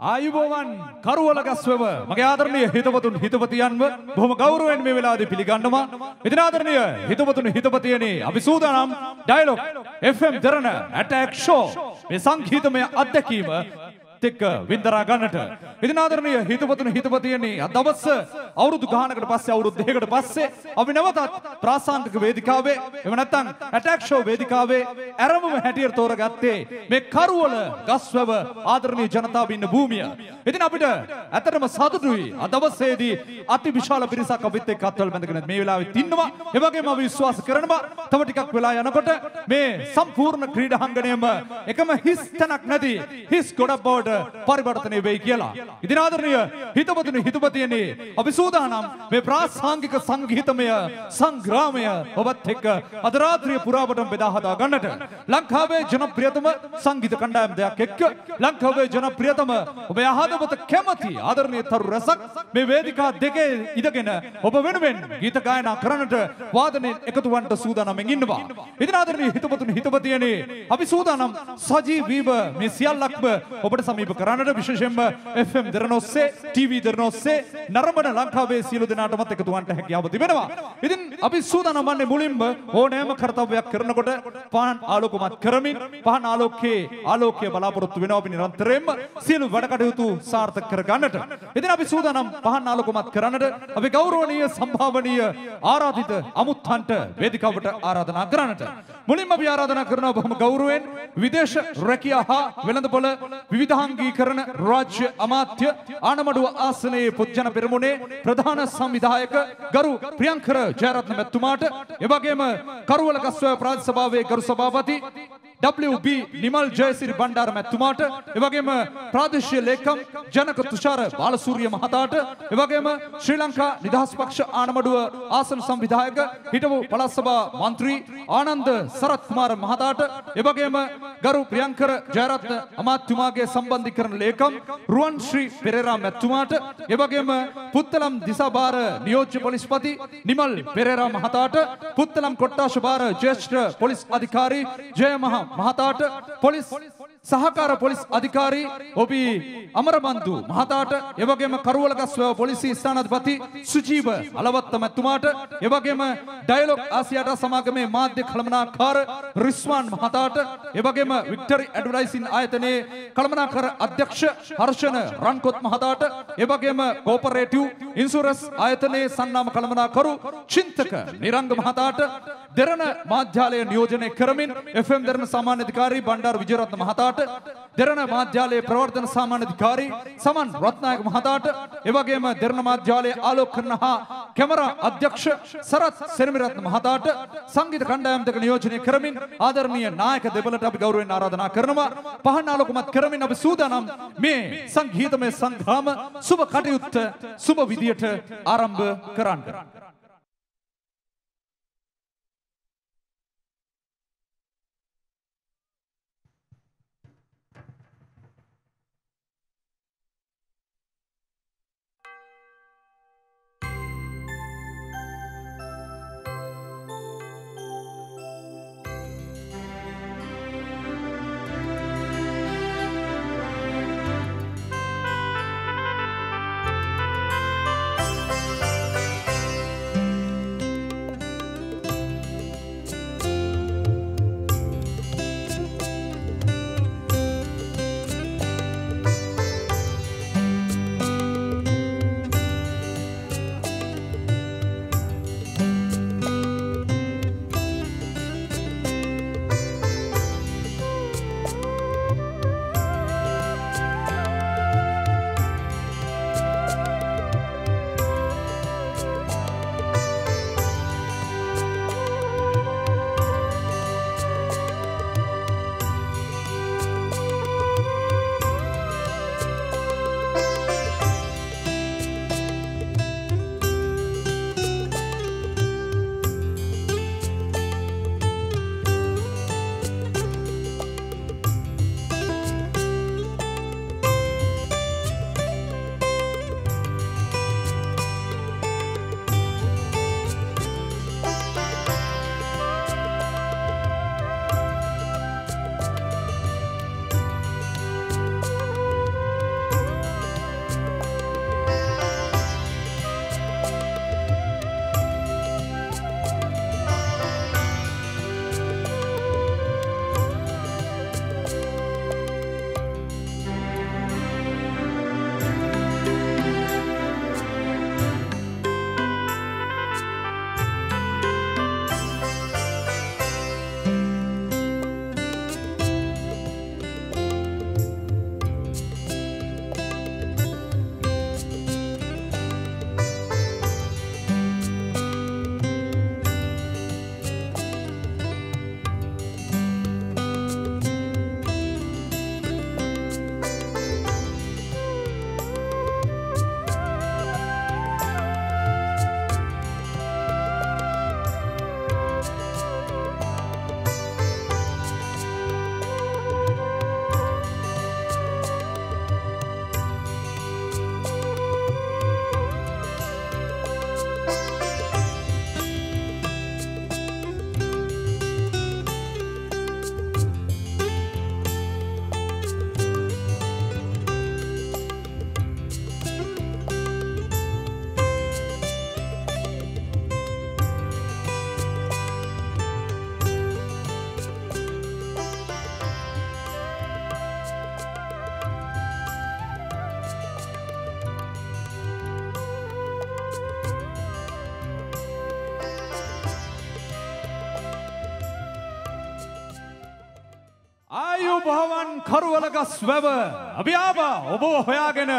ආයුබෝවන් කරුවල ගස්වව මගේ ආදරණීය හිතවතුන් හිතවතියන්ව බොහොම ගෞරවයෙන් මේ වෙලාවේදී පිළිගන්නවා. ඉතින් ආදරණීය හිතවතුන් හිතවතියනි අපි සූදානම් Dialog FM Derana attack show මේ සංගීතමය අත්දැකීම එක්ක වින්දරා ගන්නට. ඉතින් ආදරණීය හිතවතුන් හිතවතියනි අද දවස අවුරුදු ගානකට පස්සේ අවුරුදු දෙකකට පස්සේ අපි නැවතත් ප්‍රාසංගික වේදිකාවේ එහෙම නැත්නම් ඇටැක් ෂෝ වේදිකාවේ ආරම්භම හැටියට තෝරගත්තේ මේ කරුවල ගස්වැව ආදරණීය ජනතාව ඉන්න භූමිය. ඉතින් අපිට ඇත්තටම සතුටුයි අද දවසේදී අති විශාල පිරිසක් අපිත් එක්ක අත්වල බැඳගෙන මේ වෙලාවෙත් ඉන්නවා. ඒ වගේම අපි විශ්වාස කරනවා තව ටිකක් වෙලා යනකොට මේ සම්පූර්ණ ක්‍රීඩාංගණයම එකම හිස් තැනක් නැති හිස් ගොඩක් බවට පරිවර්තනය වෙයි කියලා. ඉතින් ආදරණීය හිතවතුනි හිතවතියනි අපි සූදානම් මේ ප්‍රාසංගික සංගීතමය සංග්‍රාමය ඔබත් එක්ක අද රාත්‍රිය පුරාවටම බෙදා හදා ගන්නට ලංකාවේ ජනප්‍රියතම සංගීත කණ්ඩායම් දෙයක් එක්ක ලංකාවේ ජනප්‍රියතම ඔබේ අහදවත කැමති ආදරණීය තරු රසක් මේ වේදිකා දෙකේ ඉඳගෙන ඔබ වෙනුවෙන් ගීත ගායනා කරන්නට වාදනයෙන් එකතු වන්නට සූදානම්ෙන් ඉන්නවා. ඉතින් ආදරණීය හිතවතුනි හිතවතියනි අපි සූදානම් සජීවීව මේ සියල්ලක්ම ඔබට සමීප කරන්නට විශේෂයෙන්ම FM දරන ඔස්සේ TV දරන ඔස්සේ නරඹන ලංකාවේ සියලු දෙනාටමත් එකතු වන්නට හැකියාව තිබෙනවා. ඉතින් අපි සූදානම් වන්නේ මුලින්ම ඕනෑම කර්තව්‍යයක් කරනකොට පහන් ආලෝකමත් කරමින් පහන් ආලෝකයේ ආලෝකය බලාපොරොත්තු වෙනවා අපි නිරන්තරයෙන්ම සියලු වැඩ කටයුතු සාර්ථක කර ගන්නට. ඉතින් අපි සූදානම් පහන් ආලෝකමත් කරන්නට අපි ගෞරවනීය සම්භාවනීය ආරාධිත අමුත්තන්ට වේදිකාවට ආරාධනා කරන්නට. මුලින්ම අපි ආරාධනා කරනවා බොහොම ගෞරවයෙන් විදේශ රැකියා හා වෙළඳපොළ විවිධාංගීකරණ රාජ්‍ය අමාත්‍ය ආනමඩුව ආසනයේ පුජ්ජන පෙරමුණේ ප්‍රධාන සංවිධායක ගරු ප්‍රියංකර ජයරත්න මැතිතුමාට එවැගේම කරුවල ගස්වැව ප්‍රාදේශ සභාවේ ගරු සභාපති WB නිමල් ජයසිරි බණ්ඩාර මැතිතුමාට එවැගේම ප්‍රාදේශීය ලේකම් ජනක තුෂාර බාලසූරිය මහතාට එවැගේම ශ්‍රී ලංකා නිදහස් පක්ෂ ආනමඩුව ආසන සංවිධායක හිටපු පළාත් සභා මන්ත්‍රී ආනන්ද සරත් කුමාර මහතාට එවැගේම ගරු ප්‍රියංකර ජයරත්න අමාත්‍යතුමාගේ සම්බන්ධීකරණ ලේකම් රුවන් ශ්‍රී පෙරේරා මැතිතුමාට එවැගේම පුත්තලම් දිසාභාර නියෝජ්‍ය පොලිස්පති නිමල් පෙරේරා මහතාට පුත්තලම් කොට්ටාශ භාර ජ්‍යෙෂ්ඨ පොලිස් අධිකාරී ජයමහ මහතාට පොලිස් සහකාර පොලිස් අධිකාරී ඔබි අමරබන්දු මහතාට එවැගේම කරුවලගස්වැව පොලිසිය ස්ථානාධිපති සුජීව අලවත්ත මැතිතුමාට එවැගේම ඩයලොග් ආසියාට සමාගමේ මාධ්‍ය කළමනාකාර රිස්වාන් මහතාට එවැගේම වික්ටරි ඇඩ්වර්ටයිසින් ආයතනයේ කළමනාකාර අධ්‍යක්ෂ හර්ෂණ රන්කොත් මහතාට එවැගේම කෝපරේටිව් ඉන්ෂුරන්ස් ආයතනයේ සන්නාම කළමනාකරු චින්තක නිරංග මහතාට දෙරණ මාධ්‍යාලය නියෝජනය කරමින් FM දෙරණ සාමාන්‍ය අධිකාරී බණ්ඩාර විජයරත්න මහතාට දෙරණ මාධ්‍යාලයේ ප්‍රවර්තන සාමාන්‍ය අධිකාරී සමන් රත්නායක මහතාට එවැගේම දෙරණ මාධ්‍යාලයේ ආලෝකකරණ හා කැමරා අධ්‍යක්ෂ සරත් සෙනමිරත්න මහතාට සංගීත කණ්ඩායම් දෙක නියෝජනය කරමින් ආදරණීය නායක දෙපළට අපි ගෞරවයෙන් ආරාධනා කරනවා පහන් ආලෝකමත් කරමින් අපි සූදානම් මේ සංගීතමය සංග්‍රාම සුබ කටයුත්ත සුබ විදියට ආරම්භ කරන්න. කරුවලගස් වැව අපි ආවා ඔබ හොයාගෙන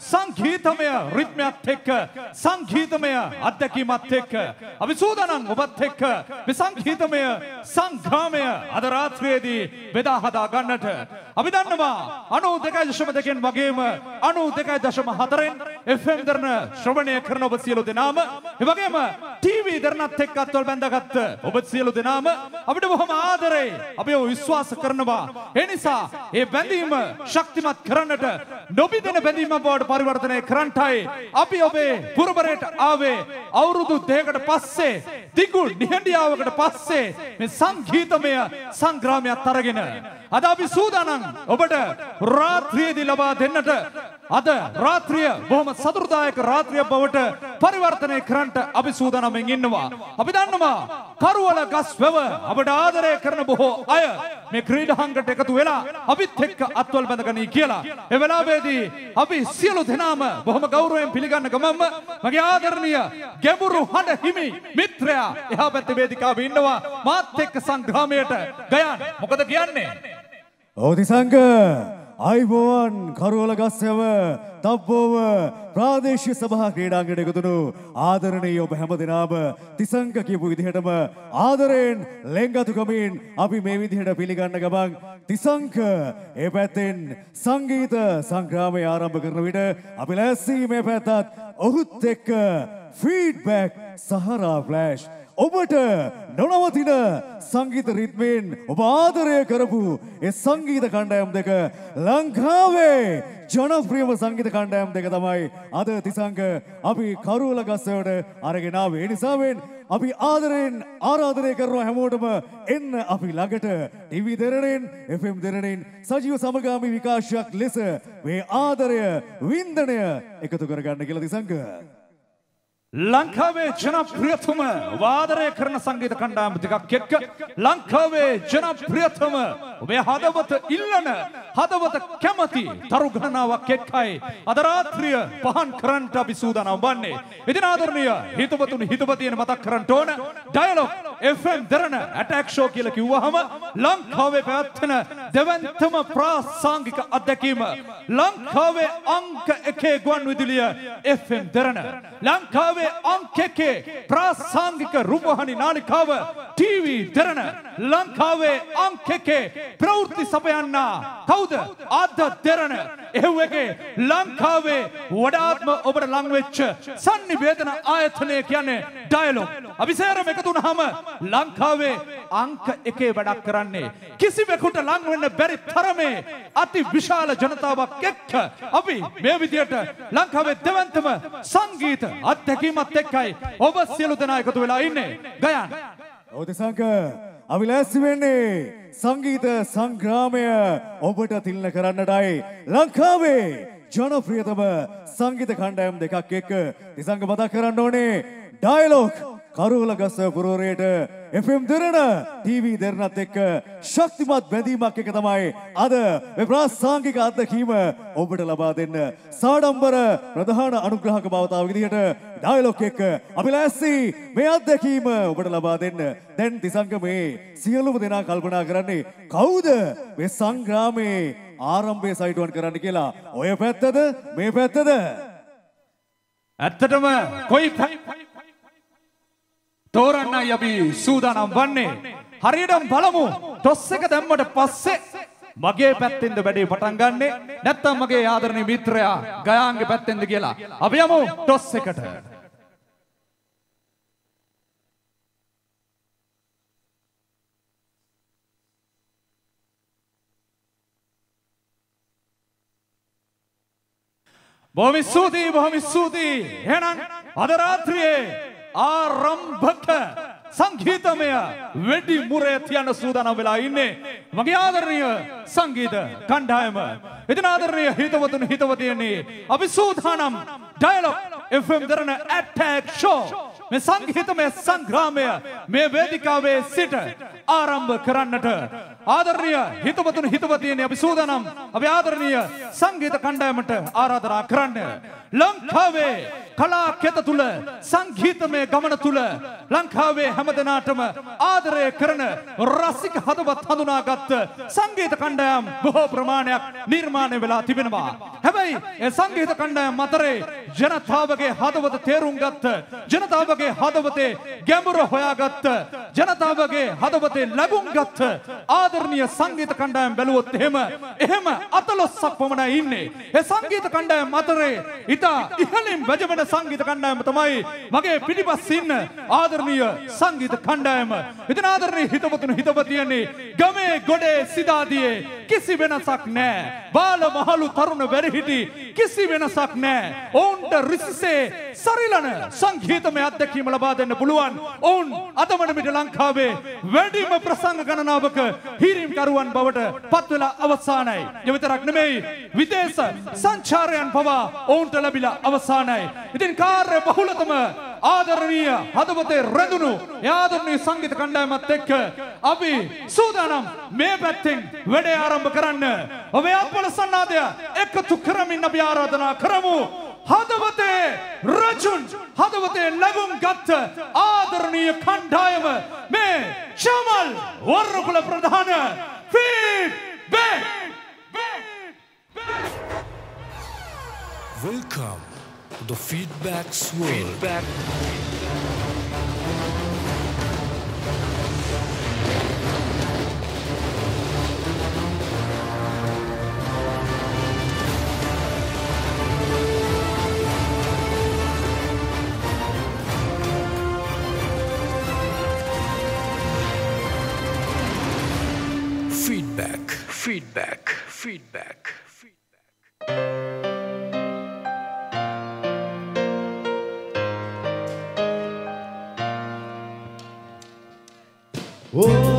සංගීතමය රිද්මයත් එක්ක සංගීතමය අත්දැකීමත් එක්ක අපි සූදානම් ඔබත් එක්ක මේ සංගීතමය සංග්‍රාමය අද රාත්‍රියේදී බෙදා හදා ගන්නට. අපි දන්නවා 92.2කින් වගේම 92.4න් FM දරන ශ්‍රවණය කරන ඔබ සියලු දෙනාම ඒ වගේම TV දරනත් එක්ක අත්වල බැඳගත්ත ඔබ සියලු දෙනාම අපිට බොහොම ආදරේ අපි විශ්වාස කරනවා ඒ නිසා ඒ බැඳීම ශක්තිමත් කරන්නට නොබිදෙන බැඳීම බවට පරිවර්තනය කරන්නටයි අපි ඔබේ පුරබරයට ආවේ අවුරුදු දෙකකට පස්සේ දිගු නිහඬියාවකට පස්සේ මේ සංගීතමය සංග්‍රාමයක් අරගෙන අද අපි සූදානම් ඔබට රාත්‍රියේදී ලබා දෙන්නට අද රාත්‍රිය බොහොම සතුටුදායක රාත්‍රියක් බවට පරිවර්තනය කරන්නට අපි සූදානම්ෙන් ඉන්නවා. අපි දන්නවා කරුවල ගස් වැව අපට ආදරය කරන බොහෝ අය මේ ක්‍රීඩාංගට එකතු වෙලා අපිත් එක්ක අත්වල් බැඳගනී කියලා. ඒ වෙලාවේදී අපි සියලු දෙනාම බොහොම ගෞරවයෙන් පිළිගන්න ගමන්ම මගේ ආදරණීය ගැඹුරු හඬ හිමි මිත්‍රයා එහා පැත්තේ වේදිකාවේ ඉන්නවා මාත් එක්ක සංග්‍රාමයට ගයන් මොකද කියන්නේ? ඕතිසංක අයිබෝවන් කරුවල ගස්සයව තබ්බෝව ප්‍රාදේශය සභහා ක්‍රීඩාංගට එකතුුණු ආදරණී ඔබ හැම දෙනාම තිසංක කියපු විදිහටම ආදරයෙන් ලෙංගතුකමින් අපි මේ විදිහට පිළිගන්න ගබන් තිසංක ඒ පැත්තෙන් සංගීත සංග්‍රාමය ආරම්භ කරන විට අපි ලැස්සී මේ පැත්තත් ඔහුත් එක්ක ෆීඩ්බැක් සහරා ෆ්ලෑෂ් ඔබට නොනවතින සංගීත රිත්මයෙන් ඔබ ආදරය කරපු ඒ සංගීත කණ්ඩායම් දෙක ලංකාවේ ජනප්‍රියම සංගීත කණ්ඩායම් දෙක තමයි අද තිසංක අපි කරුවල ගස්සවට අරගෙනාව ඒ නිසාවෙන් අපි ආදරයෙන් ආරාධනය කරනවා හැමෝටම. එන්න අපි ළඟට ටීවී දෙරණෙන් FM දෙරණෙන් සජීව සමගාමී විකාශයක් ලෙස මේ ආදරය වින්දනය එකතු කරගන්න කියලා තිසංක ලංකාවේ ජනප්‍රියතුම වාදරය කරන සංගීත කණ්ඩායම් ටිකක් එක්ක. ලංකාවේ ජනප්‍රියතුම ඔබේ හදවත ඉල්ලන හදවත කැමති තරු ගණනාවක් එක්කයි. අද රාත්‍රිය පහන් කරන්නට අපි සූදානම් වන්නේ. ඉතින් ආදරණීය හිතවතුනි හිතවතියන මතක් කරන්න ඕන. Dialog FM Derana attack show කියලා කිව්වහම ලංකාවේ පැවැත්වෙන දෙවන්තම ප්‍රාසංගික අත්දැකීම ලංකාවේ අංක එකේ ගුවන් විදුලිය FM දරන. ලංකාවේ අංක එකේ ප්‍රාසංගික රූපවාහිනී නාලිකාව TV දරන. ලංකාවේ අංක එකේ ප්‍රවෘත්ති සපයන්නා කවුද? අද දරන. එහෙව් එකේ ලංකාවේ වඩාත්ම ඔබට ලං වෙච්ච sannivedana ආයතනය කියන්නේ ඩයලොග් අපි සේරම එකතු වුණාම ලංකාවේ අංක එකේ වැඩක් කරන්නේ. කිසිවෙකුට ලං වෙන්න බැරි තරමේ අති විශාල ජනතාවක් එක්ක අපි මේ විදියට ලංකාවේ දෙවන්තම සංගීත අත්දැකීමත් එක්කයි ඔබ සියලු දෙනා එකතු වෙලා ඉන්නේ. ගයන්. ඕතිසංක අපි ලැස්සි වෙන්නේ සංගීත සංග්‍රාමය ඔබට තිල්න කරන්නටයි. ලංකාවේ ජනප්‍රියතම සංගීත කණ්ඩායම් දෙකක් එක්ක තිසංග මතක් කරන්න ඕනේ. ඩයලොග් කරුවල ගස්ස පුරෝරයට FM දෙරණ TV දෙරණත් එක්ක ශක්තිමත් බැඳීමක් එක තමයි අද මේ ප්‍රාසංගික අත්දැකීම ඔබට ලබා දෙන්න. සාඩම්බර ප්‍රධාන අනුග්‍රහක බවතාව විදිහට ඩයලොග් එක්ක අපි ලෑස්ති මේ අත්දැකීම ඔබට ලබා දෙන්න. දැන් තිසංග මේ සියලුම දෙනා කල්පනා කරන්නේ කවුද මේ සංග්‍රාමයේ ආරම්භය සයිටුවන් කරන්න කියලා? ඔය පැත්තද මේ පැත්තද? ඇත්තටම කොයි තෝරන්නයි අපි සූදානම් වන්නේ. හරියටම බලමු. ටොස් එක දැම්මට පස්සේ මගේ පැත්තෙන්ද වැඩේ පටන් ගන්නෙ නැත්නම් මගේ ආදරණීය මිත්‍රයා ගයාන්ගේ පැත්තෙන්ද කියලා. අපි යමු ටොස් එකට. බොහොම ස්තුතියි බොහොම ස්තුතියි. එහෙනම් අද රාත්‍රියේ ආරම්භක සංගීතමය වෙඩි මුරේ තියන සූදානම් වෙලා ඉන්නේ. මගේ ආදරණීය සංගීත කණ්ඩායම. ඉතින් ආදරණීය හිතවතුන් හිතවතියනි අපි සූදානම් Dialog FM Derana attack show මේ සංගීතමය සංග්‍රාමය මේ වේදිකාවේ සිට ආරම්භ කරන්නට ආදරණීය හිතවතුන් හිතවතියනි අපි සූදානම් අපි ආදරණීය සංගීත කණ්ඩායමට ආරාධනා කරන්න ලංකාවේ කලා කෙත තුළ සංගීතමය ගමන තුළ ලංකාවේ හැමදෙනාටම ආදරය කරන රසික හදවත් හඳුනාගත්ත සංගීත කණ්ඩායම් බොහෝ ප්‍රමාණයක් නිර්මාණය වෙලා තිබෙනවා. හැබැයි ඒ සංගීත කණ්ඩායම් අතරේ ජනතාවගේ හදවත තේරුම් ගත්ත ජනතාවගේ හදවතේ ගැඹුර හොයාගත්ත ජනතාවගේ හදවතේ ලැබුම් ගත්ත ආදරණීය සංගීත කණ්ඩායම් බැලුවොත් එහෙම එහෙම අතලොස්සක් පමණයි ඉන්නේ. ඒ සංගීත කණ්ඩායම් අතරේ ඉතා ඉහළින් වැජවෙන සංගීත කණ්ඩායම තමයි මගේ පිටිපස්ස ඉන්න ආදරණීය සංගීත කණ්ඩායම. ඉතින් ආදරණීය හිතවතුන් හිතවතියනේ ගමේ ගොඩේ සිතාදියේ කිසි වෙනසක් නැහැ. බාල මහලු තරුණ වැඩිහිටි කිසි වෙනසක් නැහැ. ඔවුන්ට රිසිසේ සරිලන සංගීතමය අත්දැකීම ලබා දෙන්න පුළුවන්. ඔවුන් අදමන මිට ලංකාවේ වැඩිම ප්‍රසංග ගණනාවක හිරිම්කරුවන් බවට පත්වෙලා අවසානයි. එවිතරක් නෙමෙයි විදේශ සංචාරයන් පවා ඔවුන්ට ලැබිලා අවසානයි. ඉතින් කාර්ය බහුලතම ආදරණීය හදවතේ රැඳුණු ආදරණීය සංගීත කණ්ඩායමත් එක්ක අපි සූදානම් මේ පැත්තෙන් වැඩේ ආරම්භ කරන්න. ඔබේ අත්වල සන්නාදය එකතු කරමින් අපි ආරාධනා කරමු. හදවතේ රජුන් හදවතේ ලැබුම් ගත්ත ආදරණීය කණ්ඩායම මේ චමල් වර්ණකුල ප්‍රධාන feedback Welcome to the Feedback's World. Feedback. Feedback. Feedback. Feedback. Feedback.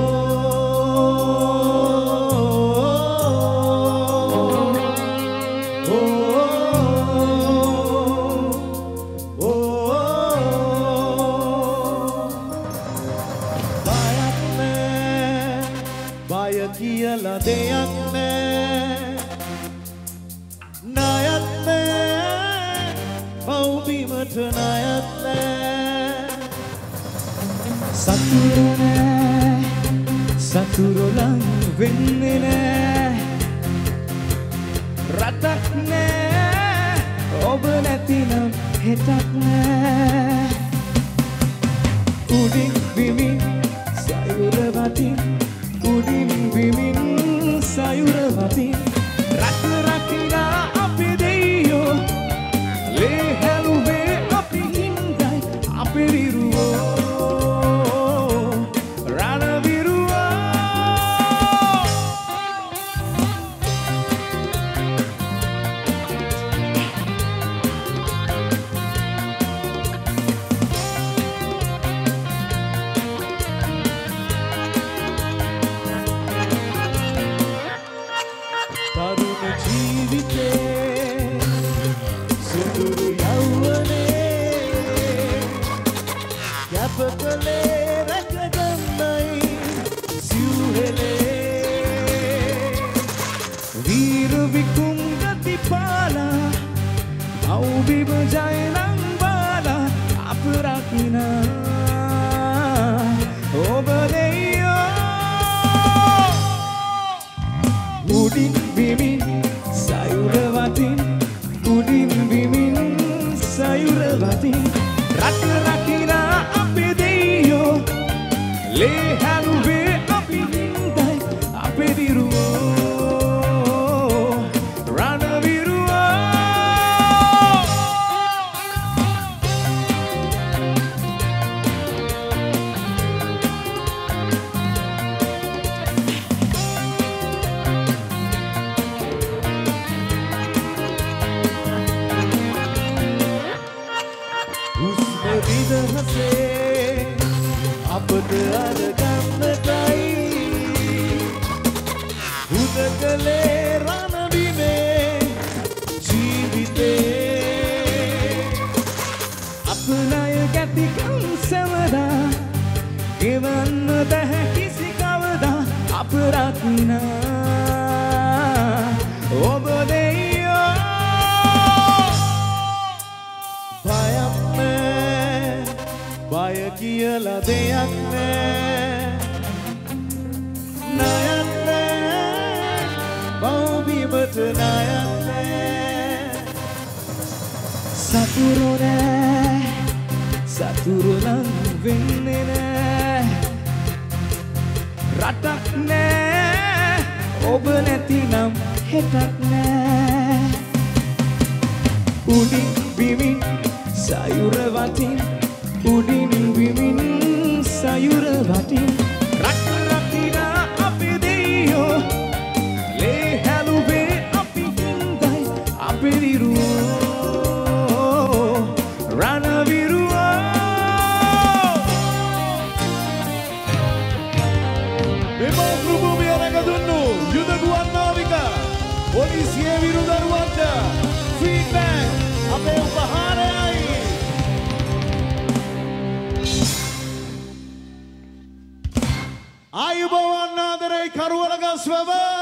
වෙන්නේ නෑ රටක් නෑ. ඔබ නැතිනම් හෙටක් නෑ. උඩින් බිමින් සයුර වතින් අපි විරුවෝ රණවිරුවෝ. මෙම කෘභූමිය රැකදුන්නු යුද ගුවන් නාවික පොලිසිය විරුදරුවන්ට ෆීඩ්බැක් අපේ උපහාරයයි. ආයුබෝවන් ආදරයි කරුවලගස්වව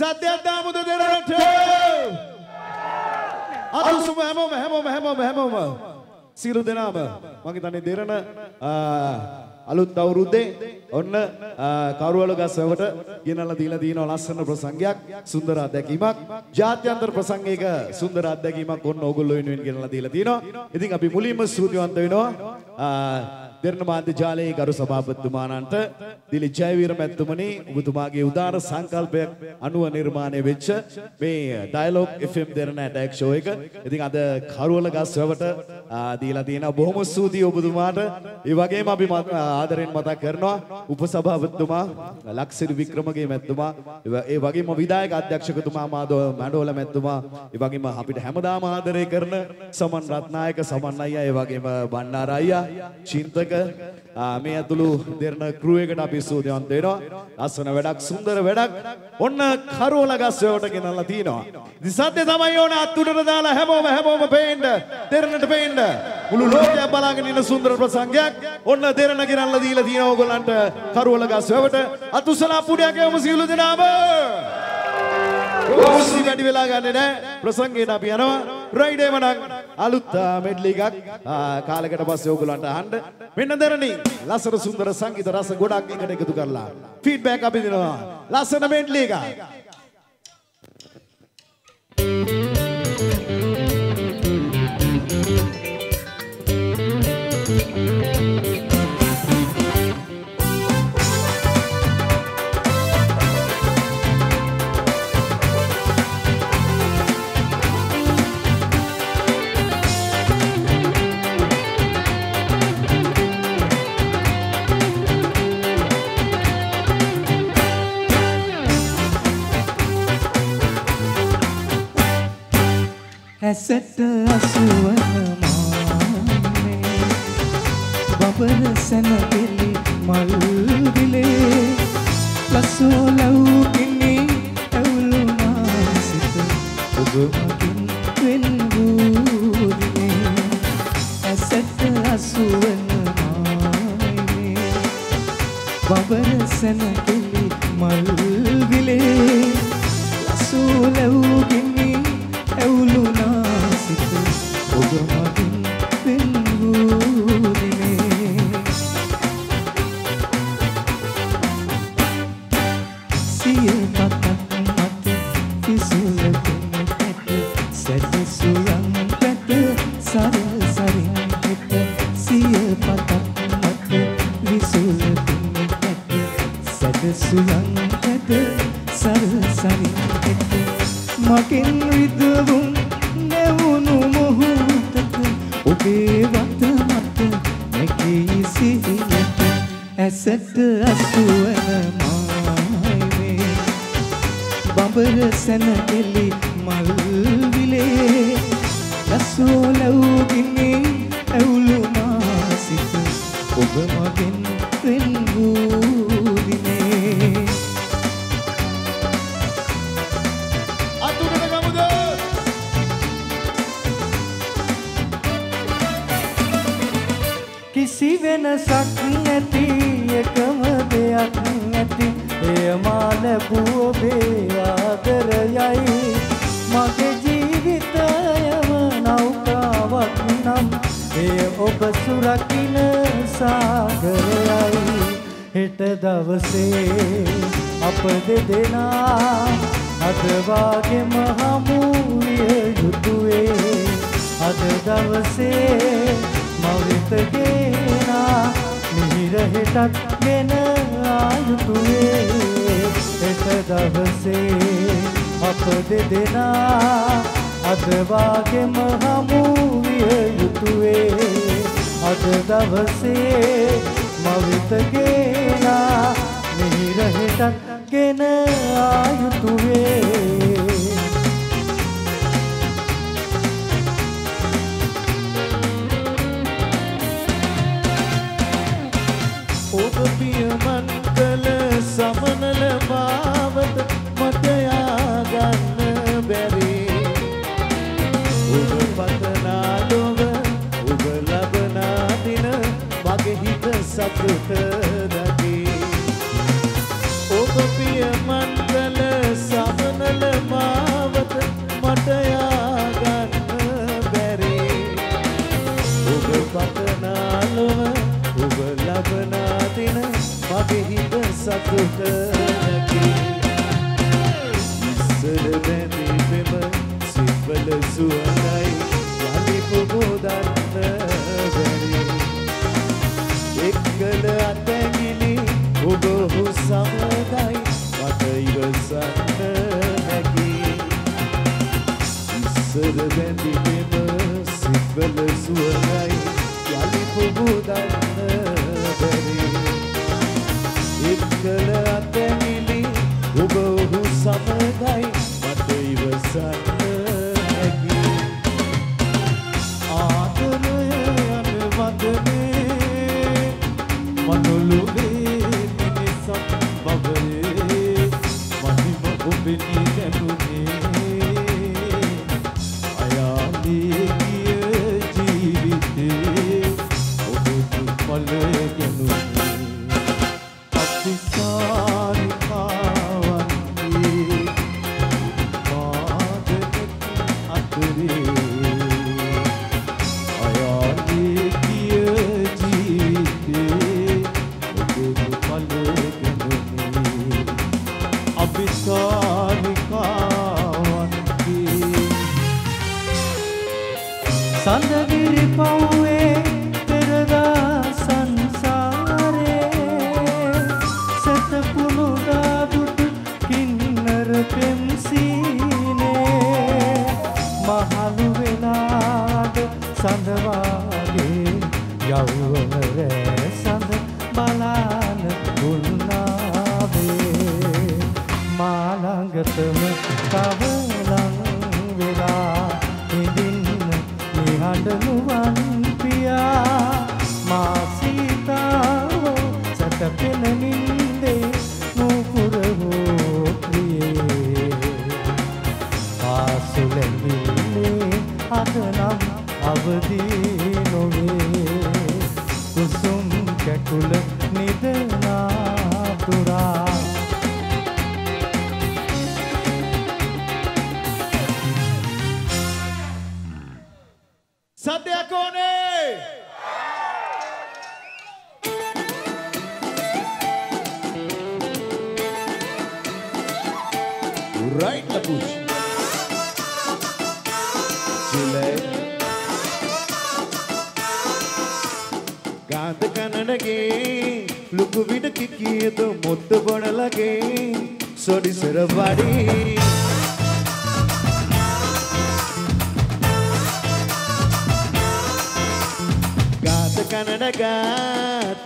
සත්‍යද්දාමුද දෙරට අතුසුම හැමෝම හැමෝම හැමෝම හැමෝම. සියලු දෙනාම මගේ තනේ දෙරණ අලුත් අවුරුද්දේ ඔන්න කරුවල ගස්වවට ගෙනල්ලා දීලා තියෙනවා ලස්සන ප්‍රසංගයක් සුන්දර අත්දැකීමක් ජාත්‍යන්තර ප්‍රසංගයක සුන්දර අත්දැකීමක් ඔන්න ඕගොල්ලෝ වෙනුවෙන් ගෙනල්ලා දීලා තියෙනවා ඉතින් අපි මුලින්ම ස්තුතිවන්ත වෙනවා. දෙරණ මාධ්‍ය ජාලයේ ගරු සභාපතිතුමාණන්ට දිලි ජයවීර මැතිතුමනි ඔබතුමාගේ උදාර සංකල්පයක් අනුව නිර්මාණය වෙච්ච මේ Dialog FM Derana attack show එක. ඉතින් අද කරුවල ගස් වැවට ආ, දීලා තියෙනවා බොහොම ස්තුතියි ඔබතුමාට. ඒ වගේම අපි මත- ආදරෙන් මතක් කරනවා උපසභාපතිතුමා ලක්සිරි වික්‍රමගේ මැතිතුමා ඒ ව- ඒ වගේම විධායක අධ්‍යක්ෂකතුමා මාදව මඩෝල මැතිතුමා ඒ වගේම අපිට හැමදාම ආදරය කරන සමන් රත්නායක සමන් අයියා ඒ වගේම බණ්ඩාර අයියා චින්තක ආ, මේ ඇතුළු දෙරණ ක්‍රූ එකට අපි ස්තුතිවන්ත වෙනවා. ලස්සන වැඩක් සුන්දර වැඩක්. ඔන්න කරෝල ගස්වලට ගෙනල්ලා තිනවා. ඉතින් සත්‍ය තමයි ඕන අත්උඩට දාලා හැමෝම හැමෝම පේන්න දෙරණට පේන්න. මුළු ලෝකයක් බලාගෙන ඉන්න සුන්දර ප්‍රසංගයක්. ඔන්න දෙරණ ගෙනල්ලා දීලා තියෙනවා ඕගොල්ලන්ට කරෝල ගස්වලට අතුසලා පුඩයක් එවමු සියලු දෙනාම. රෝසි වැඩි වෙලා ගන්නේ නැහැ. ප්‍රසංගයට අපි යනවා. රයිඩ් එම නම් අලුත් මෙඩ්ලි එකක්. ආ, කාලයකට පස්සේ ඕගොල්ලන්ට අහන්න. මෙන්න දෙරණි ලස්සන සුන්දර සංගීත රස ගොඩක් එකට එකතු කරලා. ෆීඩ්බැක් අපි දෙනවා. ලස්සන මෙඩ්ලි එකක් ඇසට අසුවන මානේ බබර සැනපෙලි මල් විලේ ලස්සෝ ලව්කිනි ඇවුලුනා සිත ඔබ මගින් වෙන් වූ දිනේ ඇසට අසුවන මානේ බබර සැනපෙලි මල්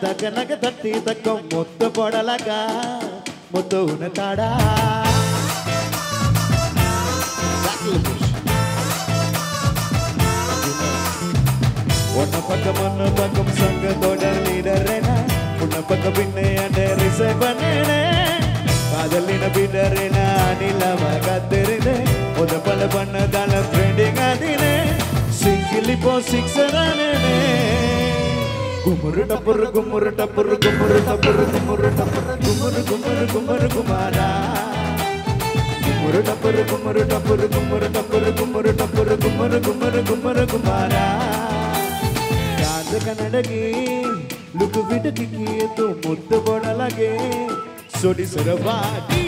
ತಗನಗ ತಟ್ಟಿ ತಕ್ಕ ಮುತ್ತು ಕೊಡಲಕ ಮುತ್ತು ಉಣತಾಡ உன்னை பக்கம் உன்னை பக்கம் சங்கத்தோட லீடரேனா உன்னை பக்கம் பின்னே அந்த ரிசைவ் பண்ணேனே. காதலின பின்னரேனா அணிலாம காத்திருந்தேன் உத பல பண்ணதால ஃப்ரெண்டிங் ஆதினே சிங்கிலி போ சிக்ஸரானே குமுரு டப்புரு குமுரு டப்புரு குமுரு டப்புரு குமுரு டப்புரு குமுரு. குமுரு குமுரு குமாரா குமுரு டப்புரு குமுரு டப்புரு குமுரு டப்புரு குமுரு டப்புரு குமுரு. குமுரு குமுரு குமாரா காந்த ಕನ್ನಡಗೆ ಲುಕು ಬಿಡದಿಕ್ಕೆ ತೋ ಮುದ್ದು ಬಡಲಗೆ ಸೊಡಿಸರವಾಗಿ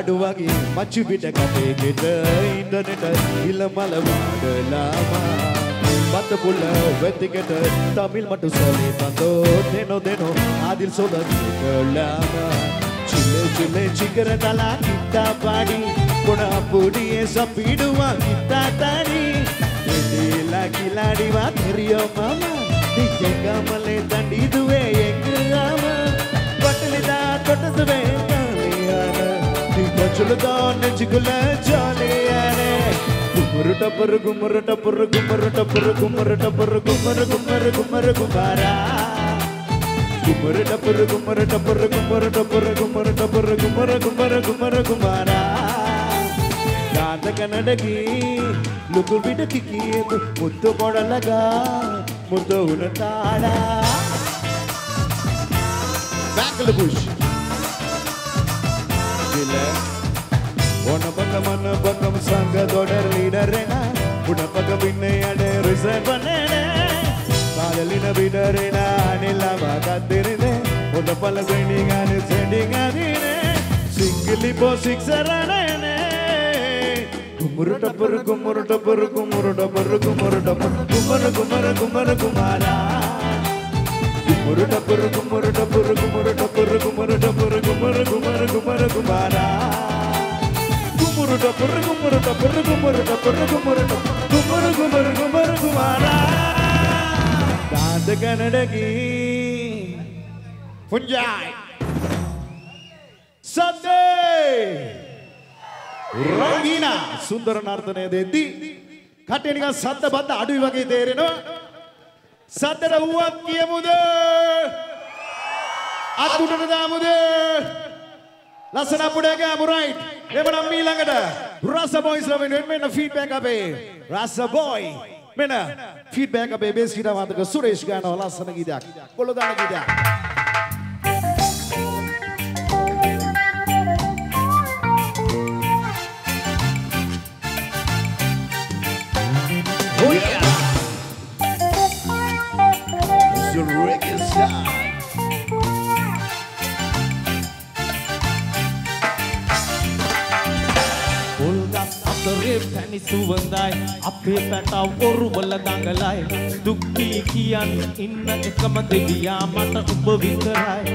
Aduagi machu bida kate kita internet ila malawad lama Bata pula vetikata Tamil matu soli tando Deno deno adil soda lama Chile chile chikara dala kita padi Puna pudiye sapiduwa kita tadi Idila kiladiwa teriyo mama Nijenga male tandiduwe yengu ama Kottulida kottasuwe ನಿಜುಲದ ನೆಂಚಿಗುಲ ಜಾಲಿಯಾನೆ ಗುಮ್ಮರು ಟಪ್ಪರು ಗುಮ್ಮರು ಟಪ್ಪರು ಗುಮ್ಮರು ಟಪ್ಪರು ಗುಮ್ಮರು ಟಪ್ಪರು ಗುಮ್ಮರು ಗುಮ್ಮರು ಗುಮ್ಮರು ಗುಮ್ಮಾರ ಗುಮ್ಮರು ಟಪ್ಪರು ಗುಮ್ಮರು ಟಪ್ಪರು ಗುಮ್ಮರು ಟಪ್ಪರು ಗುಮ್ಮರು ಟಪ್ಪರು ಗುಮ್ಮರು ಗುಮ್ಮರು ಗುಮ್ಮರು ಗುಮ್ಮಾರ Gandhi ಕನ್ನಡಗಿ ಲುಕು ಬಿಡ ಕಿಕ್ಕಿಯದು ಮುದ್ದು ಕೊಡಲಗ ಮುದ್ದು ಉಣತಾಡ Back of the bush. ಇಲ್ಲ உன பக்கம் மண்ண பக்கம் சங்கத்தோட லீடரேனா உன பக்கம் பின்னையாட ரிசர்வ் பண்ணேனே காதலின விடரேனா நில்லாம காத்திருந்தேன். உன பல பெண்டிங்கானு செண்டிங்காதீனே சிங்கிலி போ சிக்ஸரானே குமுரு டப்பரு குமுரு டப்பரு குமுரு டப்பரு குமுரு டப்பரு குமரு குமரு குமரு குமாரா. குமுரு டப்பரு குமுரு டப்பரு குமுரு டப்பரு குமுரு டப்பரு குமரு குமரு குமரு குமாரா. గుమ్మురుట పురుగు మురుట పురుగు మురుట పురుగు మురుట గుమ్మురు గుమ్మురు గుమ్మురు గుమారా కన్నడకి పుంజాయ్ ಸದ್ದೇ ರಂಗಿನ ಸುಂದರ ನರ್ತನೆ ಎದ್ದಿ ಕಟ್ಟೆನಿಗ ಸದ್ದ ಬದ್ದ ಅಡು ಇವಾಗ ಇದ್ದೇರೇನು ಸದ್ದರ ಹೂವು ಅಕ್ಕಿಯ ಮುದೇ ಅದ್ದುಟದ ಮುದೇ ලස්සන අපුඩේ ගෑමු රයිට් එමනම් ඊළඟට රස බොයිස් ලවෙන් මෙන්න ෆීඩ්බැක් අපේ රස බොයි. මෙන්න ෆීඩ්බැක් අපේ බේස් ගීත වාදක සුරේෂ් ගානව ලස්සන ගීතයක්. කොල්ල දාන ගීතයක්. Oh yeah! It's the reggae අතරේ පැණි සුවඳයි. අපේ පැටව ඔරුවල දඟලයි. දුක්ඛී කියන්න ඉන්න එකම දෙවියා මට ඔබ විතරයි.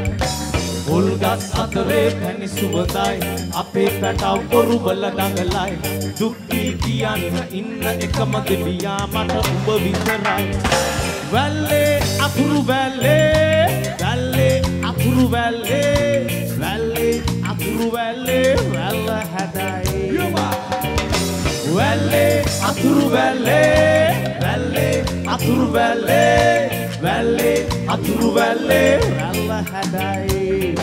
පොල්ගස් අතරේ පැණි සුවඳයි. අපේ පැටව ඔරුවල දඟලයි. දුක්ඛී කියන්න ඉන්න එකම දෙවියා මට ඔබ විතරයි. වැල්ලේ අතුරු වැල්ලේ වැල්ලේ අතුරු වැල්ලේ වැල්ලේ අතුරු වැල්ලේ වැල්ල හැදයි. වැල්ලේ අතුරු වැල්ලේ වැල්ලේ අතුරු වැල්ලේ වැල්ලේ අතුරු වැල්ලේ වැල්ල හැදයි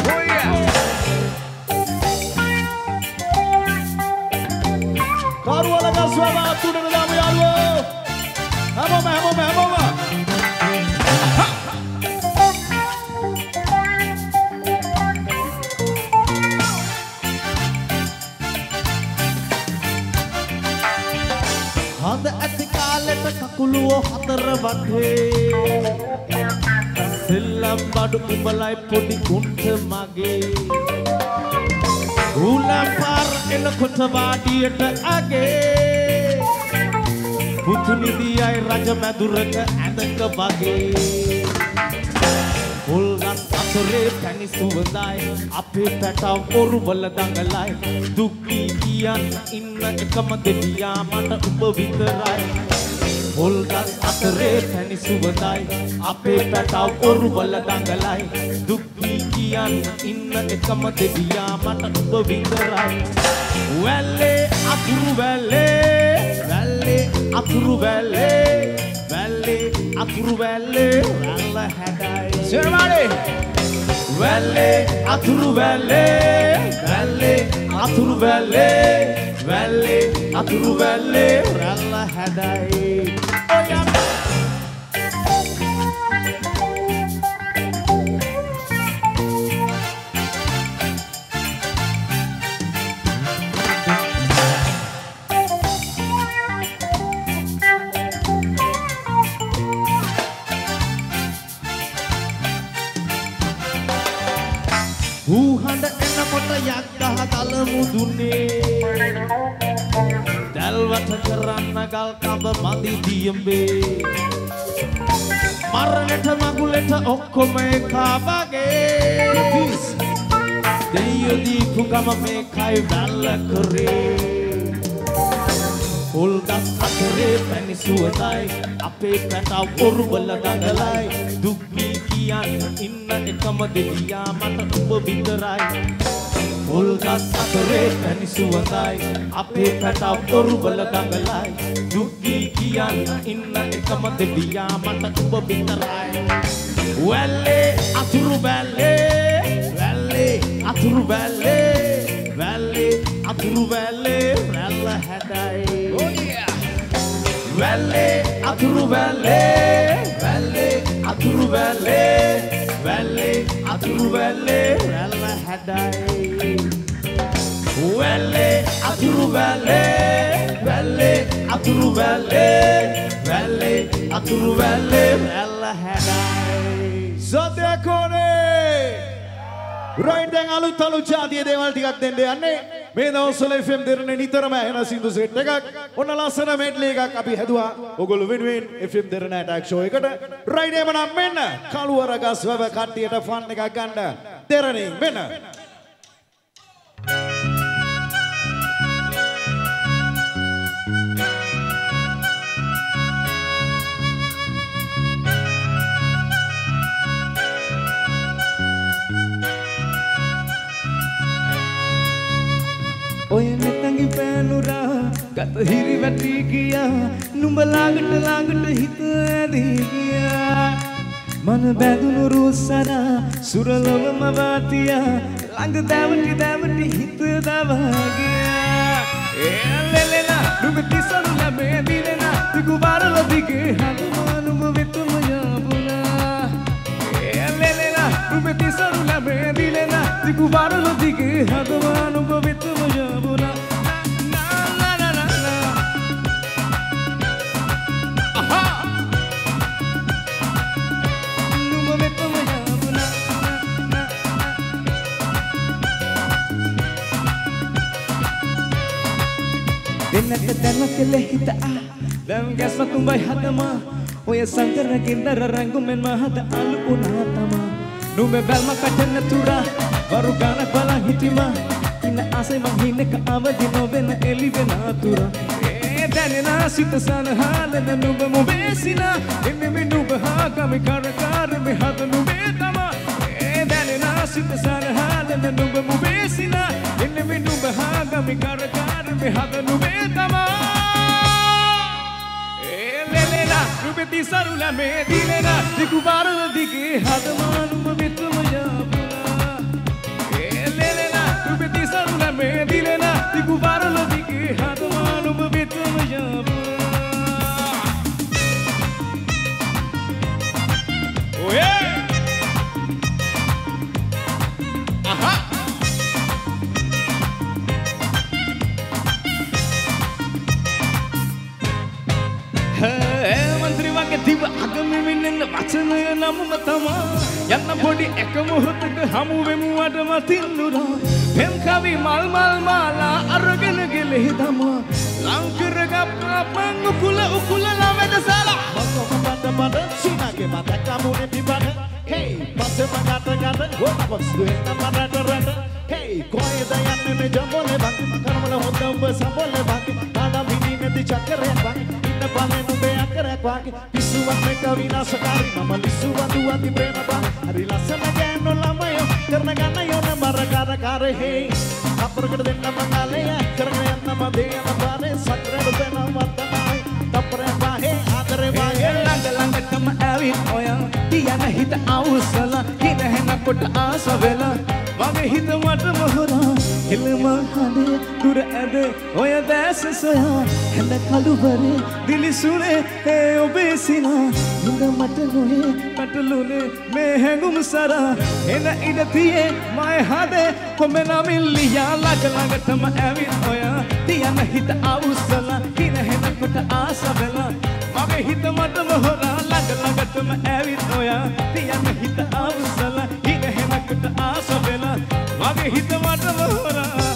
කාරුවල ගස්වල අතුරට දාමු යාළුවෝ හැමෝම හැමෝම හැමෝම කාලෙට කකුලුව හතර වටේ. සෙල්ලම් බඩු උඹලයි පොඩි උන්ට මගේ. ඌලම් පාර එනකොට වාඩියට අගේ. පුතුනිදියයි රජ මැදුරක ඇඳක වගේ. පොල්ගස් අතරේ පැණි සුවඳයි අපේ පැටව ඔරුවල දඟලයි. දුක්ඛී කියන්න ඉන්න එකම දෙවියා මට ඔබ විතරයි පොල්ගස් අතරේ පැණි සුවඳයි. අපේ පැටව ඔරුවල දඟලයි. දුක්ඛී කියන්න ඉන්න එකම දෙවියා මට ඔබ විතරයි. වැල්ලේ අතුරු වැල්ලේ අතුරු වැල්ලේ වැල්ලේ අතුරු වැල්ලේ රැල්ල හැඩයි. සෙරමාඩේ වැල්ලේ අතුරු වැල්ලේ වැල්ලේ අතුරු වැල්ලේ වැල්ලේ අතුරු වැල්ලේ රැල්ල හැඩයි ඔය හූහඬ තල මුදුනේ දැල්වට කරන්න ගල් කබ මදි දියඹේ මරණට මගුලට ඔක්කොම එකා වගේ. දෙයියෝ දීපු ගම මේකයි වැල්ල කරේ. හොල්ගස් අතරේ පැණි සුවඳයි අපේ පැටව ඔරුවල දඟලයි. දුක්ගී කියන්න ඉන්න එකම දෙවියා මට ඔබ විතරයි හොල්ගස් අතරේ පැණි සුවඳයි අපේ පැටව ඔරුවල දඟලයි දුක්ගී කියන්න ඉන්න එකම දෙවියා මට ඔබ විතරයි. වැල්ලේ අතුරු වැල්ලේ වැල්ලේ අතුරු වැල්ලේ වැල්ලේ අතුරු වැල්ලේ රැල්ල හැඩයි වැල්ලේ අතුරු වැල්ලේ වැල්ලේ අතුරු වැල්ලේ. වැල්ලේ අතුරු වැල්ලේ රැල්ල හැඩයි. වැල්ලේ අතුරු වැල්ලේ වැල්ලේ අතුරු වැල්ලේ වැල්ලේ අතුරු වැල්ලේ රැල්ල හැඩයි. සත්‍යකෝනේ රයින් දැන් අලුත් අලුත් ජාතිය දේවල් ටිකක් දෙන්න යන්නේ. මේ දවස්වල FM දෙරණ නිතරම එන සින්දු සෙට් එකක්. ඔන්න ලස්සන මෙඩ්ලි එකක් අපි හැදුවා. ඔගොල්ලෝ වෙනුවෙන් FM දෙරණ ඇටැක් ෂෝ එකට. රයින් එමනම් මෙන්න කළුවර ගස් වැව කට්ටියට ෆන් එකක් ගන්න. දෙරණින් මෙන්න. හිරි වැටි ගියා. නුඹ ළඟට ළඟට හිත ඇදී ගියා. මන බැඳුණු රුස්සරා සුරලොවම වාතියා. ළඟ දැවටි දැවටි හිත දවා ගියා. එලෙලෙලා නුඹ තිසරු ලැබේ දිලෙනා තිකු බාරල දිගේ හඳුනා නුඹ වෙතම යාබුණා එලෙලෙලා නුඹ තිසරු ලැබේ දිලෙනා තිකු බාරල දැන කෙල හිත දැම් ගැස්ම තුඹයි හතමා ඔය සංකර ගෙන්දර රැංගුමෙන් මහත අලු වුණා තමා නුඹ බැල්ම කටන්න තුරා වරු ගානක් බලන් හිටිමා ඉන්න ආසයි මං හින්නක අවදි නොවෙන එලි වෙන අතුරා ඒ දැනෙන සිත සනහලන නුඹ මුබේසිනා එන්නේ මේ නුඹ හා කමි කරකාර මේ හද නුඹේ තමා ඒ දැනෙන සිත සනහලන නුඹ මුබේසිනා එන්නේ මේ නුඹ හා කමි කරකාර මේ හද නුඹේ තමා ලෙලෙලා නුඹති සරුල මේ දිලෙලා දිකු බාරල දිගේ හදමා නුඹ වෙතම යාපුනා ඒ ලෙලෙලා නුඹති සරුල මේ දිලෙලා දිකු බාරල අගමිමින්න වචනය නමම තමා යන්න පොඩි එක මොහොතක හමුවෙමු අඩම තින්නුරා පෙම් කවි මල් මල් මාලා අරගෙන ගෙලෙහි තමා ලංකරගප්පන් උකුල උකුල ළමෙද සලා. බඩ බඩ සීනාගේ මත කමුනේ පිබඩ හේ පස්සේ මගට ගට ගොඩක් දුවෙන්න මරට රට. හේ කොහෙද යන්නේ මේ ජම්බෝලේ බං? කරමල හොඳ උඹ සම්බෝලේ බං. තාඩා මිනි නැති චක්‍රයක් බං. ඉන්න බලේ නුඹේ කරක් වාගේ පිස්සුවක් මේ කවිනාශකාරී මම ලිස්සුවඳු අති ප්‍රේම බං හරි ලස්සන ගෑනු ළමයෝ කරන ගන්න යොන බරකාර කාරේ හේ අපරකට දෙන්න මං ආලේ කරගෙන යන්න මම දේන පාරේ සක්‍රේ දෙන වත්තමයි තප්පරේ වාහේ ආදරේ වාගේ ළඟ ළඟටම ඇවිත් ඔය තියන හිත අවසල හිත හෙනකොට ආස වෙලා වගේ හිත මට මොහොරා එළම හඳේ දුර ඇද ඔය දැස සොයා හැඳ කළුවරේ දිලිසුනේ ඒ ඔබේ සිනා. හිඳ මට නොහේ පැටලුනේ මේ හැඟුම් සරා එන ඉඩ තියේ මය හදේ කොඹ නමින් ලියා. ළඟ ළඟටම ඇවිත් ඔයා තියන හිත අවුස්සලා හිනහෙනකොට ආස වෙලා මගේ හිත මට මොහොරා ළඟ ළඟටම ඇවිත් ඔයා තියන හිත අවුස්සලා හිනහෙනකොට ආස වෙලා මගේ හිත මට මොහොරා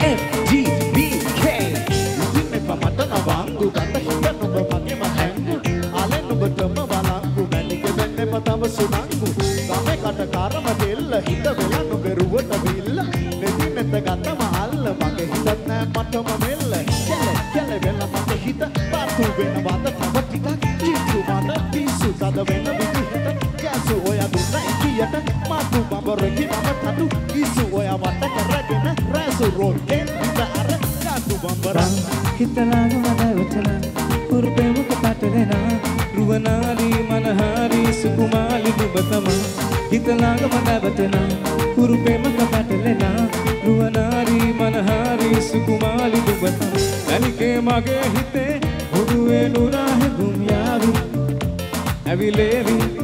FGBK ඉතින් එපා මට නවංගු ගත මටම මෙල්ල කැල කැල වෙලා මගේ හිත පාතු වෙන වද තව ටිකක් ජීතු මට පිසු තද වෙන විදිහට කැසු ඔය දුන්නයි කියට මාතු බබරකි මම තතු ඉසු ඔය වට කරගෙන රැසු රොටෙන් විත අර යාතු බම්බරන් හිතලාග මදවචන පුරුපෙමුක පටලෙනා රුවනාලි මනහාරි සුකුමාලි දුබතම හිතලාග මදවචන පුරුපෙමක මගේ හිතේ හුදුවේ නුරාහෙගුම් යාවි ඇවිලේවි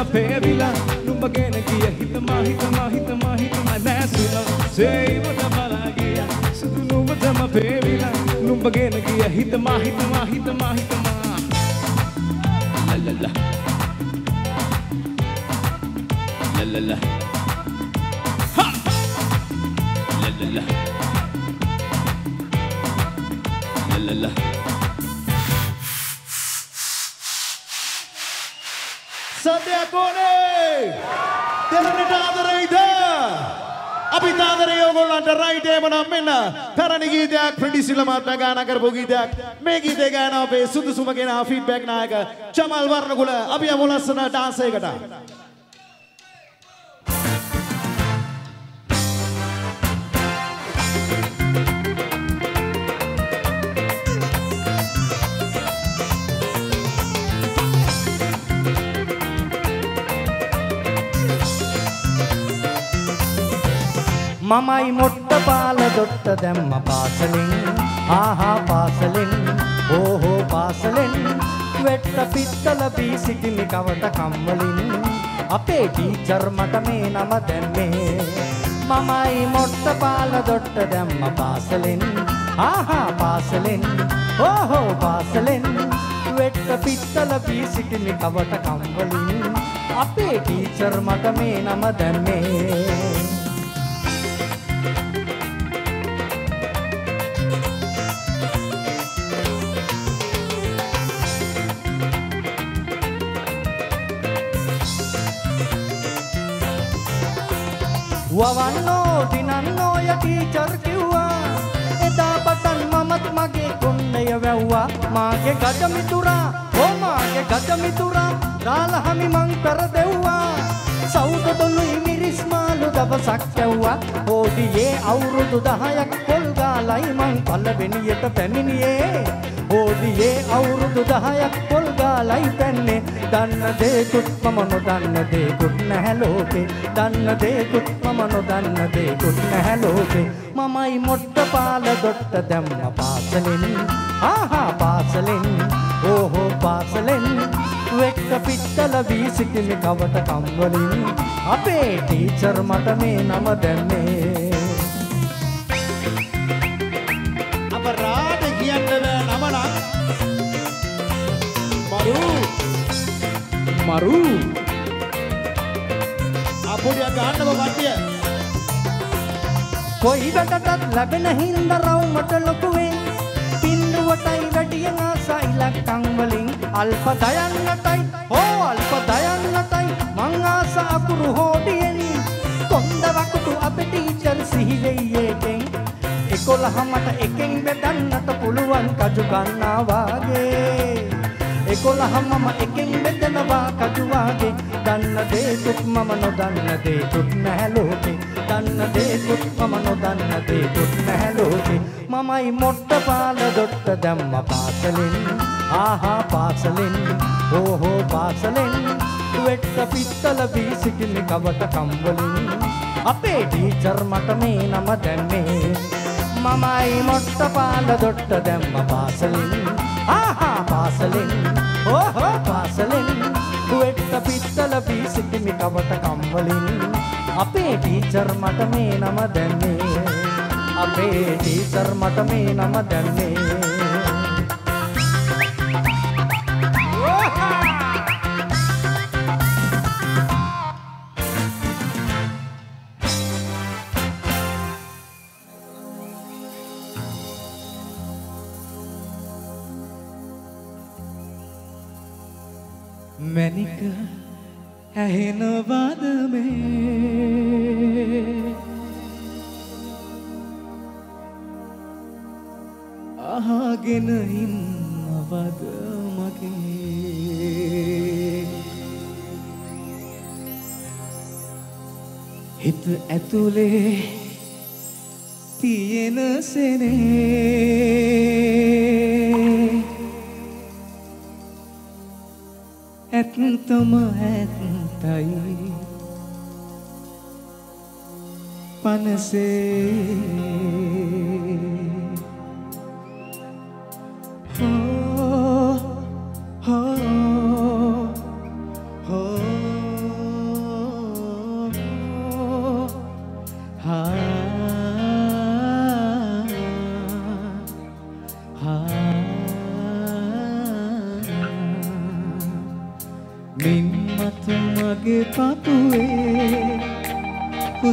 නුඹටම පෙවිලා ඕගොල්ලන්ට රයිට් එහෙම නම් මෙන්න තරණ ගීතයක් ප්‍රිඩිසිල මහත්මයා ගායනා කරපු ගීතයක්. මේ ගීතේ ගායනා අපේ සුදුසුම කෙනා ෆීඩ්බැක් නායක චමල් වර්ණකුල අපි යමු ලස්සන ඩාන්ස් එකකට. මමයි මොට්ට පාල දොට්ට දැම්ම පාසලෙන් ආහා පාසලෙන් ඕහෝ පාසලෙන්. වෙට්ට පිත්තල බීසිකිමි කවට කම්වලින්. අපේ ටීචර් මට මේ නම දැම්මේ. මමයි මොට්ට පාල දොට්ට දැම්ම පාසලෙන් ආහා පාසලෙන් ඕහෝ පාසලෙන්. වෙට්ට පිත්තල බීසිකිමි කවට කම්වලින්. අපේ ටීචර් මට මේ නම දැම්මේ. වවන්නෝ දිනන්නෝ ය ටීචර් කිව්වා. එදා පටන් මමත් මගේ කොන්නය වැව්වා. මාගේ ගජමිතුරා ඕ මාගේ ගජමිතුරා දාලා හමි මං පෙර දෙව්වා සෞද දොළුයි මිරිස් මාළු දවසක් ඇව්වා. හෝඩියේ අවුරුදු දහයක් පොල් ගාලයි මං පළවෙනියට පැමිණියේ. හෝඩියේ අවුරුදු දහයක් පොල් ගාලයි පැන්නේ. දන්න දේකුත් මම නොදන්න දේකුත් නැහැ ලෝකේ. දන්න දේකුත් මම නොදන්න දේකුත් නැහැ ලෝකේ. මමයි මොට්ට පාල දොට්ට දැම්ම පාසලෙන්. ආහා පාසලෙන්. ඕහෝ පාසලෙන්. වෙක්ක පිත්තල වී සිටිමි කවට කම්වලින්. අපේ ටීචර් මට මේ නම දැම්මේ. කොයි වැටටත් ලැබෙන හින්ද රවුමට ලොකුවේ. පින්දුවටයි වැඩියෙන් ආසා ඉලක්කම් වලින් අල්ප දයන්නටයි. හෝ අල්ප දයන්නටයි මං ආස අකුරු හෝඩියෙන්. කොන්ද වකුටු අපේ ටීචර් සිහි වෙයි ඒකෙන්. එකොළහමට එකෙන් බෙදන්නට පුළුවන් කජු ගන්නා වාගේ. එකොළහමම එකෙන් බෙදනවා කජුවාගේ දන්න දේකුත් මම නොදන්න දේකුත් නැහැ ලෝකේ. දන්න දේකුත් මම නොදන්න දේකුත් නැහැ ලෝකේ මමයි මොට්ට පාල දොට්ට දැම්ම පාසලෙන්. ආහා පාසලෙන් ඕහෝ පාසලෙන්. වෙට්ට පිත්තල වී සිටින කවට කම්වලින්. අපේ ටීචර් මට මේ නම දැම්මේ. මමයි මොට්ට පාල දොට්ට දැම්ම පාසලින්. ආහා පාසලෙන් ඕහෝ පාසලෙන්. වෙට්ට පිත්තල වී සිටිමි කවට කම්වලින්. අපේ ටීචර් මට මේ නම දැම්මේ අපේ ටීචර් මට මේ නම දැම්මේ හිත ඇතුලේ තියෙන සෙනේ. ඇත්තම ඇත්තයි. පනසේ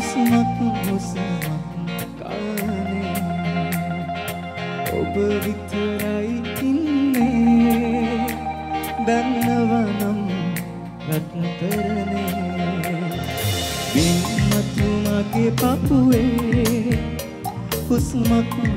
හුස්මක් හුස්මක් කානේ ඔබ විතරයි ඉන්නේ. දන්නවනම් රත්තරනේ මින්මත මගේ පපුවේ හුස්මක් හුස්මක්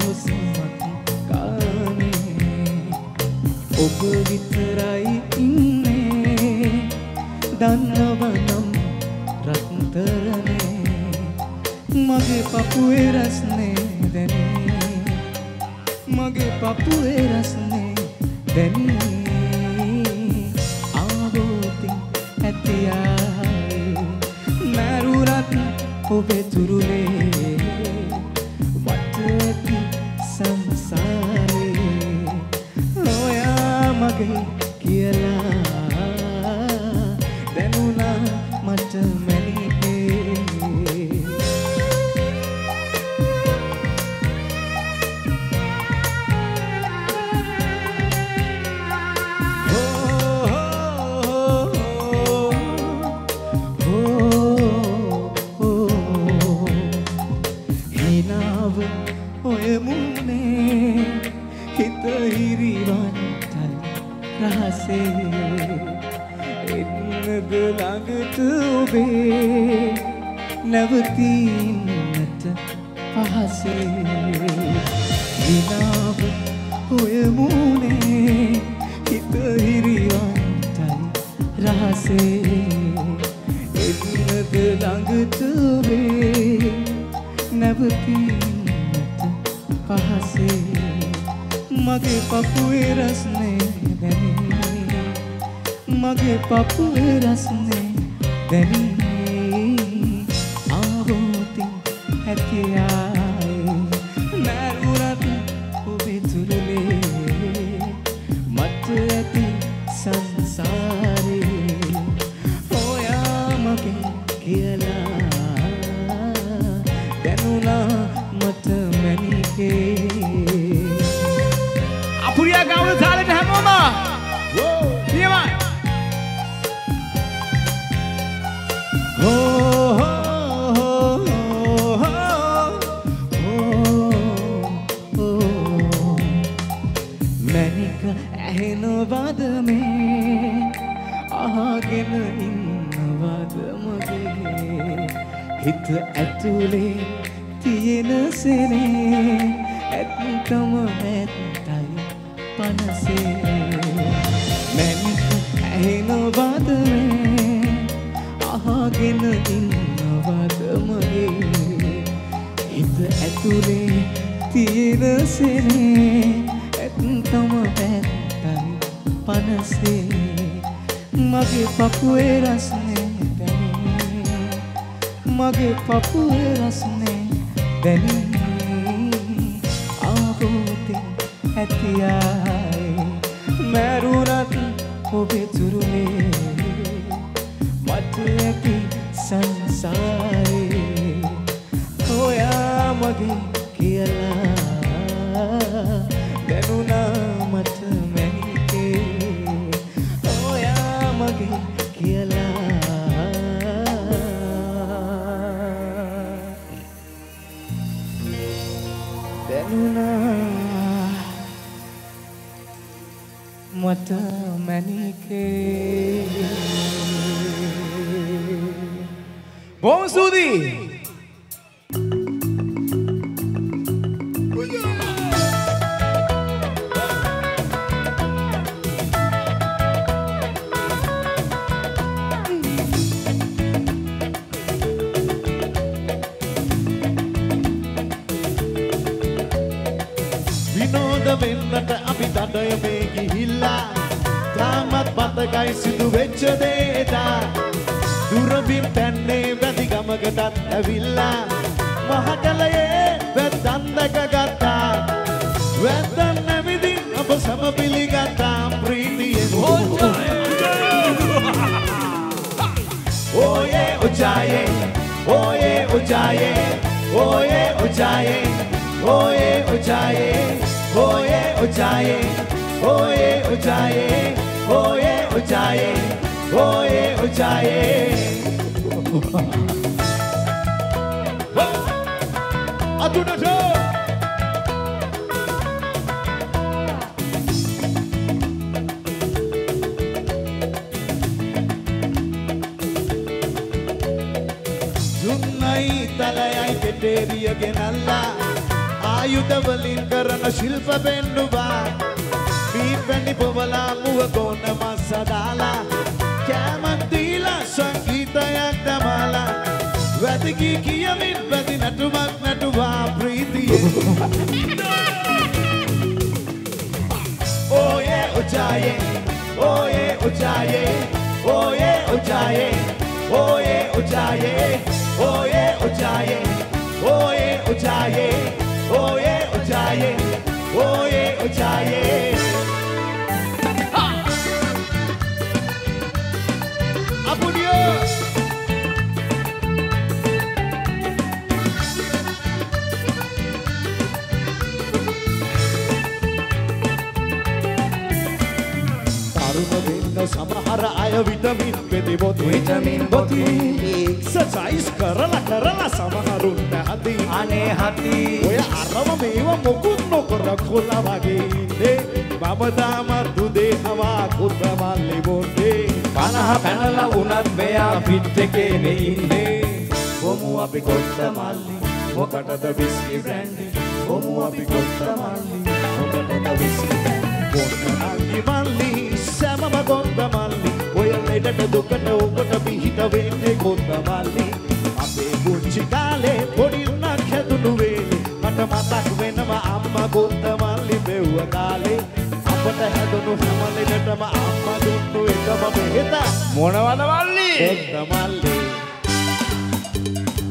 අපට හැදුණු හැම ලෙඩටම අම්මා දුන්නු එකම බෙහෙත මොනවද මල්ලි? එක්ක මල්ලි?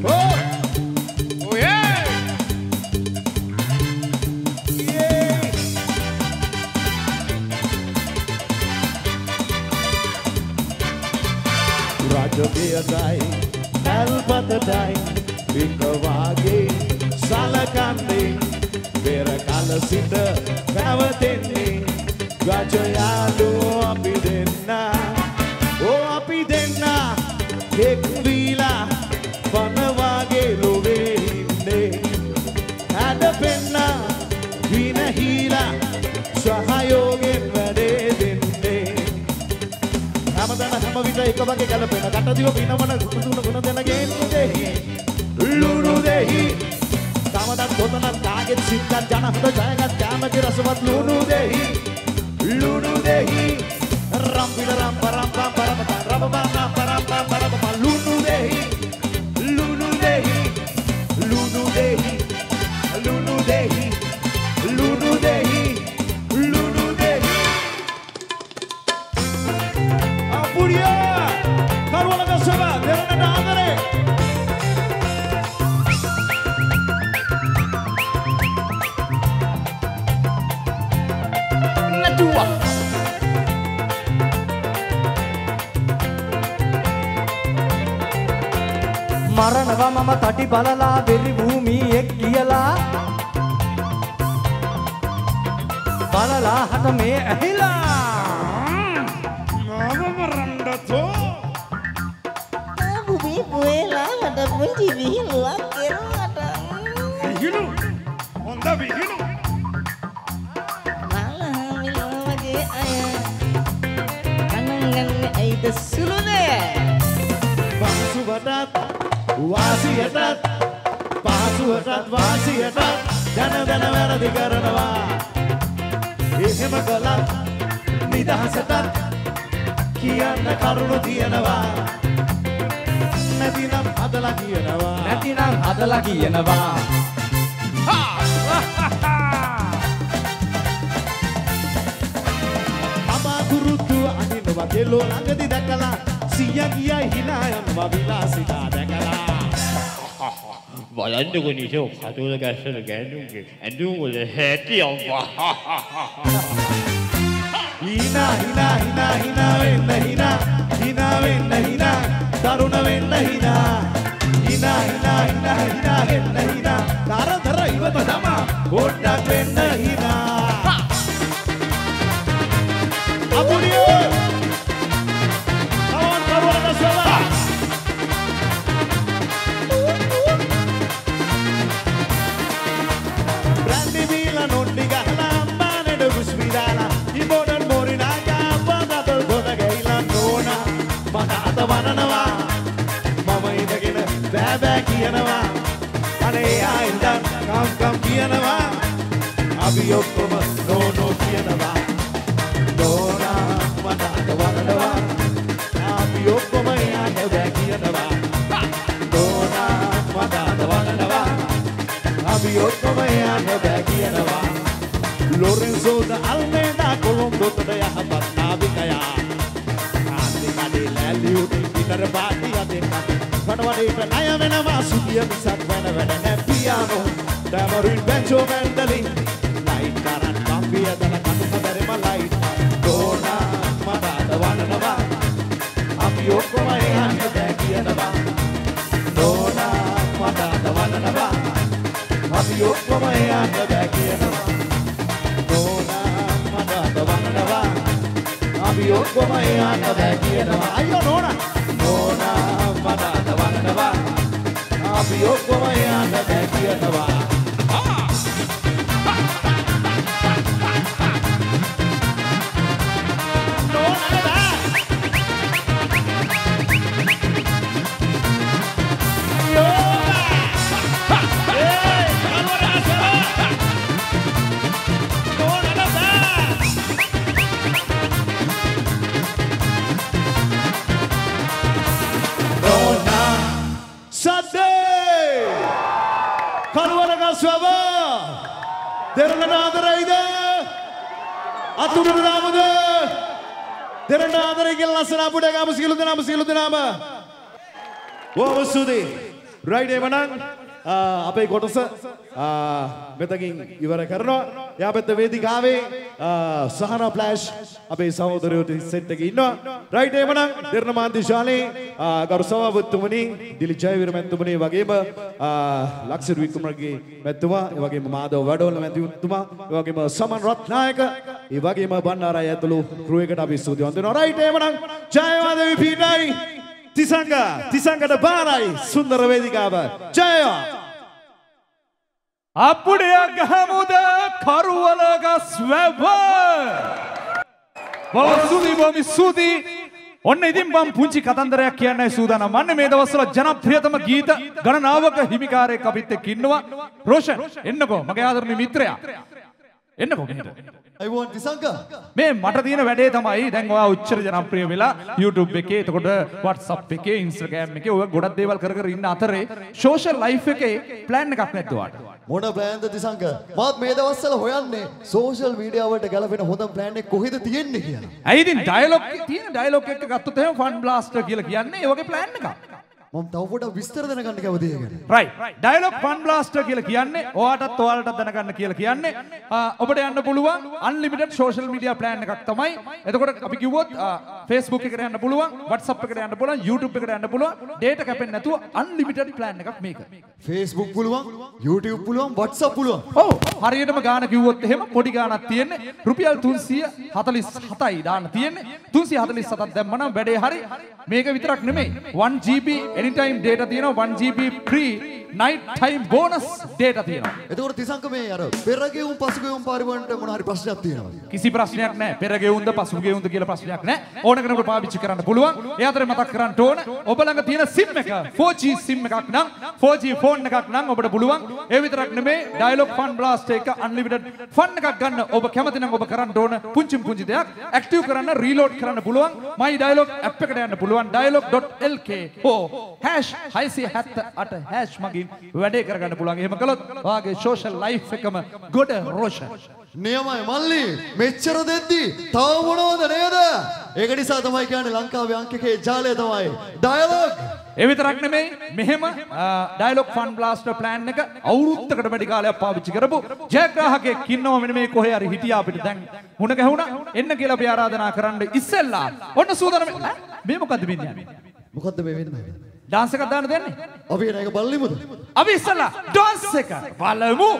ඕ ඔයේ! රජබියටයි නැල්පතටයි විකවාගේ සලකන්නේ. පෙර කල සිට පැවතෙන්නේ ගජයාලෝ අපි දෙන්න. ඕ අපි දෙන්න. එක්වීලා පනවාගේ ලොවේ ඉන්නේ. හැඩ පෙන්න විනහීලා සහයෝගෙන් වැඩේ දෙන්නේ. හැමදැන හැම විට එක වගේ ගැලපෙන කටදිව පිනවන ගුණදුන ගුණ දෙන ගේන්නේ දෙහි ලුණු දෙහි. තමදත් කොතනත් කාගෙත් සිත්තත් ජන හොඳ ජයගත් කෑමකි රසවත් ලුණු දෙහි. السوري، واللي يشوف 我的黑掉吧 ගාම සියලු දෙනාම. සියලු දෙනාම බොහොම ස්තුතියි රයිට් එවනම් අපේ කොටස ආ, මෙතකින් ඉවර කරනවා. යා පැත්ත වේදිකාවේ ආ, සහන ෆ්ලෑෂ් අපේ සහෝදරයෝට සෙට් එකේ ඉන්නවා. රයිට් එවනම් දෙරණ මාන්ති ශාලේ ආ, ගරු සභාපතිතුමනි දිලි ජයවීර මැතිතුමනි වගේම ආ, ලක්ෂර වික්‍රමගේ මැතිතුමා ඒ වගේම මාධව වඩවල මැතිතුමා ඒ වගේම සමන් රත්නායක ඒ වගේම බණ්ඩාරය ඇතුළු crew එකට අපි ස්තුතිවන්ත වෙනවා. රයිට් එවනම් ජයවාද විපීඩයි තිසංග තිසංගට බාරයි සුන්දර වේදිකාව. ජයවා අපුඩය ගහමුද? කරුවලගස් වැව. බව සුදී බොමි සූදී. ඔන්න ඉතින් බම් පුංචි කතන්දරයක් කියන්නයි සූදානම්. වන්නේ මේ දවස්වල ජනප්‍රියතම ගීත ගණනාවක හිමිකාරයෙක් අපිත් එක්ක ඉන්නවා. රෝෂන් එන්නකෝ. මගේ ආදරණීය මිත්‍රයා. එන්නකෝ මෙහෙට අයිබෝන් තිසංක මේ මට තියෙන වැඩේ තමයි දැන් ඔයා උච්චර ජනප්‍රිය වෙලා YouTube එකේ එතකොට WhatsApp එකේ Instagram එකේ ඔය ගොඩක් දේවල් කර කර ඉන්න අතරේ social life එකේ plan එකක් නැද්ද ඔයාට මොන ප්ලෑන්ද තිසංක මාත් මේ දවස්වල හොයන්නේ සෝෂල් මීඩියා වලට ගැලපෙන හොඳ ප්ලෑන් එක කොහෙද තියෙන්නේ කියලා. ඇයි ඉතින් ඩයලොග් තියෙන ඩයලොග් එක ගත්තොත් එහෙම ෆන් බ්ලාස්ටර් කියලා කියන්නේ ඒ වගේ plan එකක්. මම තව පොඩක් විස්තර දැනගන්න කැමතියි ඒ ගැන. රයිට් ඩයලොග් ෆන් බ්ලාස්ටර් කියලා කියන්නේ ඔයාටත් ඔයාලටත් දැනගන්න කියලා කියන්නේ ඔබට යන්න පුළුවන් අන්ලිමිටඩ් සෝෂල් මීඩියා ප්ලෑන් එකක් තමයි. එතකොට අපි කිව්වොත් Facebook එකට යන්න පුළුවන්, WhatsApp එකට යන්න පුළුවන්, YouTube එකට යන්න පුළුවන්. data කැපෙන්නේ නැතුව අන්ලිමිටඩ් ප්ලෑන් එකක් මේක. Facebook පුළුවන්, YouTube පුළුවන්, WhatsApp පුළුවන්. ඔව් හරියටම ගාන කිව්වොත් එහෙම පොඩි ගානක් තියෙන්නේ රුපියල් 347යි දාන්න තියෙන්නේ 347ක් දැම්මනම් වැඩේ හරි මේක විතරක් නෙමෙයි 1GB anytime data තියෙනවා 1GB free night time bonus data තියෙනවා. එතකොට තිසංක මේ අර පෙරගෙවුම් පසුගෙවුම් පරිවර්තනට මොන හරි ප්‍රශ්නයක් තියෙනවද? කිසි ප්‍රශ්නයක් නැහැ පෙර ගෙවුන්ද පසු ගෙවුන්ද කියලා ප්‍රශ්නයක් නැහැ ඕන කෙනෙකුට පාවිච්චි කරන්න පුළුවන්. ඒ අතරේ මතක් කරන්න ඕන ඔබ ළඟ තියෙන SIM එක 4G SIM එකක් නම් 4G phone එකක් නම් ඔබට පුළුවන්. ඒ විතරක් නෙමෙයි dialog fun blast එක unlimited fun එකක් ගන්න ඔබ කැමති නම් ඔබ කරන්න ඕන පුංචි පුංචි දෙයක්. Active කරන්න reload කරන්න පුළුවන්. My dialog app එකට යන්න පුළුවන් dialog.lk හෝ #678 hash මගින් වැඩේ කරගන්න පුළුවන්. එහෙම කළොත් ඔයාගේ social life එකම ගොඩ රෝෂන් නියමයි මල්ලි. මෙච්චර දෙද්දි තව මොනවද නේද? ඒක නිසා තමයි කියන්නේ ලංකාවේ අංක එකේ ජාලය තමයි ඩයලොග්. ඒ විතරක් නෙමෙයි මෙහෙම ඩයලොග් ෆන් බ්ලාස්ටර් ප්ලෑන් එක අවුරුද්දකට වැඩි කාලයක් පාවිච්චි කරපු ජයග්‍රාහකයෙක් ඉන්නවා මෙන්න මේ කොහේ හරි හිටියා අපිට. දැන් මුණ ගැහුණා එන්න කියලා අපි ආරාධනා කරන්න ඉස්සෙල්ලා. ඔන්න සූදානම් මේ මොකද්ද වෙන්නේ යන්නේ මොකද්ද මේ වෙන්නේ? ඩාන්ස් එකක් දාන්න දෙන්නේ? අපි එන එක බලලිමුද? අපි ඉස්සෙල්ලා ඩාන්ස් එක බලමු.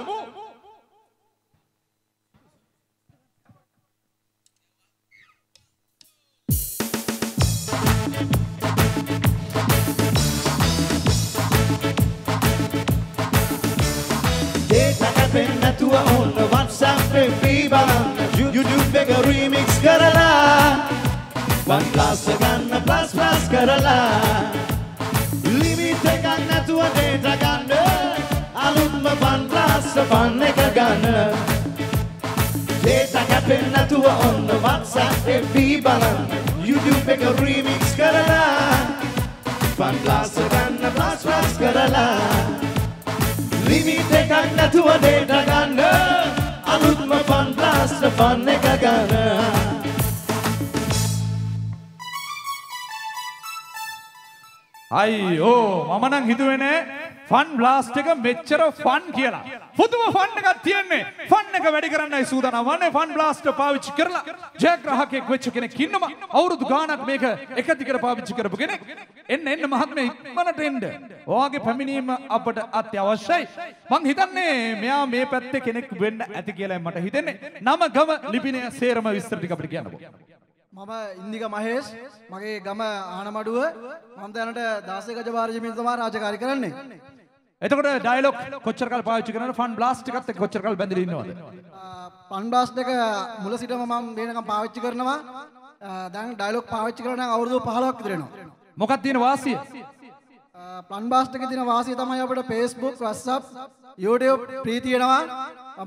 නැතුව ඔන්න WhatsApp එකේ බලන්න YouTube එක remix කරලා. වන් ප්ලස් ගන්න ප්ලස් ප්ලස් කරලා නැතුව data ගන්න අලුත්ම වන් ප්ලස් ෆන් එක ගන්න Data කැපෙන් නැතුව ඔන්න WhatsApp එකේ බලන්න YouTube එක remix කරලා වන් ප්ලස් ගන්න ප්ලස් ප්ලස් කරලා ලිමිට එකක් නැතුව ඩේට ගන්න අලුත්ම ෆන් ප්ලාස්ට ෆන් එක ගන්න. අයියෝ මම නම් හිතුවේ නෑ ෆන් බ්ලාස්ට් එක මෙච්චර ෆන් කියලා. පුදුම ෆන් එකක් තියෙන්නේ. ෆන් එක වැඩි කරන්නයි සූදානම් වන්නේ ෆන් බ්ලාස්ට් පාවිච්චි කරලා ජයග්‍රාහකයෙක් වෙච්ච කෙනෙක් ඉන්නවා. අවුරුදු ගාණක් මේක එක දිගට පාවිච්චි කරපු කෙනෙක්. එන්න එන්න මහත්මයා ඉක්මනට එන්න. ඔයාගේ පැමිණීම අපට අත්‍යවශ්‍යයි. මං හිතන්නේ මෙයා මේ පැත්තේ කෙනෙක් වෙන්න ඇති කියලා මට හිතෙන්නේ. නම ගම ලිපිනය සේරම විස්තර ටික අපිට කියන්නකෝ. මම ඉන්දික මහේෂ් මගේ ගම ආනමඩුව මම දැනට දාසක ජවාරජමින් තමා රාජකාරි කරන්නේ. එතකොට ඩයලොග් කොච්චර කල් පාවිච්චි කරනවද ෆන් බ්ලාස්ට් එකත් එක්ක කොච්චර කල් බැඳලා ඉන්නවද? පන්බාස්් එක මුල සිටම මම දේනකම් පාවිච්චි කරනවා දැන් ඩයිලොක් පාවිච්චි කරන අවුරුදු පහලක් විතරෙනවා. මොකක් තියෙන වාසිය? පන්බාස්ට් එක තියෙන වාසිය තමයි අපිට Facebook, WhatsApp, YouTube ප්‍රී තියෙනවා.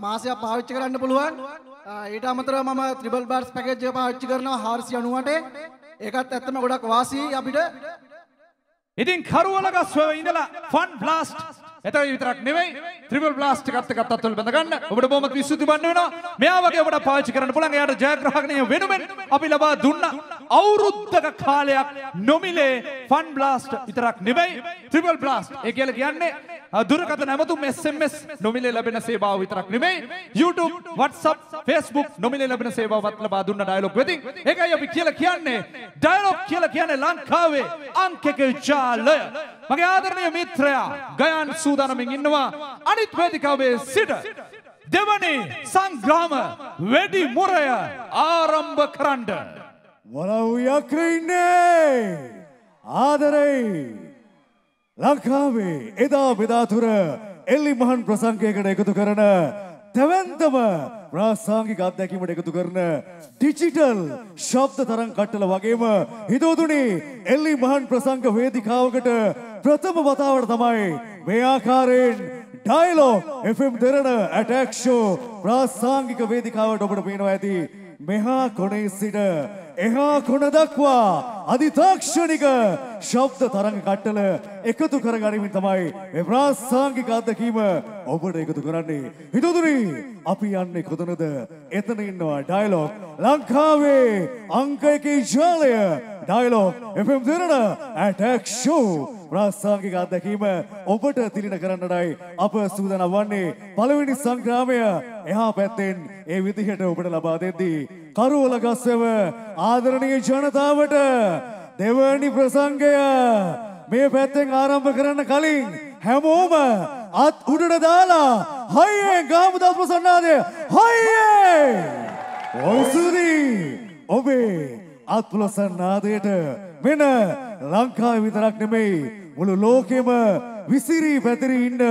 මාසයක් පාවිච්චි කරන්න පුළුවන්. ඊට අමතරව මම ත්‍රිබල් බාර්ස් පැකේජ් එක පාවිච්චි කරනවා 498. ඒකත් ඇත්තම ගොඩක් වාසි අපිට ඉතින් කරුවලගස්ව ඉඳලා ෆන් බ්ලාස්ට් එතන විතරක් නෙවෙයි ත්‍රිපල් බ්ලාස්ට් එකත් එක්ක අත්වල බඳ ගන්න. ඔබට බොහොමත් විශ්ුති බන්න වෙනවා. මෙයා වගේ ඔබට පාවිච්චි කරන්න පුළුවන්. එයාට ජයග්‍රහණය වෙනුවෙන් අපි ලබා දුන්න අවුරුද්දක කාලයක් නොමිලේ ෆන් බ්ලාස්ට් විතරක් නෙවෙයි ත්‍රිපල් බ්ලාස්ට්. ඒ කියලා කියන්නේ අ, දුරකථන ඇමතුම් SMS නොමිලේ ලැබෙන සේවාව විතරක් නෙවෙයි YouTube, WhatsApp, Facebook නොමිලේ ලැබෙන සේවාවත් ලබා දුන්න ඩයලොග් වෙතින්. ඒකයි අපි කියලා කියන්නේ ඩයලොග් කියලා කියන්නේ ලංකාවේ අංක එක ජාලය. මගේ ආදරණීය මිත්‍රයා ගයන් සූදානමින් ඉන්නවා අනිත් වේදිකාවේ සිට දෙවනි සංග්‍රාම වෙඩි මුරය ආරම්භ කරන්න. වලව් යක්‍රඉන්නේ ආදරයි ලංකාවේ එදා බෙදාතුර එල්ලි මහන් ප්‍රසංකයකට එකතු කරන තැවන්තම ප්‍රාසාංගික අත්දැකීමට එකතු කරන ඩිජිටල් ශබ්ද තරං කට්ටල වගේම හිතෝතුනි එල්ලි මහන් ප්‍රසංග වේදිකාවකට ප්‍රථම වතාවට තමයි මේ ආකාරයෙන් ඩයිලෝ FM දෙරණ ඇටක්ෂෝ ප්‍රාසාංගික වේදිකාවට ඔබට පේනවා ඇති මෙහා කොනේ සිට එහා කොන දක්වා අධිතාක්ෂණික ශබ්ද තරඟ කට්ටල එකතු කර ගනිමින් තමයි මේ ප්‍රාසංගික අත්දැකීම ඔබට එකතු කරන්නේ. හිතතුනි අපි යන්නේ කොතනද? එතන ඉන්නවා ඩයලොග් ලංකාවේ අංක එකේ ජාලය Dialog FM Derana attack show ප්‍රාසංගික අත්දැකීම ඔබට තිලින කරන්නටයි අප සූදානම් වන්නේ. පළවෙනි සංග්‍රාමය එහා පැත්තෙන් ඒ විදිහට ඔබට ලබා දෙද්දී කරුවල ගස්සව ආදරණීය ජනතාවට දෙවැනි ප්‍රසංගය මේ පැත්තෙන් ආරම්භ කරන්න කලින් හැමෝම අත් උඩට දාලා හයියෙන් ගාමු දස් ප්‍රසන්නාදය. හයියේ! ඔසුදී ඔබේ අත්පුලසන්නාදයට මෙන ලංකාව විතරක් නෙමෙයි මුළු ලෝකෙම විසිරී පැතිරී ඉන්න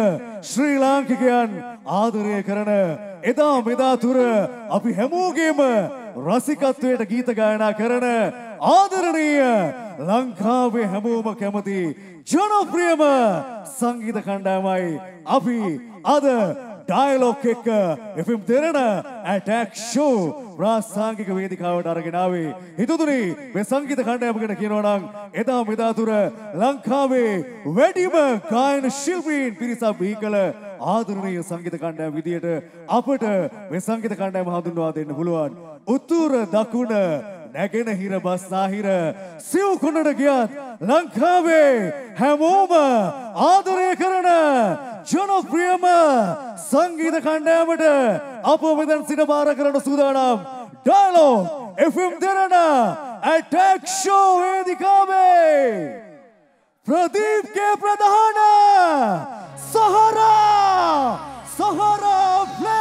ශ්‍රී ලාංකිකයන් ආදරය කරන එදා මෙදා තුර අපි හැමෝගේම රසිකත්වයට ගීත ගායනා කරන ආදරණීය ලංකාවේ හැමෝම කැමති ජනප්‍රියම සංගීත කණ්ඩායමයි අපි අද ඩයිලොක් එක්ක FM දෙරණ ඇටැක් ෂෝ ප්‍රාසංගික වේදිකාවට අරගෙන ආවේ. හිතුතුනි මේ සංගීත කණ්ඩායම ගැන කියනවා නම් එදා මෙදා තුර ලංකාවේ වැඩිම ගායන ශිල්පීන් පිරිසක් බිහි කළ ආදරණීය සංගීත කණ්ඩායම විදියට අපට මේ සංගීත කණ්ඩායම හඳුන්වා දෙන්න පුළුවන්. උතුර දකුණ නැගෙනහිර බස්නාහිර සිව් කුණට ගියත් ලංකාවේ හැමෝම ආදරය කරන ජනප්‍රියම සංගීත කණ්ඩායමට අප මෙතන සිට බාර කරන සූදානම් Dialog FM Derana attack show වේදිකාවේ. ප්‍රදීප්ගේ ප්‍රධාන සහරා සහරා ෆ්ලෑ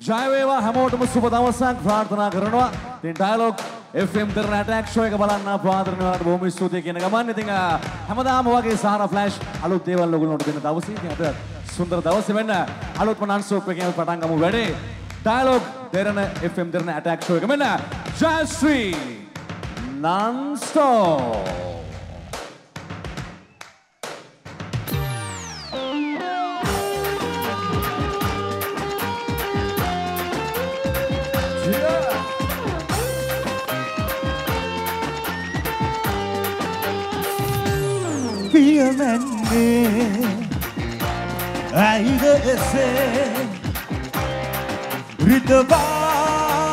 ජයවේවා හැමෝටම සුබ දවසක්. ප්‍රාර්ථනා කරනවා. තින් ඩයලොග් FM කරන ඇටැක් ෂෝ එක බලන්න ප්‍රාර්ථනා වලට බොහොම ස්තුතියි කියන ගමන්. ඉතින් අ, හැමදාම වගේ සාරා ෆ්ලෑෂ් අලුත් දේවල් ඔයගොල්ලන්ට දෙන දවසේ ඉතින් අද සුන්දර දවසේ වෙන්න අලුත්ම නන් සෝප් එකකින් අපි පටන් ගමු. වැඩේ Dialog Derana FM Derana attack show එක මෙන්න ජයශ්‍රී non stop පියමැන්නේ ඇයිද එසේ රිදවාලා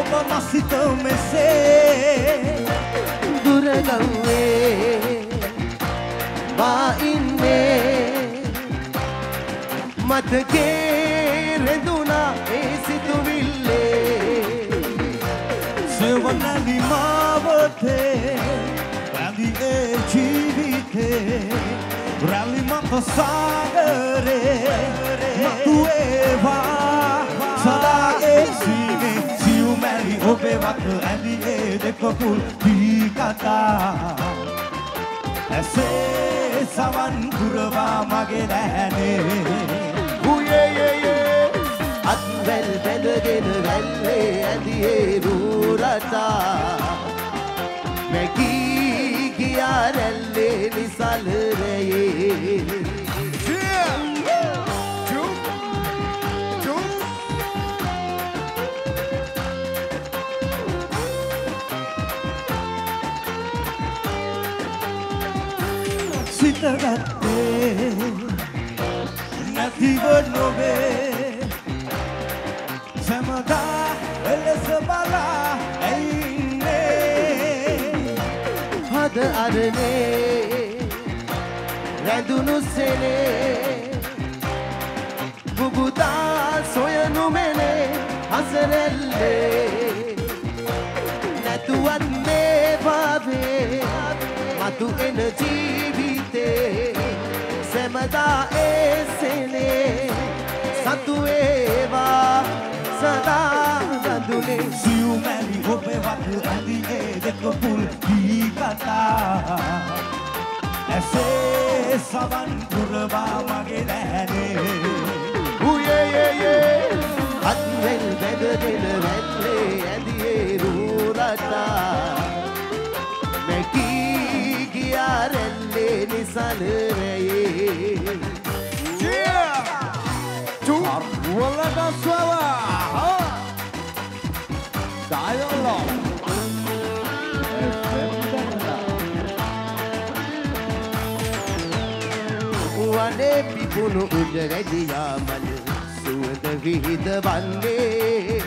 ඔබ මසිත මෙසේ දුරගව්වේ බාඉන්නේ මතකේ රැඳුනා ඒ සිතුවිල්ලේ සෙවනලි මාවතේ පැදි ඒ ජීවිතේ රැලි මත සාගරේ මතුවේවා. මගේ සීනේ සියුමැලි ඔබේ වත ඇඳියේ දෙකොකුල් දී කතා ඇසේ සවන් පුරවා මගේ දැනේ උයේයේයේ අත්වැල් බැඳගෙන වැල්ලේ ඇදියේ රූරටා මැකී ගියා රැල්ලේ නිසල්රයේ සිත හද අරනේ රැඳුණු සෙනේ. බුබුදා සොයනු මෙනේ හසරැල්ලේ නැතුවත් මේ භාවේ මතු එන ජීවිතේ. සැමදා ඒසෙනේ සතු ඒවා සදා ගඳුනේ සියුමැලි ඔබේ වත ඇඳියේ දෙකොකුල් දී කතා. ඇසේ සවන් පුරවා මගේ දැනේ උයේයේයේ අත්වැල් බැඳගෙන වැල්ලේ ඇදියේ රූරටා මැකී ගියා රැල්ලේ නිසලරයේ වනේ පිපුණු උඩ රැදියා මල සුවඳ විහිද වන්නේ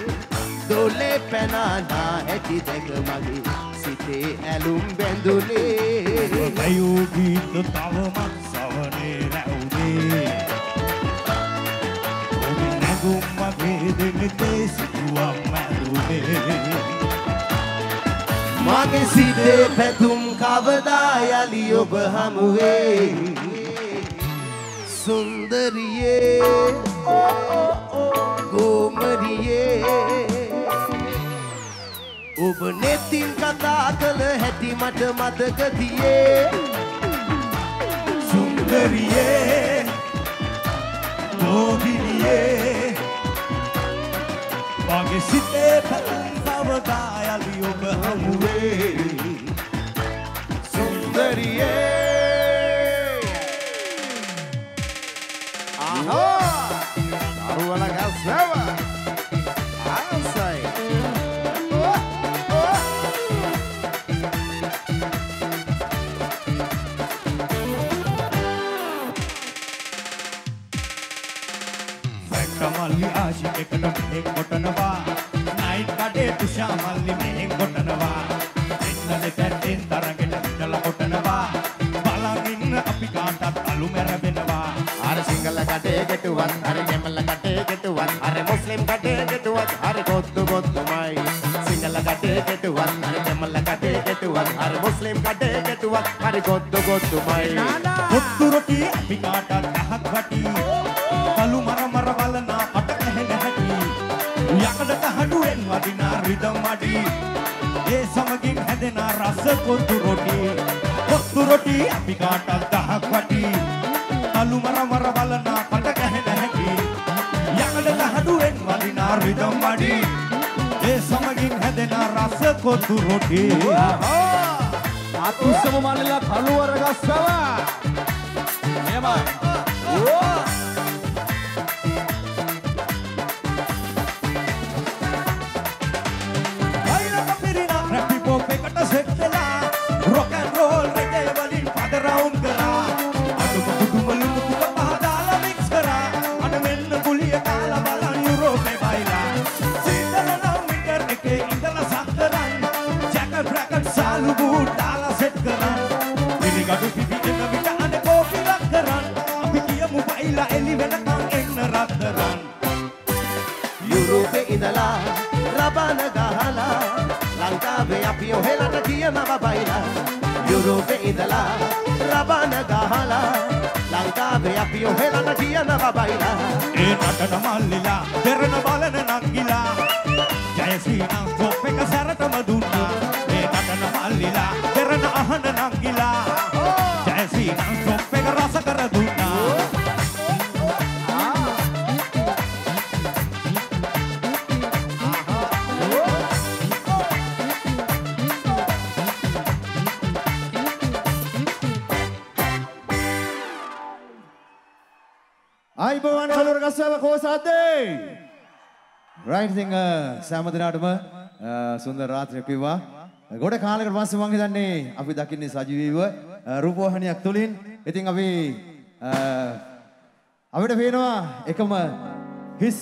දොලේ පැනානා ඇති දැක මගේ සිතේ ඇලුම් බැඳුනේ ඇයෝ ගීත තවමත් සවනේ නැගුම් මගේ දෙමිතේ සිතුවම් ඇදුනේ මගේ සිතේ පැතුම් කවදා යලි ඔබ හමුවේ? සුන්දරියේ ගෝමරියේ. ඔබ නෙතින් කතා කළ හැටි මට මතකතියේ සුන්දරියේ ගෝගිරියේ මගේ සිතේ පැතුම් කවදා යලි ඔබ හමුවේ. සුන්දරියේ. ආහා! දරුවල ගස්වැව ආසයි මල්ලි ආශි එකට මෙහෙක් කොටනවා නයිට් කඩේ තුෂා මල්ලි මෙහෙක් කොටනවා එන්න දෙතෙන් තරගෙට විදලා කොටනවා බලන් ඉන්න අපි කාටත් අලු මැරෙනවා අර සිංහල කටේ ගෙටුවත් අර ගෙමල කටේ ගෙටුවත් අර මුස්ලිම් කටේ ගෙටුවත් අර ගොත්තු ගොත්තුමයි සිංහල කටේ ගෙටුවත් අර ගෙමල කටේ ගෙටුවත් අර මුස්ලිම් කටේ ගෙටුවත් අර ගොත්තු ගොත්තුමයි කොත්තු රොටි අපි කාටත් අහක් වටි වදිනා රිදම් අඩි. ඒ සමගින් හැදෙන රස කොත්තු රොටි. කොත්තු රොටි අපි කාටත් අහක් වටි. කලු මර මර බලන පට කැහෙන හැටි. යකඩ කහඩුවෙන් වදිනා රිදම් අඩි. ඒ සමගින් හැදෙන රස කොත්තු රොටි. අතුස්සම මල්ලලා කළුවර ගස්සවා එමයි ලංකාවේ අපි ඔහෙලට කියනවා බයිලා ඒ නටන මල්ලිලා දෙරණ බලන නංගිලා අයිබෝවන් කළුවර ගස්වැව කෝසාද්දේ රයිට් ඉතින් සෑම දිනාටම uh, සුන්දර රාත්‍රියක් කිව්වා uh, ගොඩ කාලයකට පස්සේ මම හිතන්නේ අපි දකින්නේ සජීවීව uh, රූපවාහිනියක් තුලින්. ඉතින් අපි අපිට පේනවා එකම හිස්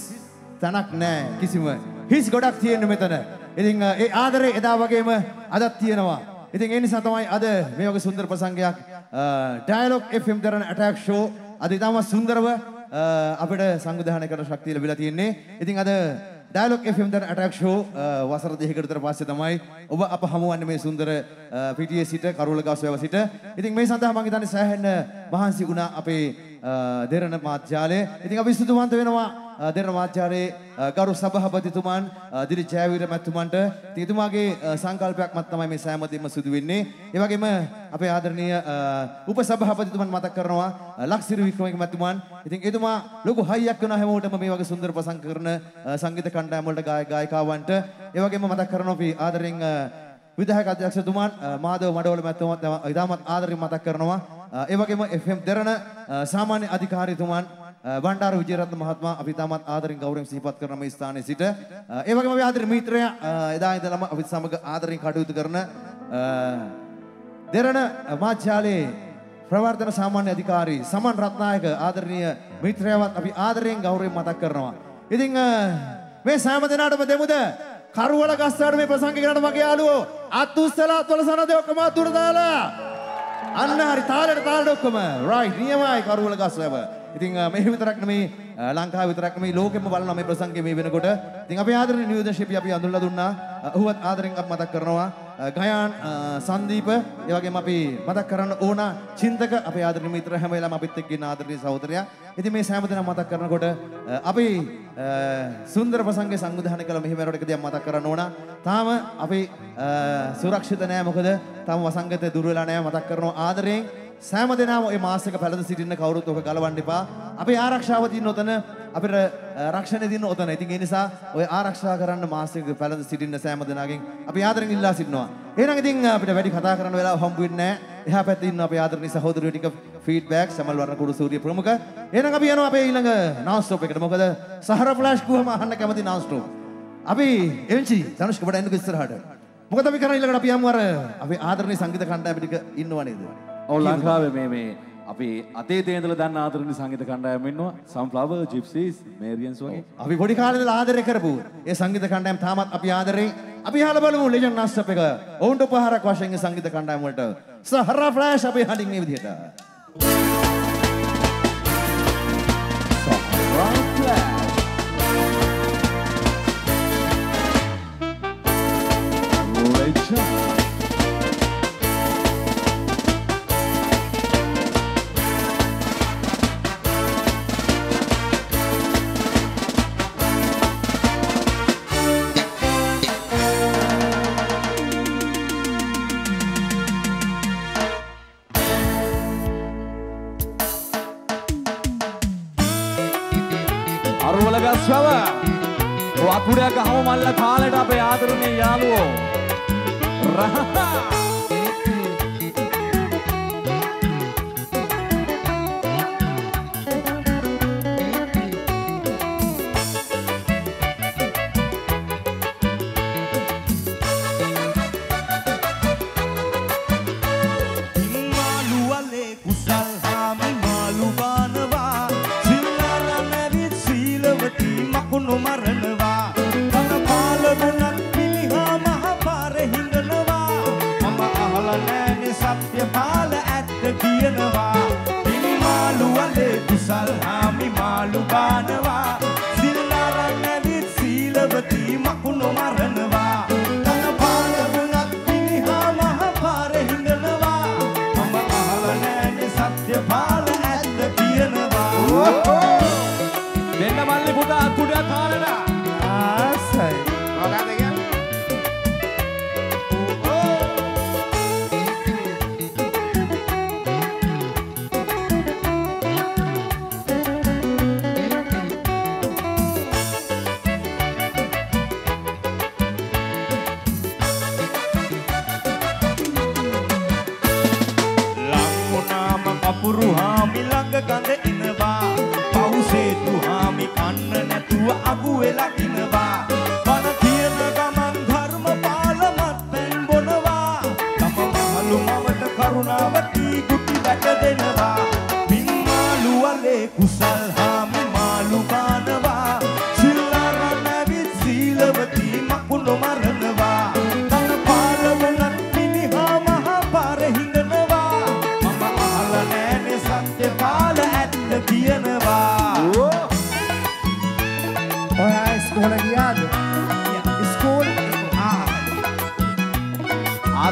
තැනක් නැහැ කිසිම හිස් ගොඩක් තියෙන මෙතන. ඉතින් ඒ ආදරේ එදා වගේම අදත් තියෙනවා. ඉතින් ඒ නිසා තමයි අද මේ වගේ සුන්දර ප්‍රසංගයක් Dialog FM Derana attack show අද ඉතාමත් සුන්දරව Uh, අපිට සංවිධානය කරන ශක්තිය ලැබිලා තියෙන්නේ. ඉතින් අද Dialog FM Derana attack show වසර දෙකකට විතර පස්සේ තමයි ඔබ අප හමුවන්නේ මේ සුන්දර uh, පිටියේ සිට කරුවල ගස්වැව සිට. ඉතින් මේ සඳහා මම හිතන්නේ සෑහෙන මහන්සි වුණා අපේ දෙරණ මාධ්‍යාලය. ඉතින් අපි ස්තුතිවන්ත වෙනවා දෙරණ මාධ්‍යාලයේ ගරු සභාපතිතුමන් දිලි ජයවීර මැතිතුමන්ට ඉතින් එතුමාගේ සංකල්පයක් මත තමයි මේ සෑම දෙයක්ම සිදු වෙන්නේ. ඒ වගේම අපේ ආදරණීය උප සභාපතිතුමන් මතක් කරනවා ලක්සිරි වික්‍රමක මැතිතුමන්. ඉතින් එතුමා ලොකු හයියක් වෙනවා හැමෝටම මේ වගේ සුන්දර ප්‍රසංග කරන සංගීත කණ්ඩායම් වලට ගායක ගායිකාවන්ට. ඒ වගේම මතක් කරනවා අපි ආදරෙන් විධායක අධ්‍යක්ෂතුමන් මාධව මඩවල මැතිතුමත් ඉතාමත් ආදරෙන් මතක් කරනවා. ඒ වගේම FM දෙරණ සාමාන්‍ය අධිකාරීතුමන් බණ්ඩාර විජේරත්න මහත්මයා අපි තාමත් ආදරෙන් ගෞරවයෙන් සිහිපත් කරන මේ ස්ථානයේ සිට. ඒ වගේම අපි ආදරේ මිත්‍රයා එදා ඉඳලම අපිත් සමග ආදරෙන් කටයුතු කරන දෙරණ මාධ්‍යාලයේ ප්‍රවර්තන සාමාන්‍ය අධිකාරී සමන් රත්නායක ආදරණීය මිත්‍රයාවත් අපි ආදරයෙන් ගෞරවයෙන් මතක් කරනවා. ඉතින් මේ සෑම දිනාටම දෙමුද? කරුවල ගස්සාට මේ ප්‍රසංග කරන මගේ යාළුවෝ අත් උස්සලා අත්වල සනදේ ඔක්කොම අතුර දාලා අන්න හරි තාලෙට තාලෙට ඔක්කොම රයිට් නියමයි කරුවල ගස්වැව. ඉතින් මෙහෙ විතරක් නෙමේ ලංකාව විතරක් නෙමේ ලෝකෙම බලනවා මේ ප්‍රසංගය මේ වෙනකොට. ඉතින් අපේ ආදරණීය නියෝජන ශිල්පී අපි අඳුල්ලා දුන්නා. ඔහුවත් ආදරෙන් අප මතක් කරනවා. ගයාන් සංදීප ඒ වගේම අපි මතක් කරන්න ඕන චින්තක අපේ ආදරණීය මිත්‍ර හැම වෙලාවෙම අපිත් එක්ක ඉන්න ආදරණීය සහෝදරයා. ඉතින් මේ සෑම දෙනා මතක් කරනකොට අපි සුන්දර ප්‍රසංගය සංවිධානය කළ මෙහි මෙරට එක දෙයක් මතක් කරන්න ඕන. තාම අපි සුරක්ෂිත නෑ මොකද තාම වසංගතය දුර වෙලා නෑ මතක් කරනවා ආදරයෙන් සෑම දෙනාම ඔය මාසෙක පැළඳ සිටින්න කවුරුත් ඔක ගලවන්න එපා. අපේ ආරක්ෂාව තියෙන ඔතන අපිට රක්ෂණය දෙන්න ඔතන. ඉතින් ඒ නිසා ඔය ආරක්ෂා කරන්න මාසෙක පැළඳ සිටින්න සෑම දෙනාගෙන් අපි ආදරෙන් ඉල්ලා සිටිනවා. එහෙනම් ඉතින් අපිට වැඩි කතා කරන්න වෙලාව හම්බ වෙන්නේ නැහැ. එහා පැත්තේ ඉන්න අපේ ආදරණීය සහෝදරයෝ ටික ෆීඩ්බැක් සමල් වර්ණ කුරු සූර්ය ප්‍රමුඛ. එහෙනම් අපි යනවා අපේ ඊළඟ නාස්ටොප් එකට. මොකද සහර ෆ්ලෑෂ් ගුවම අහන්න කැමති නාස්ටොප්. අපි එන්චි තනුෂ්ක බඩ එන්නකෝ ඉස්සරහට. මොකද අපි කරන්නේ ඊළඟට අපි යමු අර අපේ ආදරණීය සංගීත කණ්ඩායම ටික ඉන්නව නේද? ඔව් ලංකාවේ මේ මේ අපි අතේ තේඳල දන්න ආදරණීය සංගීත කණ්ඩායම ඉන්නවා. සම්ෆ්ලවර් ජිප්සීස් මේරියන්ස් වගේ. අපි පොඩි කාලේ ඉඳලා ආදරය කරපු ඒ සංගීත කණ්ඩායම තාමත් අපි ආදරේ අපි අහලා බලමු ලෙජන්ඩ් නාස්ටප් එක. ඔවුන්ට උපහාරයක් වශයෙන් සංගීත කණ්ඩායම වලට. සහරා ෆ්ලෑෂ් අපි හඬින් මේ විදිහට. සහරා රහා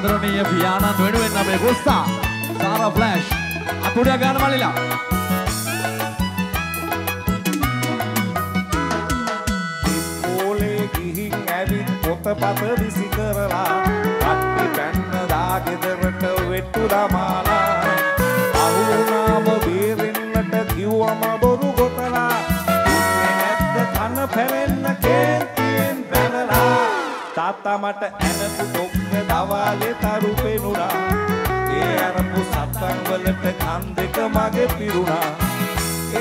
ආදරණීය පියාණන් වෙනුවෙන් අපේ ගොස්සා සාරා ෆ්ලෑෂ් අතුඩිය ගන්න මල්ලිලා ඕලේ ගිහින් ඇවිත් පොතපත විසි කරලා අත්ති පැන්න දාගෙදරට වෙට්ටු දමාලා. අහුනාම බේරෙන්නට කිව්වම බොරු ගොතලා නැත්ත කන පැවෙන්න කේන්තියෙන් පැනලා තාත්තා මට ඇනපු තොක්ක නවාලෙ තරුපේ නුරා ඒ අරපු සත්තන් වලට කන් දෙක මගේ පිරුණා.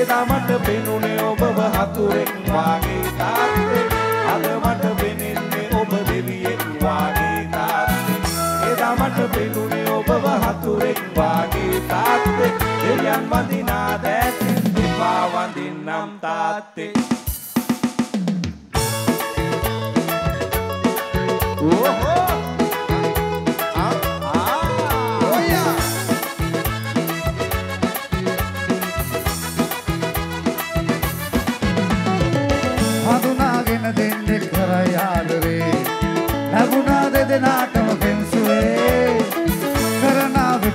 එදා මට පෙනුනේ ඔබව හතුරෙක් වාගේ තාත්තේ. අද මට පෙනෙන්නේ ඔබ දෙවියෙක් වාගේ තාත්තේ. එදා මට පෙනුනේ ඔබව හතුරෙක් වාගේ තාත්තේ. දෙවියන් වඳිනා දැතින් දෙපා වඳින්නම් තාත්තේ. Whoa!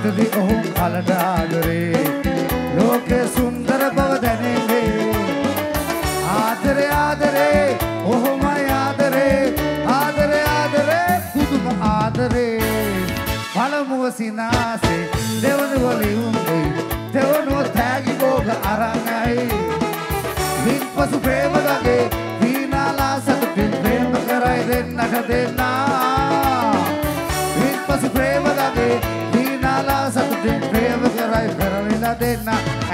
මොකදි ඔහු අලට ආදරේ. ලෝකේ සුන්දර බව දැනෙන්නේ. ආදරේ ආදරේ ඔහුමයි ආදරේ. ආදරේ ආදරේ පුදුම ආදරේ. පළමුව සිනාසේ දෙවනුව ලියුම්ගේ දෙවනුව තෑගි බෝග අරන් ඇයි මින් පසු ප්‍රේම ගගේ වීණාලා සතුටින් ප්‍රේම කරයි දෙන්නට දෙන්නා. මින් පසු ප්‍රේම ගගේ denna.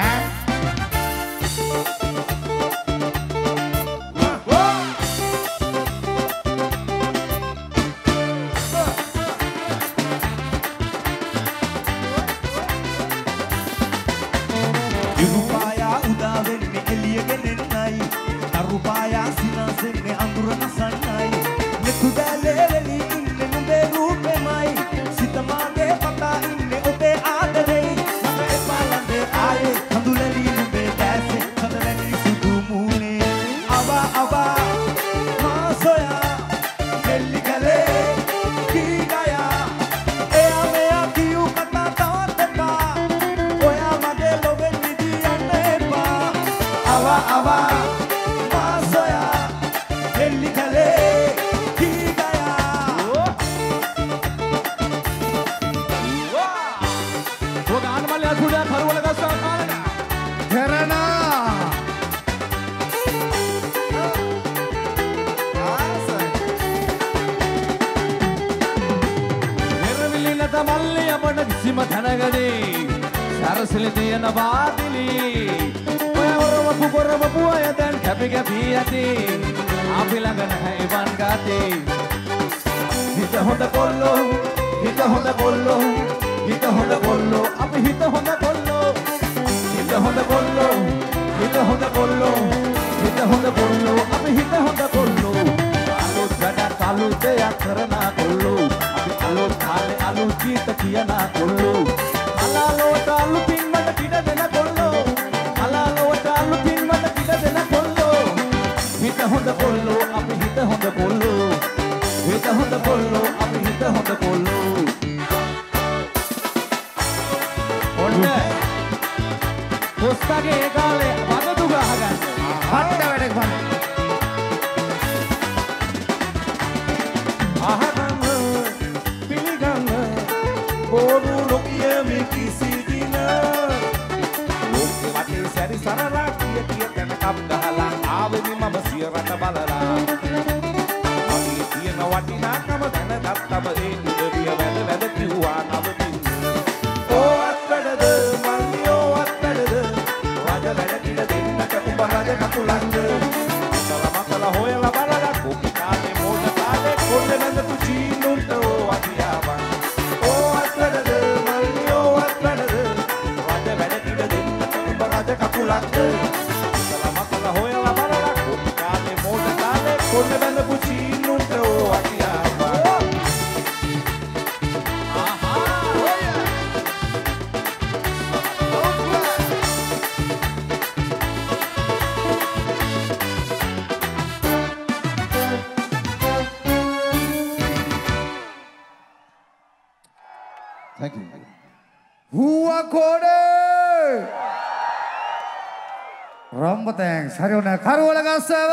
හරි ඔන්න කරුවල ගස්සව.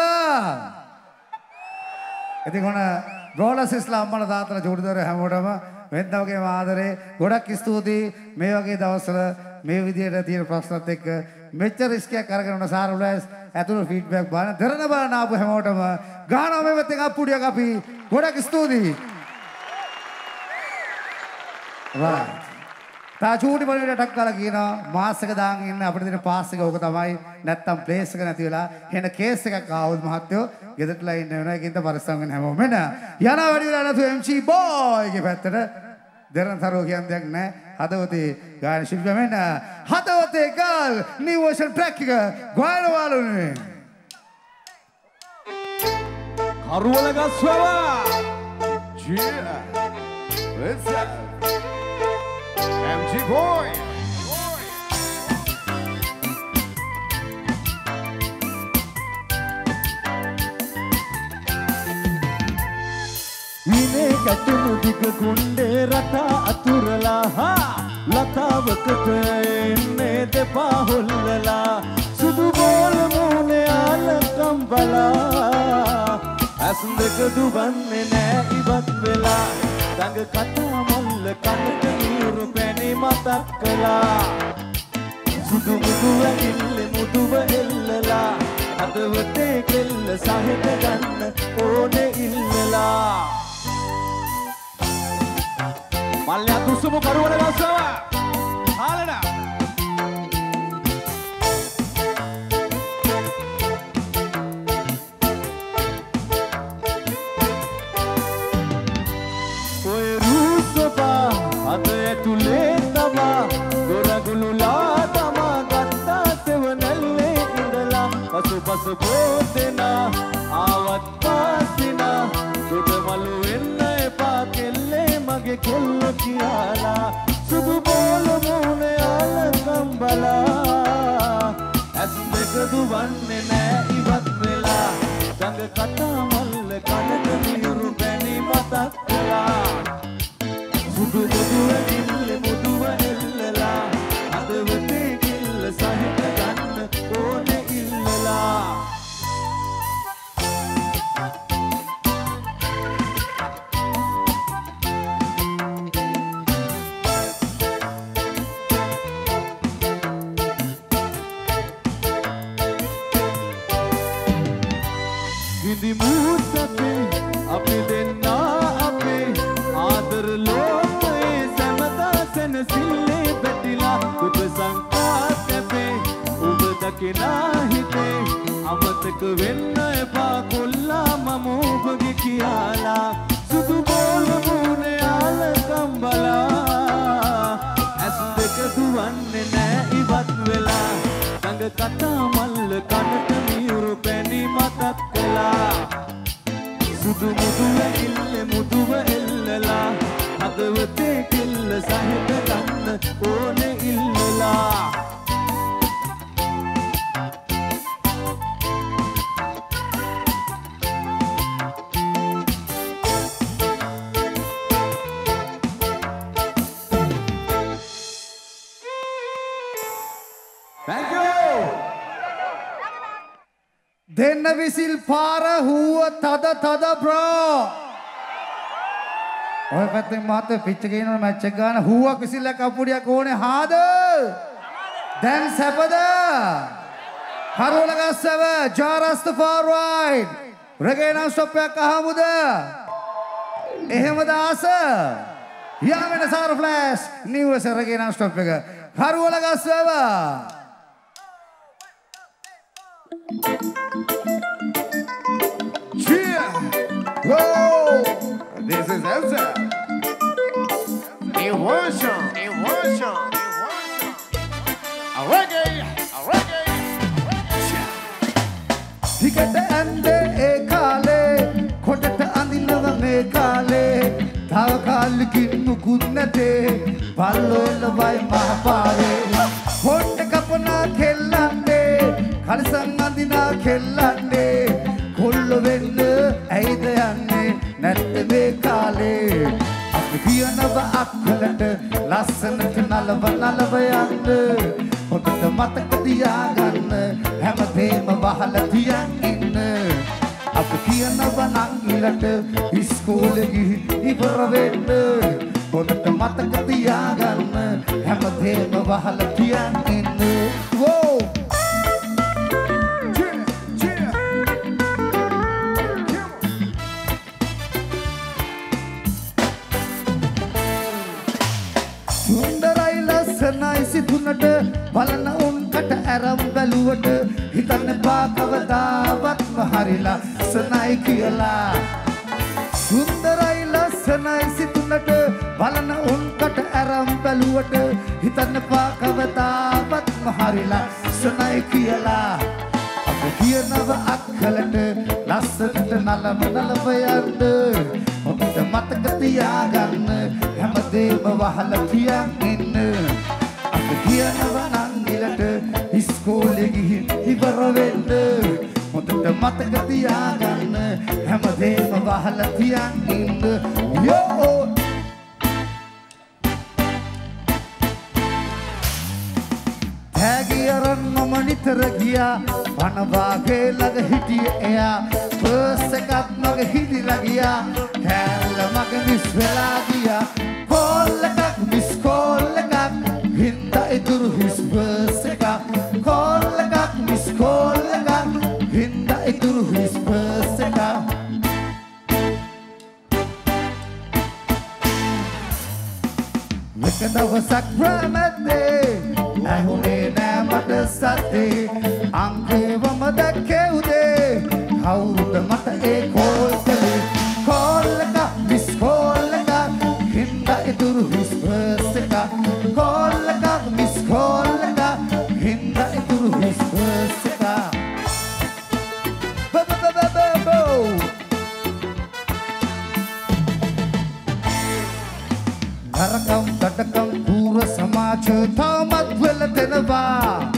ඉතින් ඔන්න බ්‍රෝලස් ඉස්ලා අම්මලා තාත්තලා චූටිදර හැමෝටම වෙනද වගේම ආදරේ ගොඩක් ස්තුතියි මේ වගේ දවස්වල මේ විදියට තියෙන ප්‍රශ්නත් එක්ක මෙච්චර රිස්කයක් අරගෙන ඔන්න සාරුලස් ඇතුළු ෆීඩ්බැක් බලන දරන බලන ආපු හැමෝටම ගානවා මේ පැත්තෙන් අප්පුඩියක් අපි ගොඩක් ස්තුතියි. right. තා චූටි පොඩි ටක් කාලා කියනවා මාස් එක දාන් ඉන්න අපිට දෙන පාස් එක ඕක තමයි නැත්තම් ප්ලේස් එක නැති වෙලා එහෙන කේස් එකක් ආවොත් මහත්තයෝ ගෙදරටලා ඉන්න වෙනවා. ඒකින්ද පරිස්සම් වෙන්න හැමෝම එන්න යනවා වැඩි වෙලා නැතු MC boy ගේ පැත්තට. දෙරන්තරෝ කියන දෙයක් නැහැ. හදවතේ ගායන ශිල්පියා මෙන්න. හදවතේ ගල් new version track එක ගායන වාලුනේ කරුවල ගස්වවා Yeah. What's up? MG boy. විනේ කැටුණු දිග කුණ්ඩේ රටා අතුරලා හා ලතාවකට එන්නේ දෙපා හොල්ලලා සුදු බෝල මූනේ ආලකම් බලා. ඇස් දෙක දුවන්නේ නෑ ඉවත් වෙලා. දඟ කතා මල්ල කනට නියුරු පැණි මතක් කළා. සුදු මුදුව ඉල්ල මුදුව එල්ලලා. හදවතේ කෙල්ල සහිත ගන්න ඕනේ ඉල්ලලා. මල්ලයා දුස්සමු කරුවල ගස්සව හාලනා ඔය රූසබා අද ඇතුලේ තමා ගොරගුළුලා තමා ගත්තා සෙවනැල්ලේ ඉඳලා පසුපස බෝදෙනා මගේ කෙල්ල කියලා. සුදු බෝල මූනේ ආලකම් බලා ඇස් දෙක දුවන්නේ නෑ ඉවත් වෙලා. ගඟ කතා මල්ල කනට මියුරු පැණි මතක් කළා. සුදු මුදුව ඉල්ල අමතක වෙන්න එපා කොල්ලා මම ඔබගේ කියලා. සුදු බෝල මූනේ ආලකම් බලා. ඇස් දෙක දුවන්නේ නෑ ඉවත් වෙලා. ගඟ කතා මල්ල කනට මියුරු පැණි මතක් කළා. සුදු මුදුව ඉල්ල මුදුව එල්ලලා. හදවතේ කෙල්ල සහිත ගන්න ඕනේ ඉල්ලලා. දෙන්න විසිල් පාර හුව තද තද බ්‍රෝ. ඔය පැත්තෙන් මහත්තය පිච්ච ගේනවනේ මැච් එක ගන්න හුවක් විසිල්ලක් අපුඩියක් ඕනේ හාද? දැන් සැපද? කරවල ගස්සව ජාරස්ත ෆාර්වයිඩ්. රගේනම් ස්ටොප් එකක් අහමුද? එහෙමද ආස? යාමෙන සාර ෆ්ලෑෂ් නිවස රගේනම් ස්ටොප් එක. කරවල ගස්සව Yeah. Whoa. This is Elsa. Emotion. Emotion. A reggae. A reggae. හිකට ඇන්දේ ඒ කාලේ කොටට අඳිනව මේ කාලේ තව කාලෙකින් මුකුත් නැතේ පල්ලෝ එළවයි මහපාරේ හොට්ට කපනා කෙල්ලන්නේ කලසන් අඳිනා කෙල්ලන්නේ කොල්ල වෙන්න ඇයිද යන්නේ? නැත්ත මේ කාලේ? අපි කියනව අක්කලට ලස්සනට නලව නලව යන්න. හොඳට මතක තියාගන්න හැමදේම වහලා තියන් ඉන්න. අප කියනව නංගිලට ඉස්කෝලේ ගිහින් ඉවර වෙන්න. හොඳට මතක තියාගන්න හැමදේම වහලා තියන් ඉන්න. වෝ සුන්දරයි ලස්සනයි සිතුනට. බලන උන්කට ඇරම් බැලුවට. හිතන්න එපා කවදාවත්ම හරි ලස්සනයි කියලා. සුන්දරයි ලස්සනයි සිතුනට. බලන උන්කට ඇරම් බැලුවට. හිතන්න එපා කවදාවත්ම හරි ලස්සනයි කියලා. අප කියනව අක්කලට ලස්සනට නලම නලව යන්න. හොඳට මතක තියාගන්න හැමදේම වහලා තියන් ඉන්න අප කියනව නංගිලට ඉස්කෝලේ ගිහින් ඉවර වෙන්න. හොඳට මතක තියාගන්න හැමදේම වහලා තියන් ඉන්න යෝ! තෑගි අරන් මම නිතර ගියා. පනවාගේ ළඟ හිටිය එයා. පර්ස් එකක් මගේ හිදිලා ගියා. කෑල්ල මගේ මිස් වෙලා ගියා. කෝල් ඉතුරු හිස් පර්ස් එකක් කෝල් එකක් මිස් කෝල් එකක් හින්දා ඉතුරු හිස් පර්ස් එකක්. එක දවසක් ප්‍රමැද්දේ ඇහුනේ නෑ මට සතේ අංකේවම දැක්කේ උදේ කවුරුද මට ඒ කෝල් කළේ? නරකම් දඩකම් පූර සමාජ තාමත් වෙල දෙනවා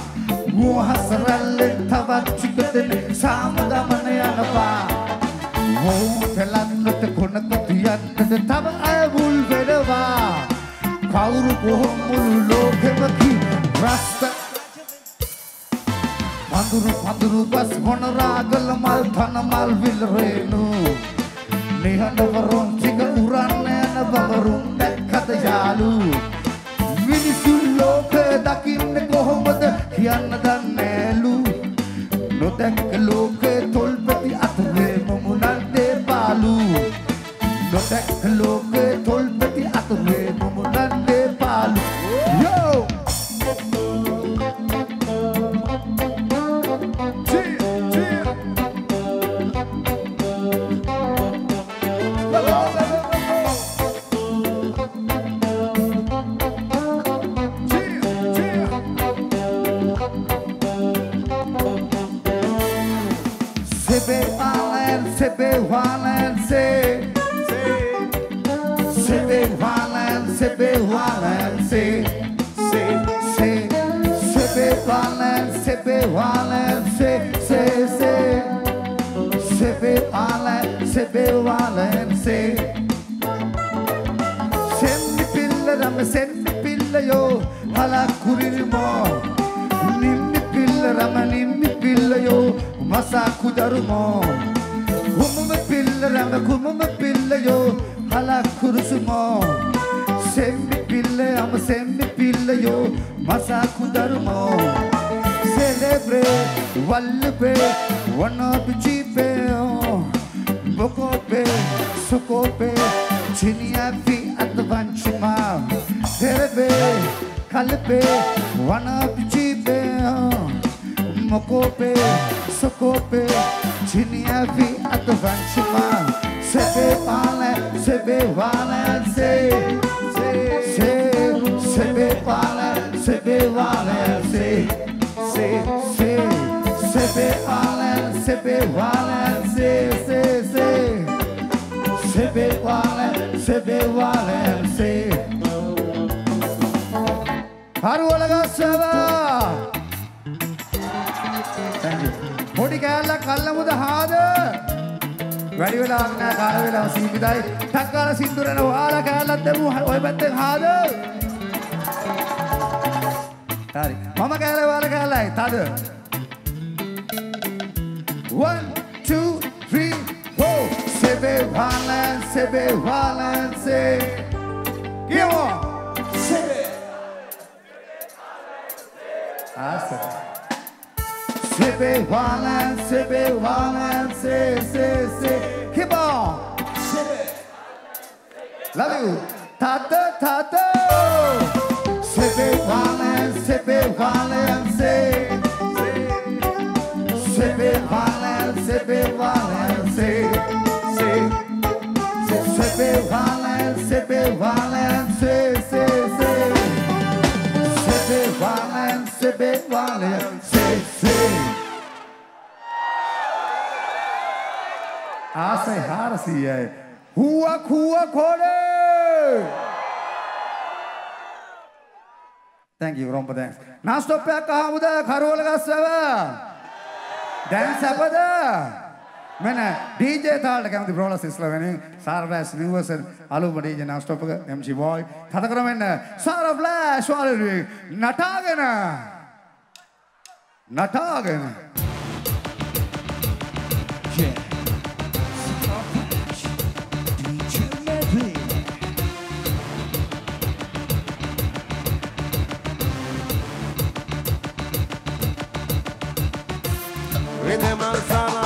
මෝහසරල්ලෙන් තවත් චික දෙනෙක් සාමගමන යනවා හෝ පෙලන්නට කොනක තියන්නට තව අය මුල් වෙනවා කවුරු කොහොම මුළු ලෝකෙමකි රස්ත පඳුරු පඳුරු බස් මොනරාගල මල් තන මල් විල් රේනු නිහඬවරුන් ටික උරන්න යන බවරුන් දැක්කද යාලු මිනිසු ලෝක දකින්න කොහොමද කියන්න දන්නෑලු නොදැක්ක ලෝකේ තොල්පති අතුරේ මොමුණන්දේ පාලු නොදැක්ක ලෝකේ තොල්පති valen, se. Sebe valen, sebe valen, se. Se, se. Sebe valen, sebe valen, se, se, se. Sebe valen, sebe valen, se. Sendi పిల్లరమ్మ సెన్ని పిల్లయో అలా కురిమో నిమ్మి పిల్లరమ్మ నిమ్మి పిల్లయో మసా కుదరుమో కుమ్మ kumu பிள்ளையோ ஹலா குருசுமோ செம்பி பிள்ளை அம்ம செம்பி பிள்ளையோ மசா குதருமோ செலப்ரே வல்லுபே ஒன்னோ பிச்சி பேயோ பொக்கோப்பே சுக்கோப்பே சினியாப்பி அந்த வஞ்சுமா செலபே கலப்பே ஒன்னோ பிச்சி பேயோ மொக்கோப்பே சுக்கோப்பே Virginia a to Sebe pale, sebe vale, se Se, sebe pale, sebe vale, se Se, se, sebe pale, sebe vale, se Se, se, sebe pale, sebe vale, se Haru පොඩි කෑල්ලක් කල්ලමුද හාද? වැඩි වෙලාවක් නෑ කාල වෙලාව සීමිතයි. ටක්කාල සින්දුරන වාල කෑල්ලක් දෙමු. ඔය පැත්තෙන් හාද? හරි. මම කෑල්ල වාල කෑල්ලයි. තද. 1 2 3 4 සෙබේ වාලන් සෙබේ වාලන් සේ. කියමු සෙබේ be violence, it be violence, say, say, say. Keep on. Love you. Tata, tata. Say be violence, say be violence, say. Say be violence, say be violence, say. Say be violence, say be violence, say, say, say. Say be violence, say be violence, say, say. ආසයි හාරසීයයි. හුවක් හුවක් හොඩේ! Thank you, Rompa thanks. නාස්ටොප්පයක් අහමුද කරවල ගස්වැව. දැන් සැපද? මෙන්න DJ තාලට කැමති බ්‍රෝලස් ඉස්ලාමෙන් සාරබ්ලාස් නිවසන් අලුම DJ නාස්ටොප් එක MC boy. තතකර මෙන්න සාරබ්ලාස් වලුවේ නටාගෙන නටාගෙන. Yeah. Sama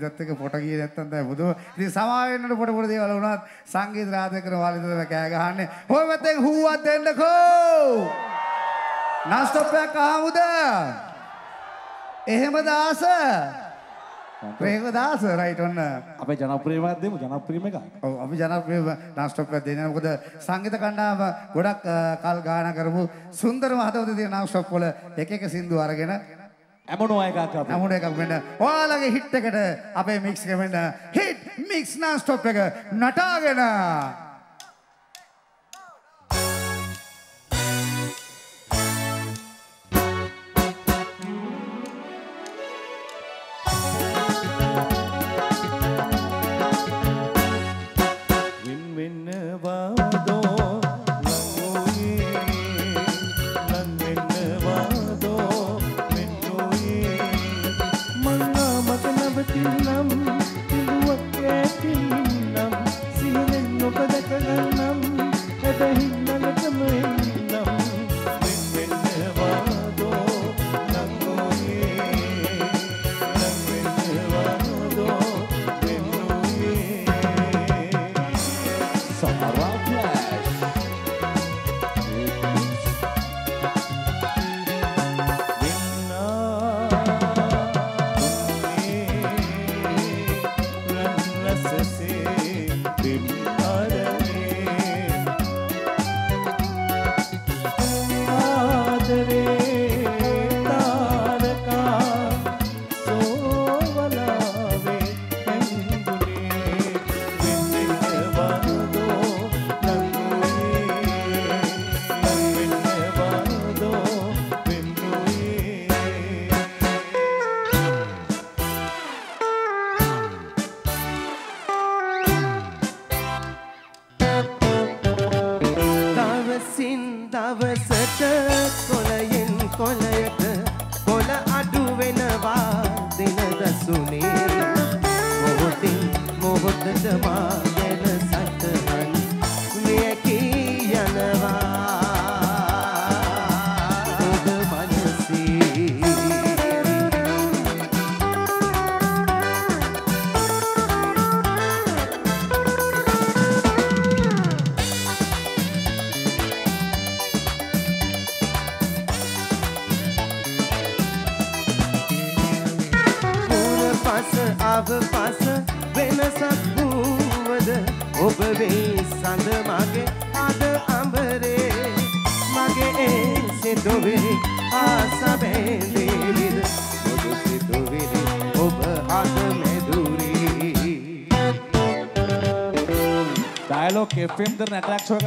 ගීතත් එක්ක පොට ගියේ නැත්තම් දැන් බුදු ඉතින් සමා වෙන්නට පොට පොට දේවල් වුණත් සංගීත රාජ්‍ය කරන වාලිද තමයි කෑ ගහන්නේ. හොය පැත්තෙන් හූවක් දෙන්නකෝ! නස්තොප් එකක් ආමුද එහෙම දාස ප්‍රේම දාස රයිට් ඔන්න. අපේ ජනප්‍රියමත් දෙමු ජනප්‍රියම එක. ඔව් අපි ජනප්‍රියම නාස්ටොප් එකක් දෙන්නේ මොකද සංගීත කණ්ඩායම ගොඩක් කල් ගාන කරපු සුන්දරම හදවත තියෙන නාස්ටොප් වල එක එක සින්දු අරගෙන හැමනුව එකක් හැමුණ එකක් වෙන්න. ඔයාලගේ හිට් එකට අපේ මික්ස් එක වෙන්න. හිට් මික්ස් නාස්ටොප් එක නටාගෙන Dialog FM Derana attack show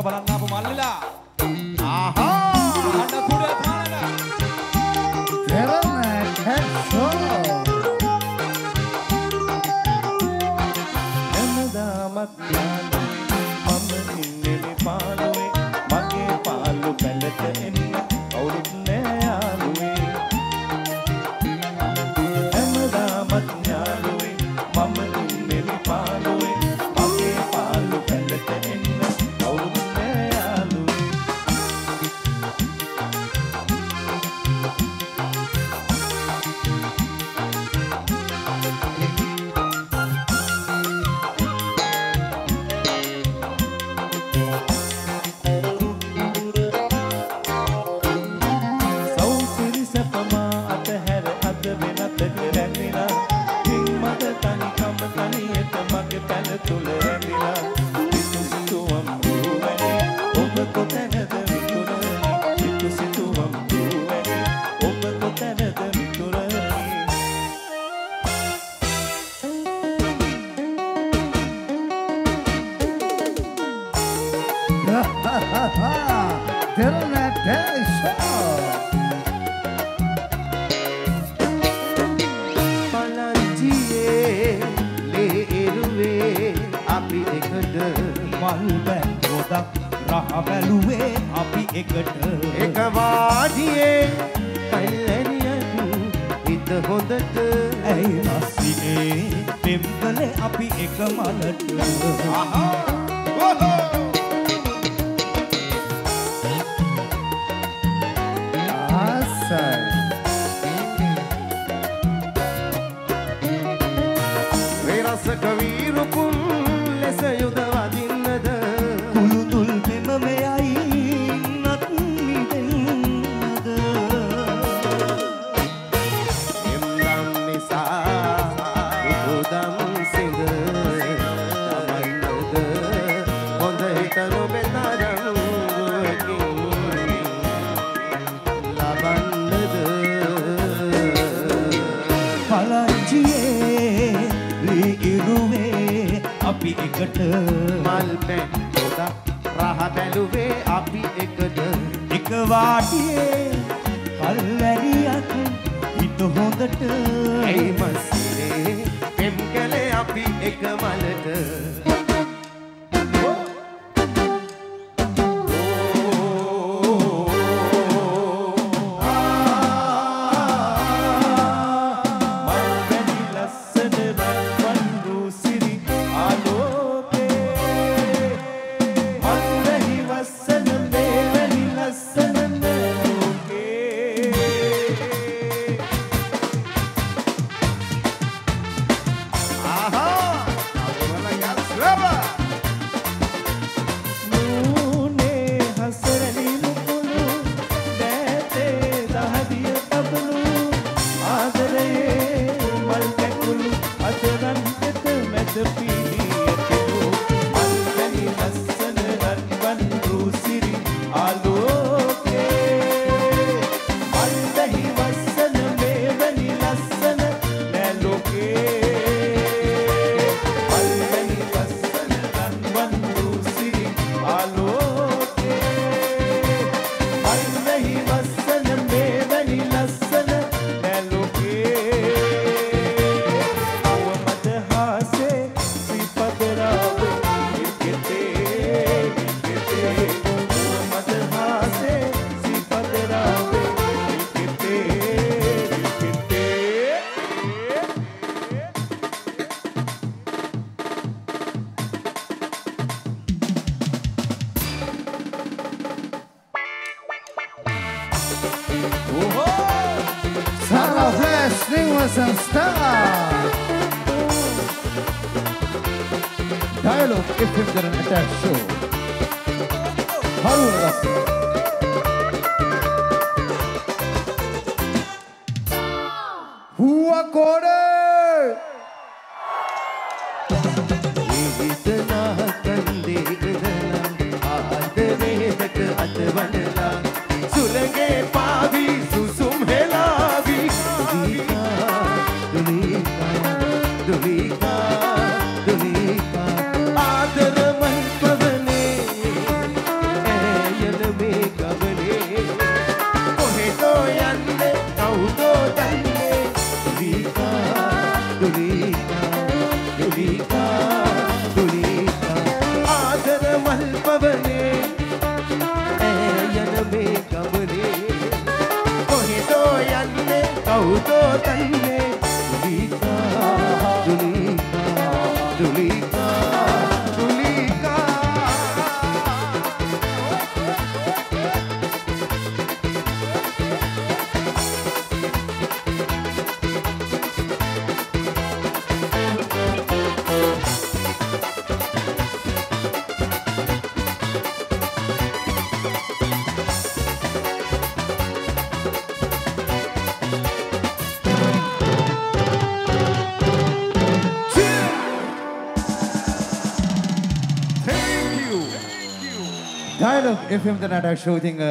FM Daran Attack Show ඉතින් අ,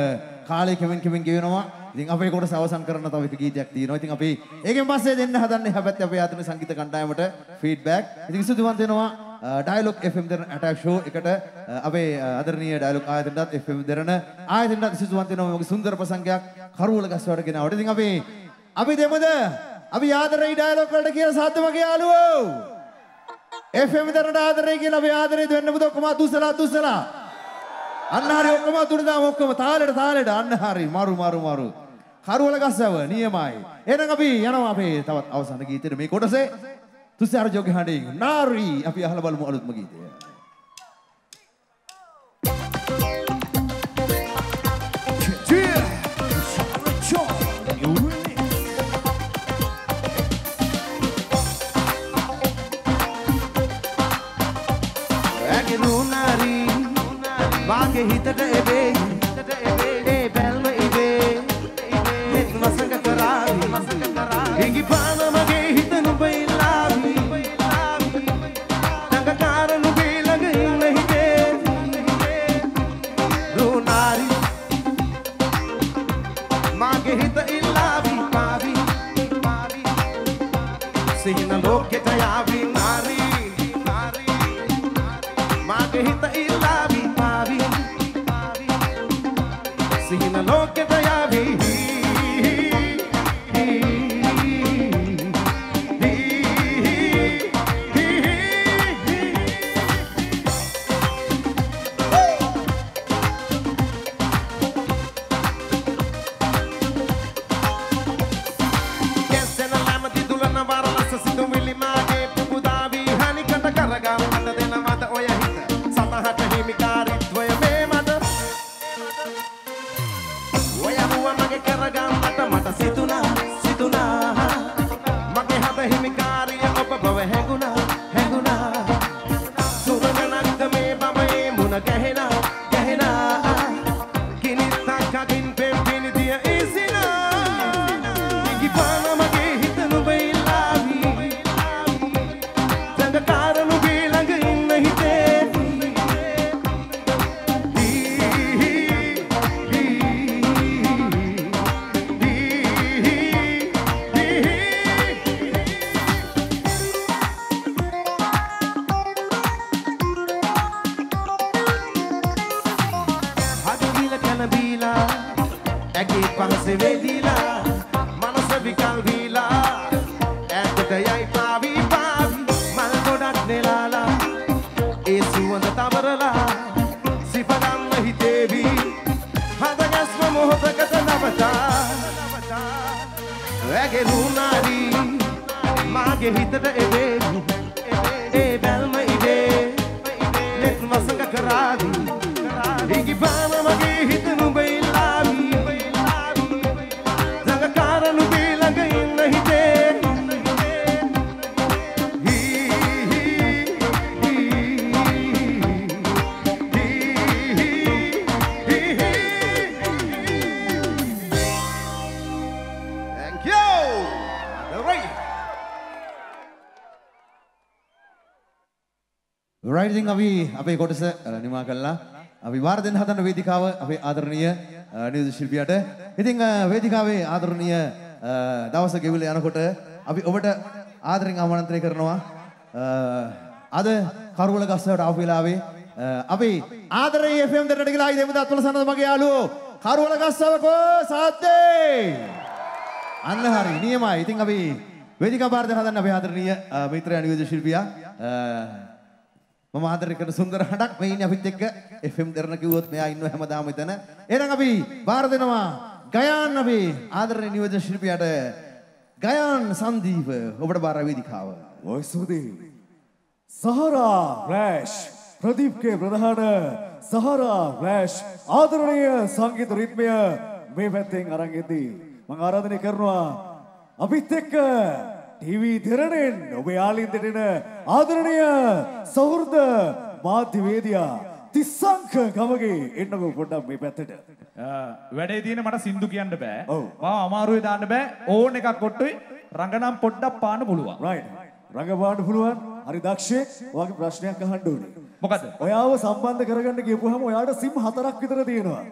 කාලේ කෙමෙන් කෙමෙන් ගෙවෙනවා. ඉතින් අපේ කොටස අවසන් කරන්න තව එක ගීතයක් තියෙනවා. ඉතින් අපි ඒකෙන් පස්සේ දෙන්න හදන්නේ හැබැයි අපේ ආධුනික සංගීත කණ්ඩායමට ෆීඩ්බැක්. ඉතින් සුදුවන් දෙනවා අ, Dialogue FM Daran Attack Show එකට අ, අපේ අ, ආදරණීය Dialogue ආයතනයටත් FM දරන ආයතනයටත් සුදුවන් දෙනවා මගේ සුන්දර ප්‍රසංගයක් කරුවල ගස්වට ගෙනාවට. ඉතින් අපි අපි දෙමුද අපි ආදරේ Dialogue වලට කියලා සාද්ද මගේ යාළුවෝ. FM දරන ආදරේ කියලා අපි ආදරේ දෙන්න බුද ඔක්කොම දුසලා දුසලා අන්න හරි ඔක්කොම අතුරු දාම ඔක්කොම තාලෙට තාලෙට අන්න හරි මරු මරු මරු. කරුවල ගස්සව නියමයි. එහෙනම් අපි යනවා අපේ තවත් අවසාන ගීතෙට. මේ කොටසේ තුෂාර ජෝගේ හඬින් නාරි අපි අහලා බලමු අලුත්ම ගීතය. වාගේ හිතට එබේ තවරලා සිපගන්න හිතේවි. හද ගැස්ම මොහොතකට නවතා. ඇගේ රුණාරි මාගේ හිතට එවේ ඉතින් අපි අපේ කොටස අ, නිමා කළා. අපි වාර දෙන්න හදන වේදිකාව අපේ ආදරණීය අ, නියෝජ්‍ය ශිල්පියාට. ඉතින් අ, වේදිකාවේ ආදරණීය අ, දවස ගෙවිල යනකොට අපි ඔබට ආදරෙන් ආමන්ත්‍රණය කරනවා. අ, අද කරුවල ගස්සවට ආපු වෙලාවේ අ, අපි ආදරේ FM දෙන්නට ගිලා ආයි දෙමුද අත්වල සනද මගේ යාළුවෝ කරුවල ගස්සවකෝ සාද්දේ අන්න හරි නියමයි. ඉතින් අපි වේදිකා භාරත හදන්න අපේ ආදරණීය අ, මිත්‍රයා නියෝජ්‍ය ශිල්පියා අ, මම ආදරය කරන සුන්දර හඬක් මේ ඉන්නේ අපිත් එක්ක FM දරන කිව්වොත් මෙයා ඉන්නව හැමදාම එතන. එහෙනම් අපි බාර දෙනවා ගයාන් අපි ආදරණීය නියෝජ්‍ය ශිල්පියාට ගයාන් සංදීප ඔබට බාර වේදිකාව. ඔය සුදී සහරා රෑෂ් ප්‍රදීප්ගේ ප්‍රධාන සහරා රෑෂ් ආදරණීය සංගීත රිද්මය මේ පැත්තෙන් අරන් එද්දී මම ආරාධනය කරනවා අපිත් එක්ක ටීවී දෙරණෙන් ඔබ යාලින්දට එන ආදරණීය සෞහෘද මාධ්‍යවේදියා තිස්සංක ගමගේ එන්නකෝ පොඩ්ඩක් මේ පැත්තට වැඩේ තියෙන මට සින්දු කියන්න බෑ. මම අමාරුවේ දාන්න බෑ. ඕන් එකක් කොට්ටුයි රංගනම් පොඩ්ඩක් පාන්න පුළුවන්. right. රඟපාන්න පුළුවන්. හරි දක්ෂයෙක්. ඔයාගේ ප්‍රශ්නයක් අහන්න ඕනේ. මොකද? ඔයාව සම්බන්ධ කරගන්න ගියපුවාම ඔයාට සිම් හතරක් විතර තියෙනවා.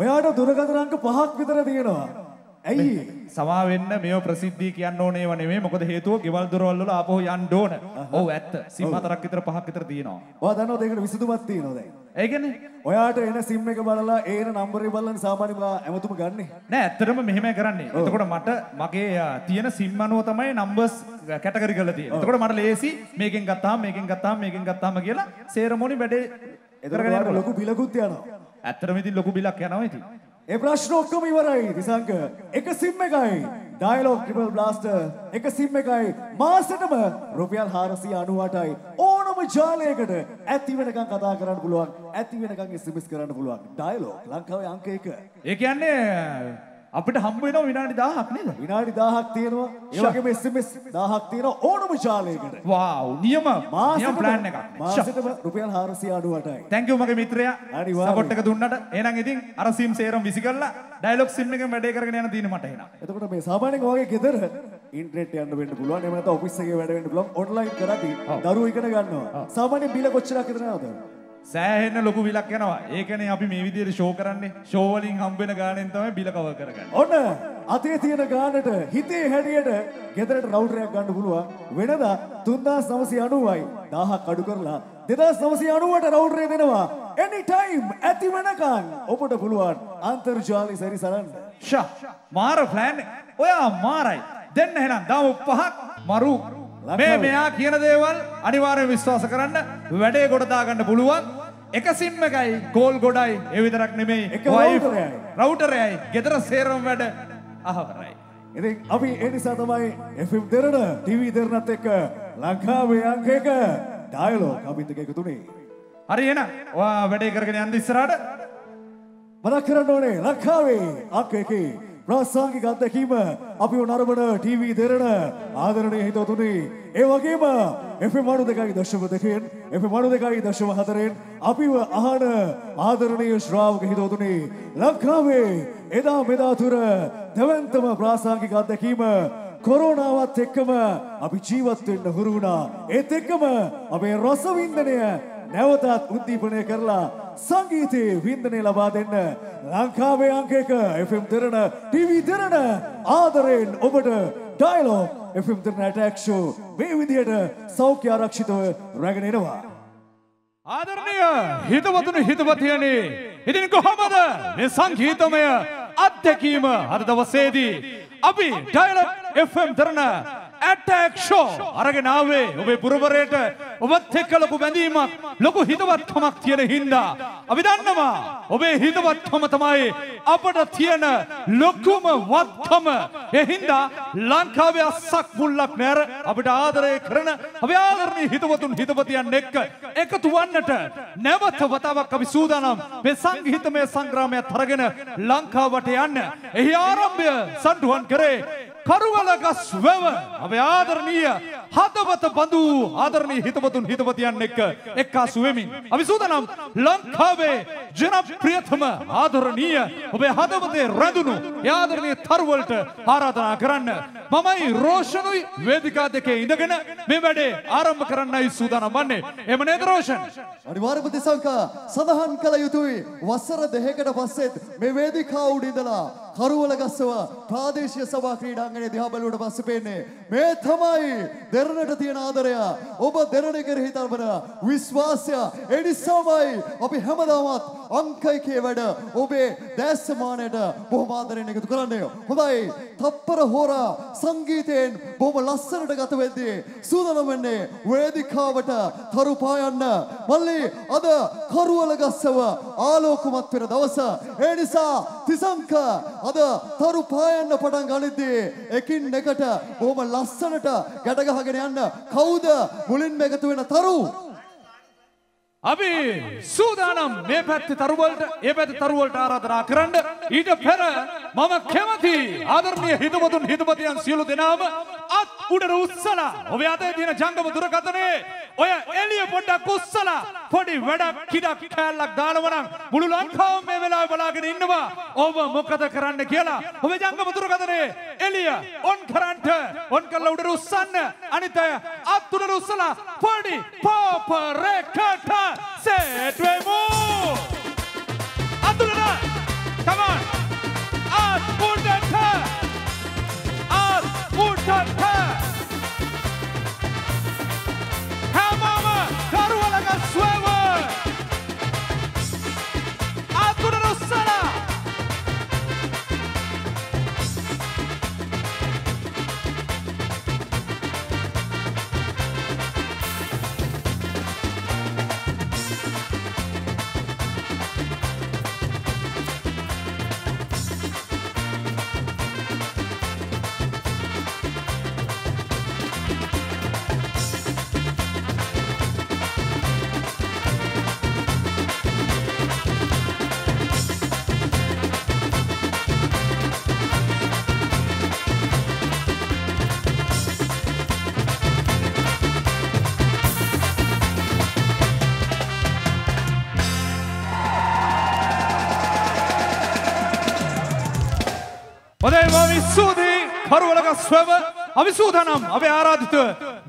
ඔයාට දුරකථන අංක පහක් විතර තියෙනවා. ඇයි? සමා වෙන්න මේව ප්‍රසිද්ධිය කියන්න ඕනේ නෙමෙයි. මොකද හේතුව ගෙවල් දොරවල් වල ආපහු යන්න ඕන. ඔව් ඇත්ත. සිම් හතරක් විතර පහක් විතර තියෙනවා. ඔයා දන්නවද ඒකට විසඳුමක් තියෙනවා දැන්? ඒ කියන්නේ ඔයාට එන සිම් එක බලලා ඒ එන නම්බරේ බලලා සාමාන්‍යයෙන් ඔයා ඇමතුම ගන්නෙ. නෑ ඇත්තටම මෙහෙමයි කරන්නේ. එතකොට මට මගේ තියෙන සිම් අනුව තමයි නම්බර්ස් කැටගරි කරලා තියෙන්නේ. එතකොට මට ලේසි මේකෙන් ගත්තාම මේකෙන් ගත්තාම මේකෙන් ගත්තාම කියලා සේරමොනි වැඩේ එතකොට ලොකු බිලකුත් යනවා. ඇත්තටම ඉතින් ලොකු බිලක් යනවා ඉතින්. ඒ ප්‍රශ්න ඔක්කොම ඉවරයි දිසංක. එක සිම් එකයි. ඩයලොග් ට්‍රිපල් බ්ලාස්ටර් එක සිම් එකයි. මාසෙටම රුපියල් 498යි ඕනම ජාලයකට ඇති වෙනකන් කතා කරන්න පුළුවන්. ඇති වෙනකන් SMS කරන්න පුළුවන්. ඩයලොග් ලංකාවේ අංක 1 ඒ කියන්නේ අපිට හම්බ වෙනවා විනාඩි 1000ක් නේද? විනාඩි 1000ක් තියෙනවා. ඒ වගේම SMS 1000ක් තියෙනවා ඕනම ජාලයකට වාව් නියම. නියම ප්ලෑන් එකක්. මාසෙටම රුපියල් 498යි තැන්ක් යූ මගේ මිත්‍රයා. සපෝට් එක දුන්නට. එහෙනම් ඉතින් අර සිම් සේරම විසි කරලා ඩයලොග් සිම් එකෙන් වැඩේ කරගෙන යන තියෙන මට එහෙනම්. එතකොට මේ සාමාන්‍යයෙන් ඔයගේ ගෙදර ඉන්ටර්නෙට් යන්න වෙන්න පුළුවන්. එහෙම නැත්නම් ඔෆිස් එකේ වැඩ වෙන්න පුළුවන්. ඔන්ලයින් කරද්දී දරුවෝ ඉගෙන ගන්නවා. සාමාන්‍යයෙන් බිල කොච්චරක් විතර නේද සෑහෙන්න ලොකු විලක් යනවා. ඒකනේ අපි මේ විදිහට ෂෝ කරන්නේ. ෂෝ වලින් හම්බ වෙන ගානෙන් තමයි බිල කවර් කරගන්නේ. ඔන්න අතේ තියෙන ගානට හිතේ හැටියට ගෙදරට රවුටරයක් ගන්න පුළුවන්. වෙනදා 3990යි 1000ක් අඩු කරලා 2990ට රවුටරේ දෙනවා. Any time ඇති වෙනකන්. ඔබට පුළුවන් අන්තර්ජාලය සැරිසරන්න. ෂා මාර ප්ලෑන් ඔයා මාරයි. දෙන්න එහෙනම් දාමු පහක් මරු මේ මෙයා කියන දේවල් අනිවාර්යෙන් විශ්වාස කරන්න වැඩේ කොට දාගන්න පුළුවන්. එක සිම් එකයි කෝල් ගොඩයි. ඒ විතරක් නෙමෙයි එක රවුටරයයි. රවුටරයයි ගෙදර සේරම වැඩ අහවරයි. ඉතින් අපි ඒ නිසා තමයි FM දෙරණ TV දෙරණත් එක්ක ලංකාවේ අංක එක ඩයලොග් අපිත් එක්ක එකතුනේ හරි එහෙනම් ඔයා වැඩේ කරගෙන යන්න ඉස්සරහට. මතක් කරන්න ඕනේ ලංකාවේ අංක එකේ ප්‍රාසංගික අත්දැකීම අපිව නරඹන TV දෙරණ ආදරණීය හිතවතුනි ඒ වගේම FM 92.2න් FM 92.4න් අපිව අහන ආදරණීය ශ්‍රාවක හිතවතුනි ලංකාවේ එදා මෙදා තුර දෙවන්තම ප්‍රාසංගික අත්දැකීම කොරෝනාවත් එක්කම අපි ජීවත් වෙන්න හුරු වුණා. ඒත් එක්කම අපේ රස වින්දනය නැවතත් උද්දීපනය කරලා සංගීතයේ වින්දනය ලබා දෙන්න ලංකාවේ අංක එක FM දෙරණ TV දෙරණ ආදරයෙන් ඔබට Dialog FM Derana attack show මේ විදිහට සෞඛ්‍ය ආරක්ෂිතව රැගෙන එනවා. ආදරණීය හිතවතුනි හිතවතියනි ඉතින් කොහොමද මේ සංගීතමය අත්දැකීම අද දවසේදී අපි Dialog FM Derana attack show අරගෙන ආවේ. ඔබේ පුරවරයට ඔබත් එක්ක ලොකු බැඳීමක් ලොකු හිතවත්කමක් තියෙන හින්දා. අපි දන්නවා ඔබේ හිතවත්කම තමයි අපට තියෙන ලොකුම වත්කම. ඒ හින්දා ලංකාවේ අස්සක් මුල්ලක් නැර අපිට ආදරය කරන අපේ ආදරණීය හිතවතුන් හිතවතියන් එක්ක එකතු වන්නට නැවත වතාවක් අපි සූදානම් මේ සංගීතමය සංග්‍රාමයත් අරගෙන ලංකාවට යන්න. එහි ආරම්භය සටුවන් කරේ කරුවලගස් වැව අපේ ආදරණීය හදවත බඳු ආදරණීය හිතවතුන් හිතවතියන් එක්ක එක්කාසු වෙමින් අපි සූදානම් ලංකාවේ ජනප්‍රියතම ආදරණීය ඔබේ හදවතේ රැඳුණු ඒ ආදරණීය තරුවලට ආරාධනා කරන්න මමයි රෝෂණුයි වේදිකා දෙකේ ඉඳගෙන මේ වැඩේ ආරම්භ කරන්නයි සූදානම් වන්නේ. එම නේද රෝෂන්? අනිවාර්යම දිසංකා සඳහන් කළ යුතුයි වසර දෙකකට පස්සෙත් මේ වේදිකාව උඩ ඉඳලා කරුවල ගස්සව ප්‍රාදේශීය සභා ක්‍රීඩාංගණයේ දිහා බලුවට පස්සේ පේන්නේ මේ තමයි දෙරණට තියෙන ආදරය. ඔබ දෙරණ කෙරෙහි තබන විශ්වාසය. ඒ නිසාමයි අපි හැමදාමත් අංක එකේ වැඩ ඔබේ දැස්සමානයට බොහොම ආදරෙන් එකතු කරන්නේ. හොඳයි. තප්පර හෝරා සංගීතයෙන් බොහොම ලස්සනට ගත වෙද්දී සූදානම් වෙන්නේ වේදිකාවට තරු පායන්න මල්ලි අද කරුවල ගස්සව ආලෝකමත් වෙන දවස. ඒ නිසා තිසංක අද තරු පායන්න පටන් ගනිද්දී එකින් එකට බොහොම ලස්සනට ගැට ගහගෙන යන්න කවුද මුලින්ම එකතු වෙන තරු? අපි සූදානම් මේ පැත්තේ තරුවලට ඒ පැත්තේ තරුවලට ආරාධනා කරන්න. ඊට පෙර මම කැමති ආදරණීය හිතවතුන් හිතවතියන් සියලු දෙනාම අත් උඩට උස්සලා. ඔබේ අතේ තියෙන ජංගම දුරකථනයේ. ඔය එළිය පොඩ්ඩක් උස්සලා පොඩි වැඩක් කිඩක් කෑල්ලක් දානවා නම් මුළු ලංකාවම මේ වෙලාවේ බලාගෙන ඉන්නවා. ඔබ මොකද කරන්න කියලා. ඔබේ ජංගම දුරකථනයේ. එළිය ඔන් කරන්ට. ඔන් කරලා උඩට උස්සන්න. අනිත් අය අත් උඩට උස්සලා පොඩි පොප රෙකට සෙට් වෙමු. උඩට හැමෝම කරුවලක අපි සූදානම් අපේ ආරාධිත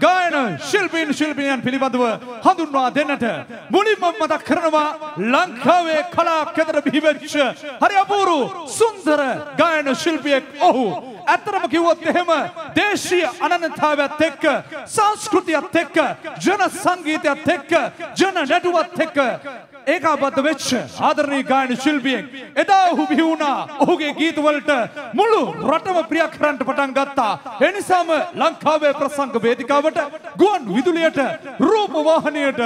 ගායන ශිල්පීන් ශිල්පිනියන් පිළිබඳව හඳුන්වා දෙන්නට මුලින්ම මතක් කරනවා ලංකාවේ කලා කෙතර බිහිවෙච්ච හරි අපූරු සුන්දර ගායන ශිල්පියෙක් ඔහු. ඇත්තරම කිව්වොත් එහෙම දේශීය අනන්‍යතාවයත් එක්ක සංස්කෘතියත් එක්ක ජන සංගීතයත් එක්ක ජන නැටුවත් එක්ක ඒකාබද්ධ වෙච්ච ආදරණීය ගායන ශිල්පියෙක් එදා ඔහු බිහි වුණා. ඔහුගේ ගීතවලට මුළු රටම ප්‍රිය කරන්න පටන් ගත්තා. ඒ නිසාම ලංකාවේ ප්‍රසංග වේදිකාවට ගුවන් විදුලියට රූප වාහනයට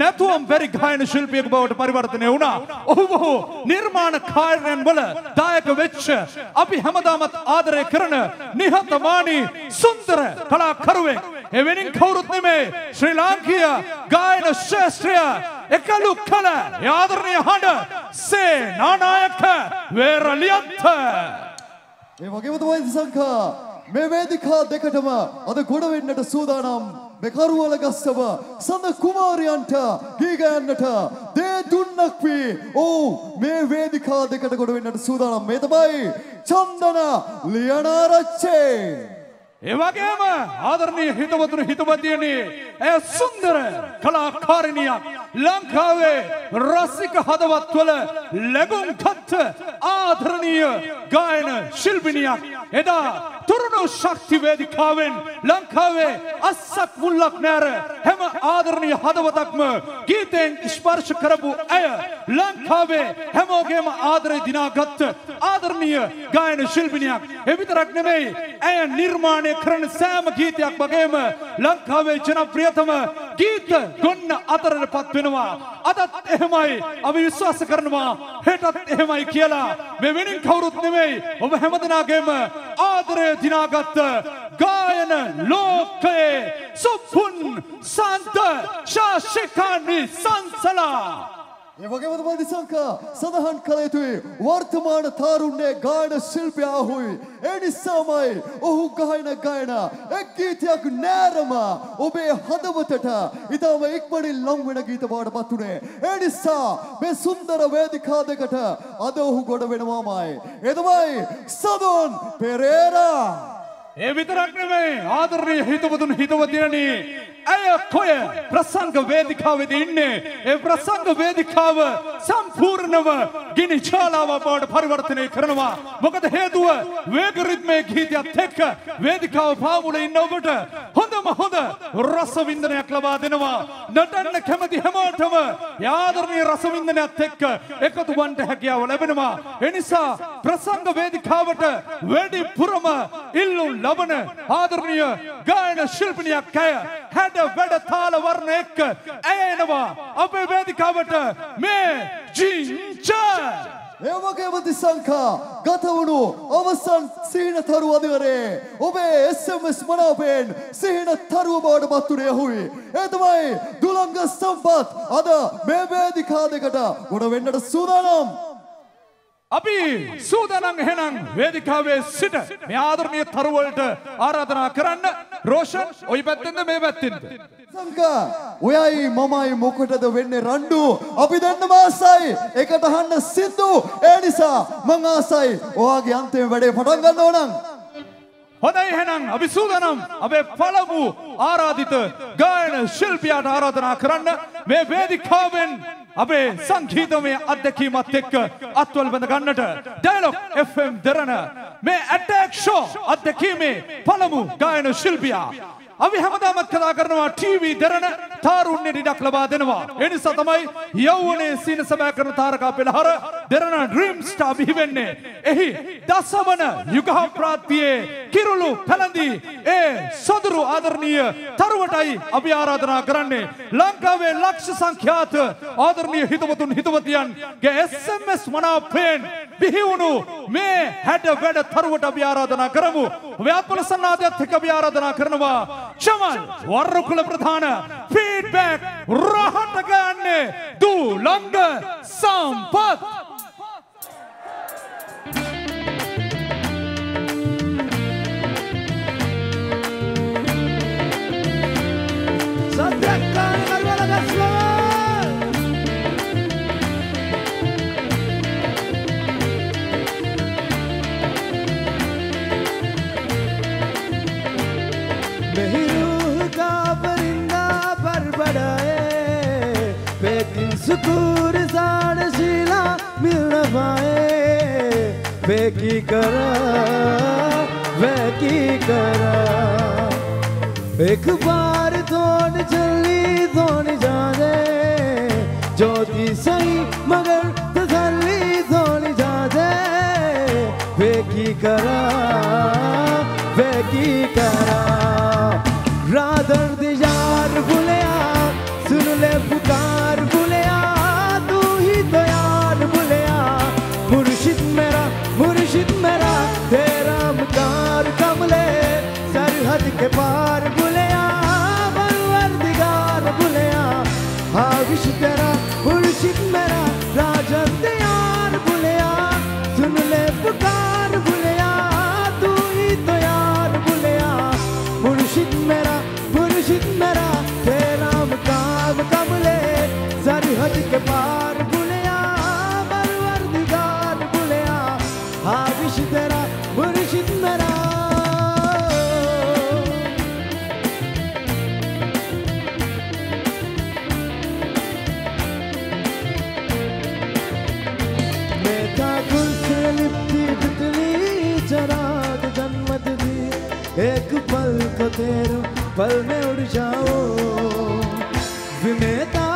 නැතුවම් බැරි ගායන ශිල්පියෙකු බවට පරිවර්තනය වුණා. ඔහු බොහෝ නිර්මාණ කාර්යයන් වල දායක වෙච්ච අපි හැමදාමත් ආදරය කරන නිහතමානී සුන්දර කලාකරුවෙක්. එවැනින් කවුරුත් නෙමේ. ශ්‍රී ලාංකීය ගායන ශාස්ත්‍රය එකලු කළ ආදරණීය හඬ සේ නානායක වේරලියන්ත ඒ වගේම තමයි දිසංකා මේ වේදිකා දෙකටම අද ගොඩ වෙන්නට සූදානම් මේ කරුවල ගස්සව සඳ කුමාරයන්ට ගී ගයන්නට දේ දුන්නක් වී ඔව් මේ වේදිකා දෙකට ගොඩ වෙන්නට සූදානම් මේ තමයි චන්දන ලියනාරච්චේ එවගේම ආදරණීය හිතවතුරු හිතවතියනි ඇය සුන්දර කලාකාරිනියක් ලංකාවේ රසික හදවත්වල ලැබුම් කත්ත ආදරණීය ගායන ශිල්පිනියක්. එදා තුරුණු ශක්ති වේදිකාවෙන් ලංකාවේ අස්සක් මුල්ලක් නෑර හැම ආදරණීය හදවතක්ම ගීතයෙන් ස්පර්ශ කරපු ඇය ලංකාවේ හැමෝගේම ආදරය දිනාගත්ත ආදරණීය ගායන ශිල්පිනියක්. එවිතරක් නෙමෙයි ඇය නිර්මාණය කරන සෑම ගීතයක් වගේම ලංකාවේ ජනප්‍රියතම ගීත ගොන්න අතරට පත් වෙනවා. අදත් එහෙමයි. අපි විශ්වාස කරනවා හෙටත් එහෙමයි කියලා. මේ වෙනින් කවුරුත් නෙමෙයි. ඔබ හැමදෙනාගේම ආදරය දිනාගත්ත ගායන ලෝකයේ සුපුන් සන්ත ශාශිකානි සංසලා ඒ වගේම තමයි දිසංකා සඳහන් කළ යුතුයි. වර්තමාන තාරුණ්‍යයේ ගායන ශිල්පියා හුයි ඒ නිසාමයි ඔහු ගායන ගායන එක් ගීතයක් නෑරම ඔබේ හදවතට ඉතාම ඉක්මනින් ලං වෙන ගීත බවට පත් උනේ ඒ නිසා මේ සුන්දර වේදිකා දෙකට අද ඔහු ගොඩ වෙනවාමයි. ඒ තමයි සදොන් පෙරේරා. ඒ විතරක් නෙමෙයි ආදරණීය හිතවතුන් හිතවතියනි ඇය කොය ප්‍රසංග වේදිකාවේදී ඉන්නේ. ඒ ප්‍රසංග වේදිකාව සම්පූර්ණව ගිනි ජාලාව බවට පරිවර්තනය කරනවා. මොකද හේතුව වේග රිද්මේ ගීතයත් එක්ක වේදිකාව පාමුලේ ඉන්න ඔබට හොඳම හොඳ රස වින්දනයක් ලබා දෙනවා. නටන්න කැමති හැමෝටම ආදරණීය රස වින්දනයත් එක්ක එකතු වන්ට හැකියාව ලැබෙනවා. එනිසා ප්‍රසංග වේදිකාවට වැඩිපුරම ඉල්ලුම් ලබන ආදරණීය ගායන ශිල්පිනියක් ඇය හැඩ වැඩ තාල වර්ණ එක්ක? ඇය එනවා අපේ වේදිකාවට මේ ජිංචා ඒ වගේම දිසංකා ගත වුණු අවසන් සිහින තරු අධිවරේ ඔබේ SMS මනාපයෙන් සිහින තරුව බවට පත්තුනේ හුයි. ඒ තමයි දුලංග සම්පත්. අද මේ වේදිකා දෙකට ගොඩ වෙන්නට සූදානම්. අපි සූදානම් එහෙනම් වේදිකාවේ සිට මේ ආදරණීය තරුවලට ආරාධනා කරන්න රෝෂන් ওই පැත්තෙන්ද මේ පැත්තෙන්ද? සංකා ඔයයි මමයි මොකටද වෙන්නේ රණ්ඩු? අපි දෙන්නම ආසයි එකට අහන්න සිද්ධු ඒ නිසා මං ආසයි ඔයාගේ අන්තිම වැඩේ පටන් ගන්න ඕනම් හොඳයි එහෙනම් අපි සූදානම්. අපේ පළමු ආරාධිත ගායන ශිල්පියාට ආරාධනා කරන්න. මේ වේදිකාවෙන් අපේ සංගීතමය අත්දැකීමත් එක්ක අත්වල් බඳ ගන්නට ඩයලොග් FM දරන මේ ඇටැක් ෂෝ අත්දැකීමේ පළමු ගායන ශිල්පියා අපි හැමදාමත් කතා කරනවා ටීවී දරන තාරුණ්‍ය ඉඩක් ලබා දෙනවා. ඒ නිසා තමයි යෞවනයේ සීන සබෑ කරන තාරකා පෙළහර දරන ඩ්‍රීම් ස්ටාර් බිහි වෙන්නේ. එහි දසවන යුගහ ප්‍රාත්තියේ කිරුළු පැලඳි ඒ සොදුරු ආදරණීය තරුවටයි අපි ආරාධනා කරන්නේ. ලංකාවේ ලක්ෂ සංඛ්‍යාත ආදරණීය හිතවතුන් හිතවතියන්ගේ SMS මනාපයෙන් බිහි වුණු මේ හැඩ වැඩ තරුවට අපි ආරාධනා කරමු. ව්‍යාපන සන්නාදයත් එක්ක අපි ආරාධනා කරනවා. චමල් වර්රුකුල ප්‍රධාන ෆීඩ්බැක් රහට ගන්නේ දුලංග සම්පත් සත්‍යක්කාන सुकूर जाड़ शीला मिल पाए। वे की करा, वे की करा। एक बार धोन चली, धोन जाने। ज्योति सही मगर तसली धोन जाने। वे की करा levar को तेरे पल में उड़ जाओ। विनेता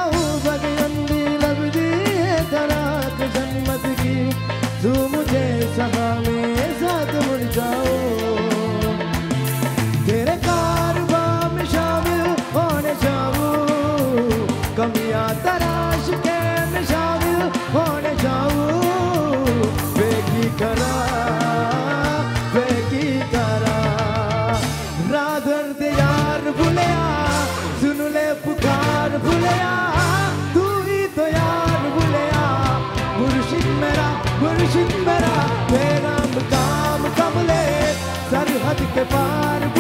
prepare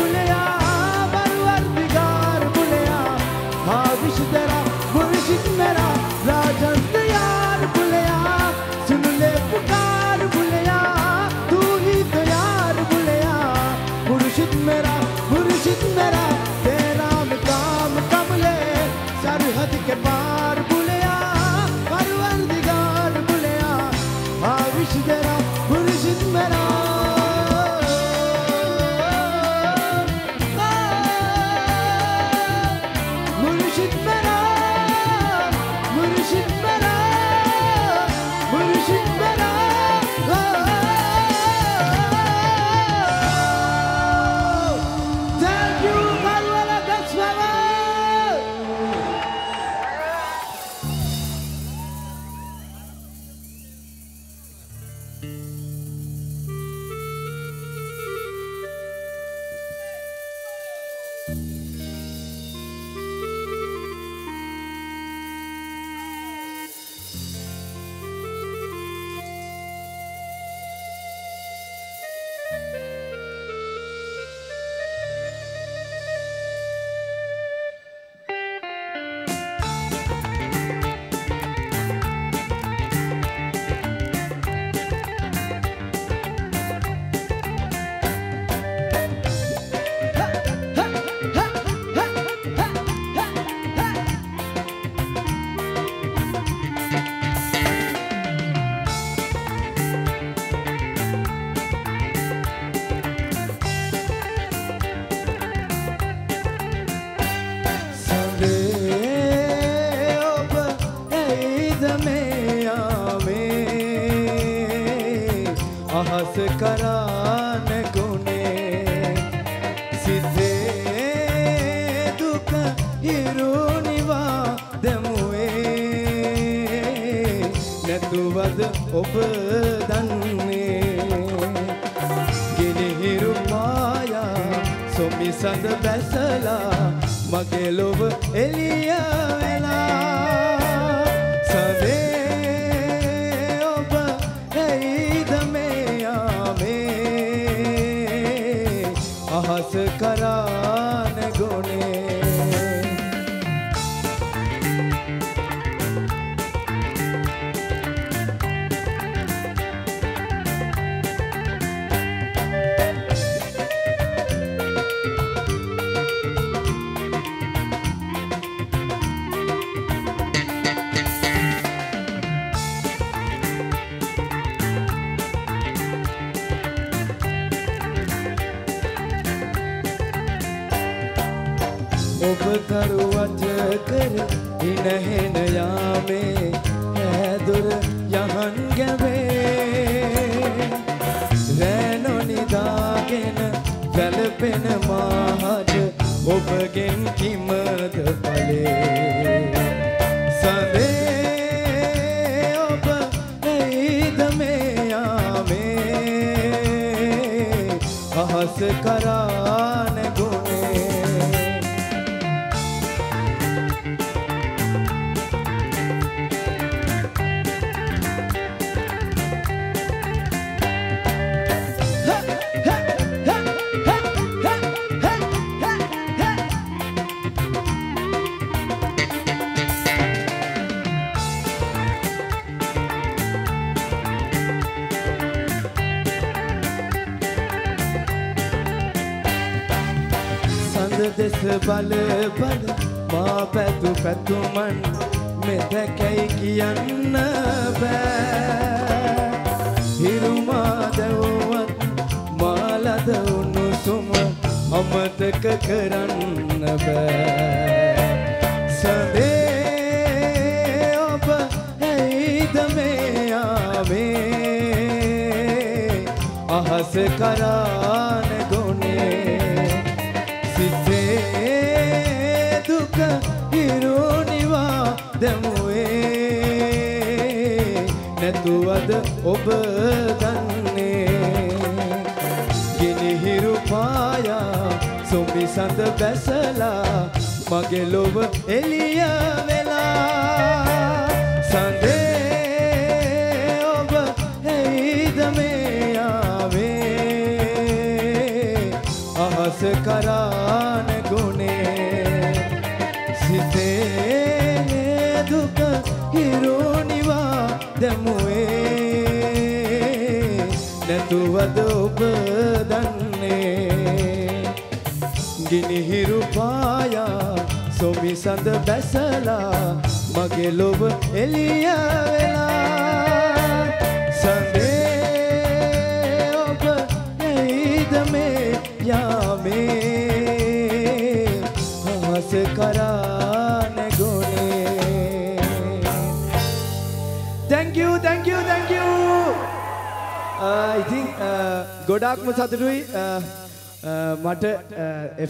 ඔබ දන්නේ. ගිනිහිරු මායා සොමිසඳ බැසලා මගේ ලොව එළියා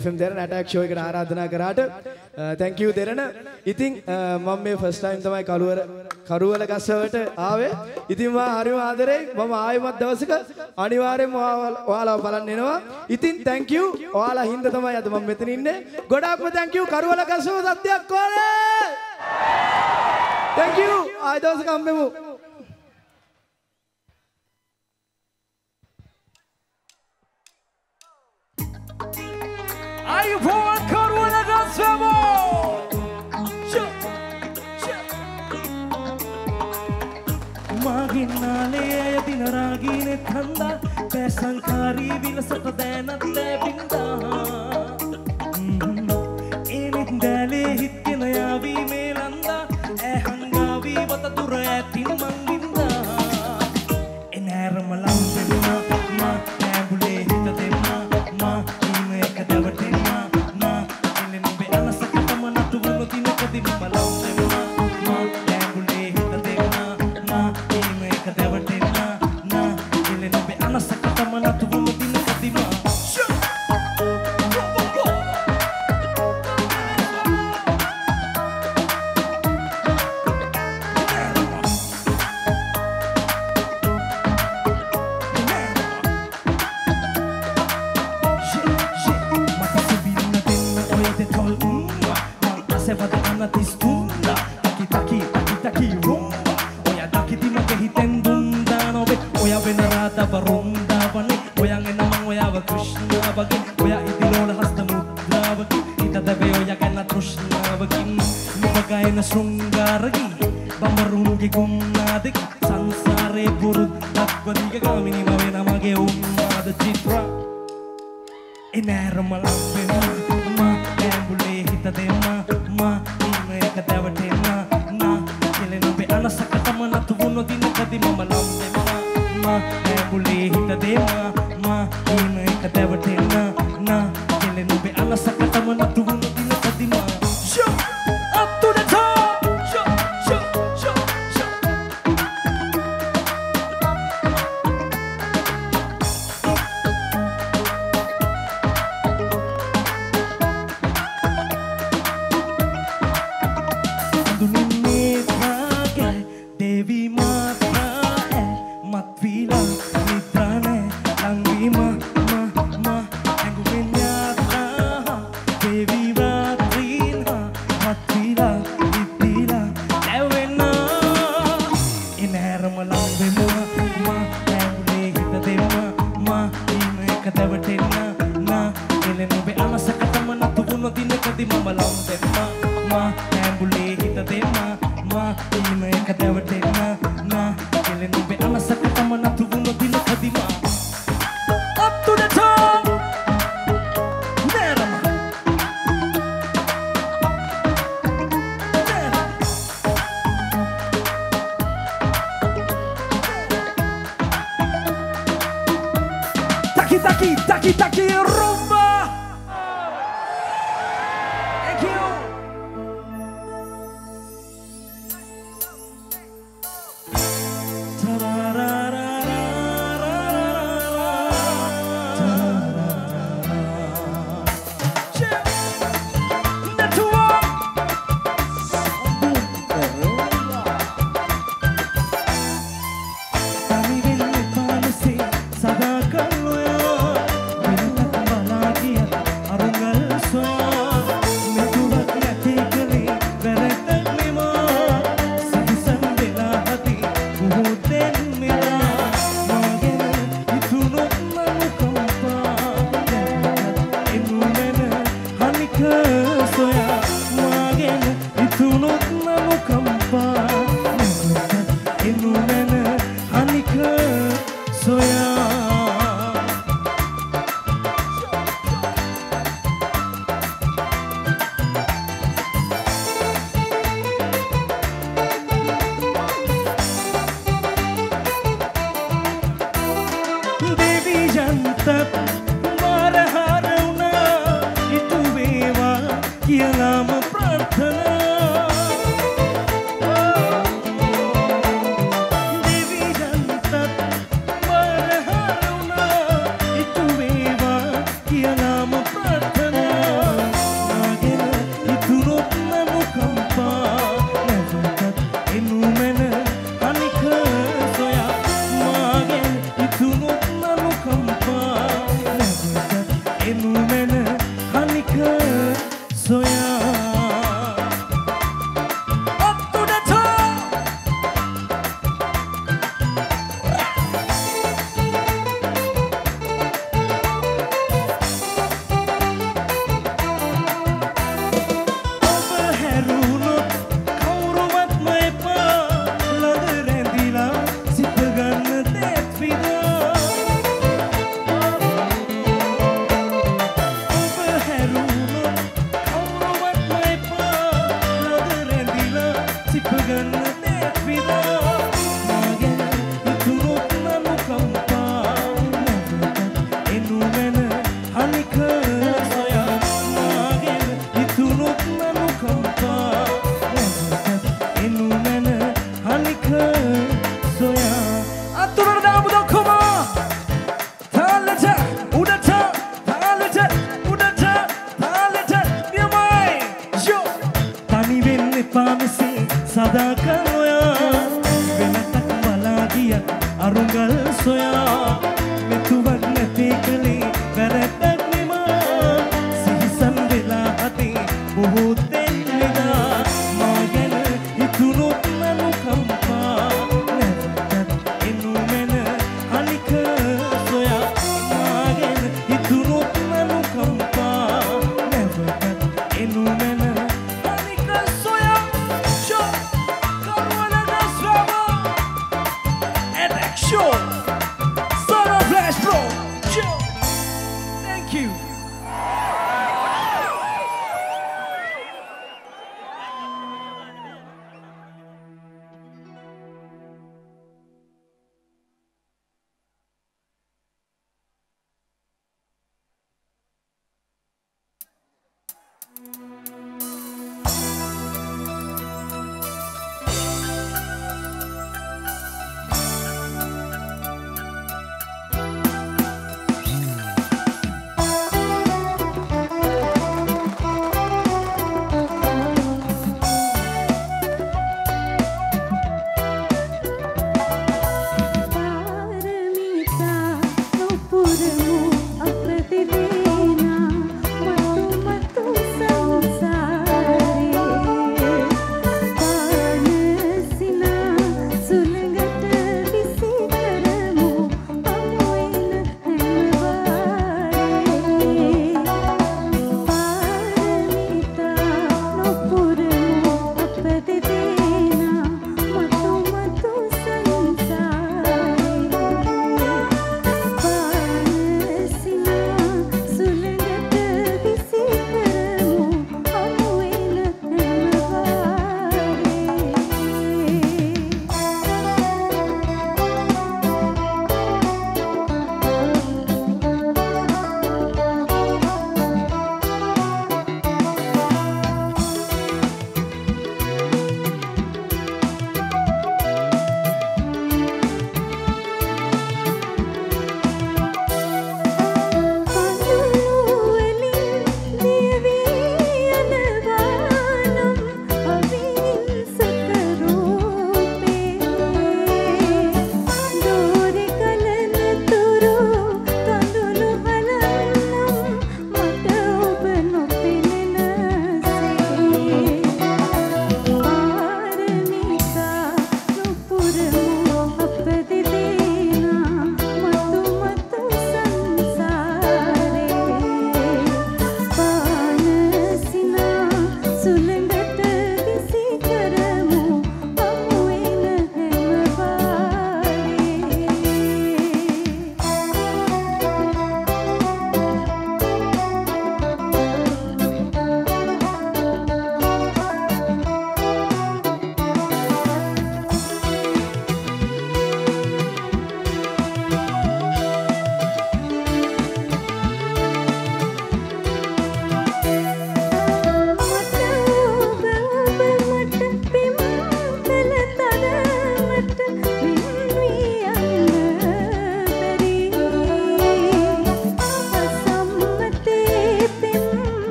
FM දෙරණ ඇටැක් ෂෝ එකට ආරාධනා කරාට thank you දෙරණ. ඉතින් මම මේ first time තමයි කලුවර කරුවල ගසවට ආවේ. ඉතින් මම හරිම ආදරෙයි. මම ආයෙමත් දවසක අනිවාර්යයෙන්ම ඔයාලා බලන්න එනවා. ඉතින් thank you. ඔයාලා හින්දා තමයි අද මම මෙතන ඉන්නේ. ගොඩාක්ම thank you කරුවල ගසව සත්‍යයක් ඕනේ. Thank you. ආයෙ දවසක හම්බෙමු.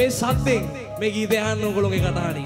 මේ සද්දෙන් මේ ගීතය අහන්න ඔයගොල්ලෝගේ කතාරින්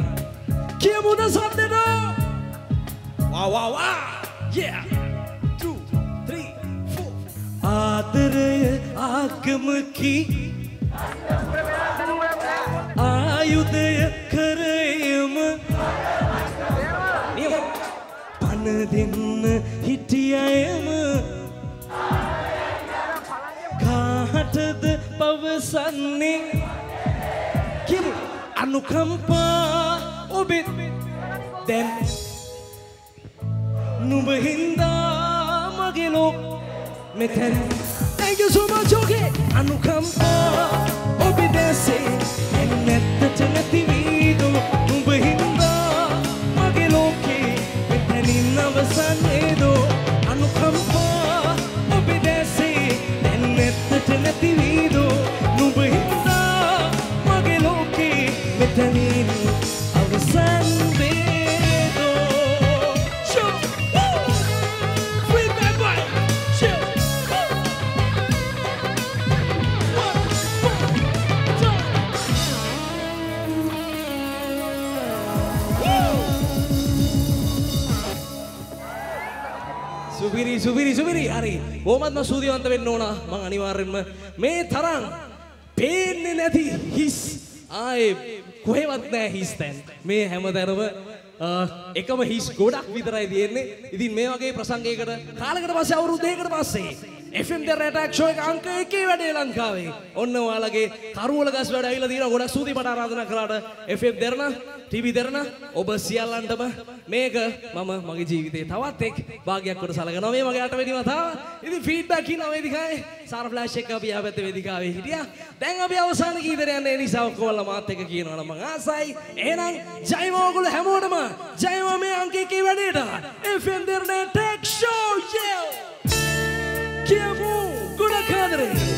බොහොමත්ම සූතිවන්ත වෙන්න ඕන. මං අනිවාර්යෙන්ම මේ තරම් පේන්නේ නැති හිස්. ආයේ කොහෙවත් නැහැ හිස් තැන්. මේ හැමතැනම අ, එකම හිස් ගොඩක් විතරයි තියෙන්නේ. ඉතින් මේ වගේ ප්‍රසංගයකට කාලයකට පස්සේ අවුරුදු දෙකකට පස්සේ FM ද රැටක් ෂෝ එක අංක එකේ වැඩේ ලංකාවේ. ඔන්න ඔයාලගේ කරුවල ගස් වැඩ ඇවිල්ලා තියෙනවා. ගොඩක් ස්තුතියි මට ආරාධනා කළාට FM දෙරණ TV දෙරණ ඔබ සියල්ලන්ටම මේක මම මගේ ජීවිතේ තවත් එක් භාගයක් කොට සලකනවා. මේ මගේ අටවෙනි වතාව ඉතින් ෆීඩ්බැක් ඉන්නවා වේදිකාවේ සාර ෆ්ලෑෂ් එක අපි ආපැත්තේ වේදිකාවේ හිටියා දැන් අපි අවසාන ගීතයට යන්නේ? ඒ නිසා ඔක්කොම මාත් එක්ක කියනවා නම් මං ආසයි. එහෙනම් ජයම ඔයගොල්ලෝ හැමෝටම ජයම මේ අංක එකේ වැඩේට? FM Derana tech show yeah. කියමු ගොඩක් ආදරේ.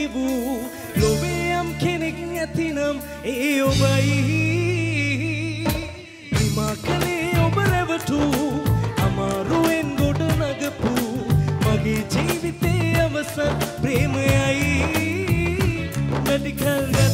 හැකි වූ ලොවේයම් කෙනෙක් ඇතිනම් ඒ ඔබයි. නිමා කලේ ඔබ රැවටූ. අමාරුවෙන් ගොඩ නගපු. මගේ ජීවිතේ අවසන් ප්‍රේමයයි. වැඩිකල්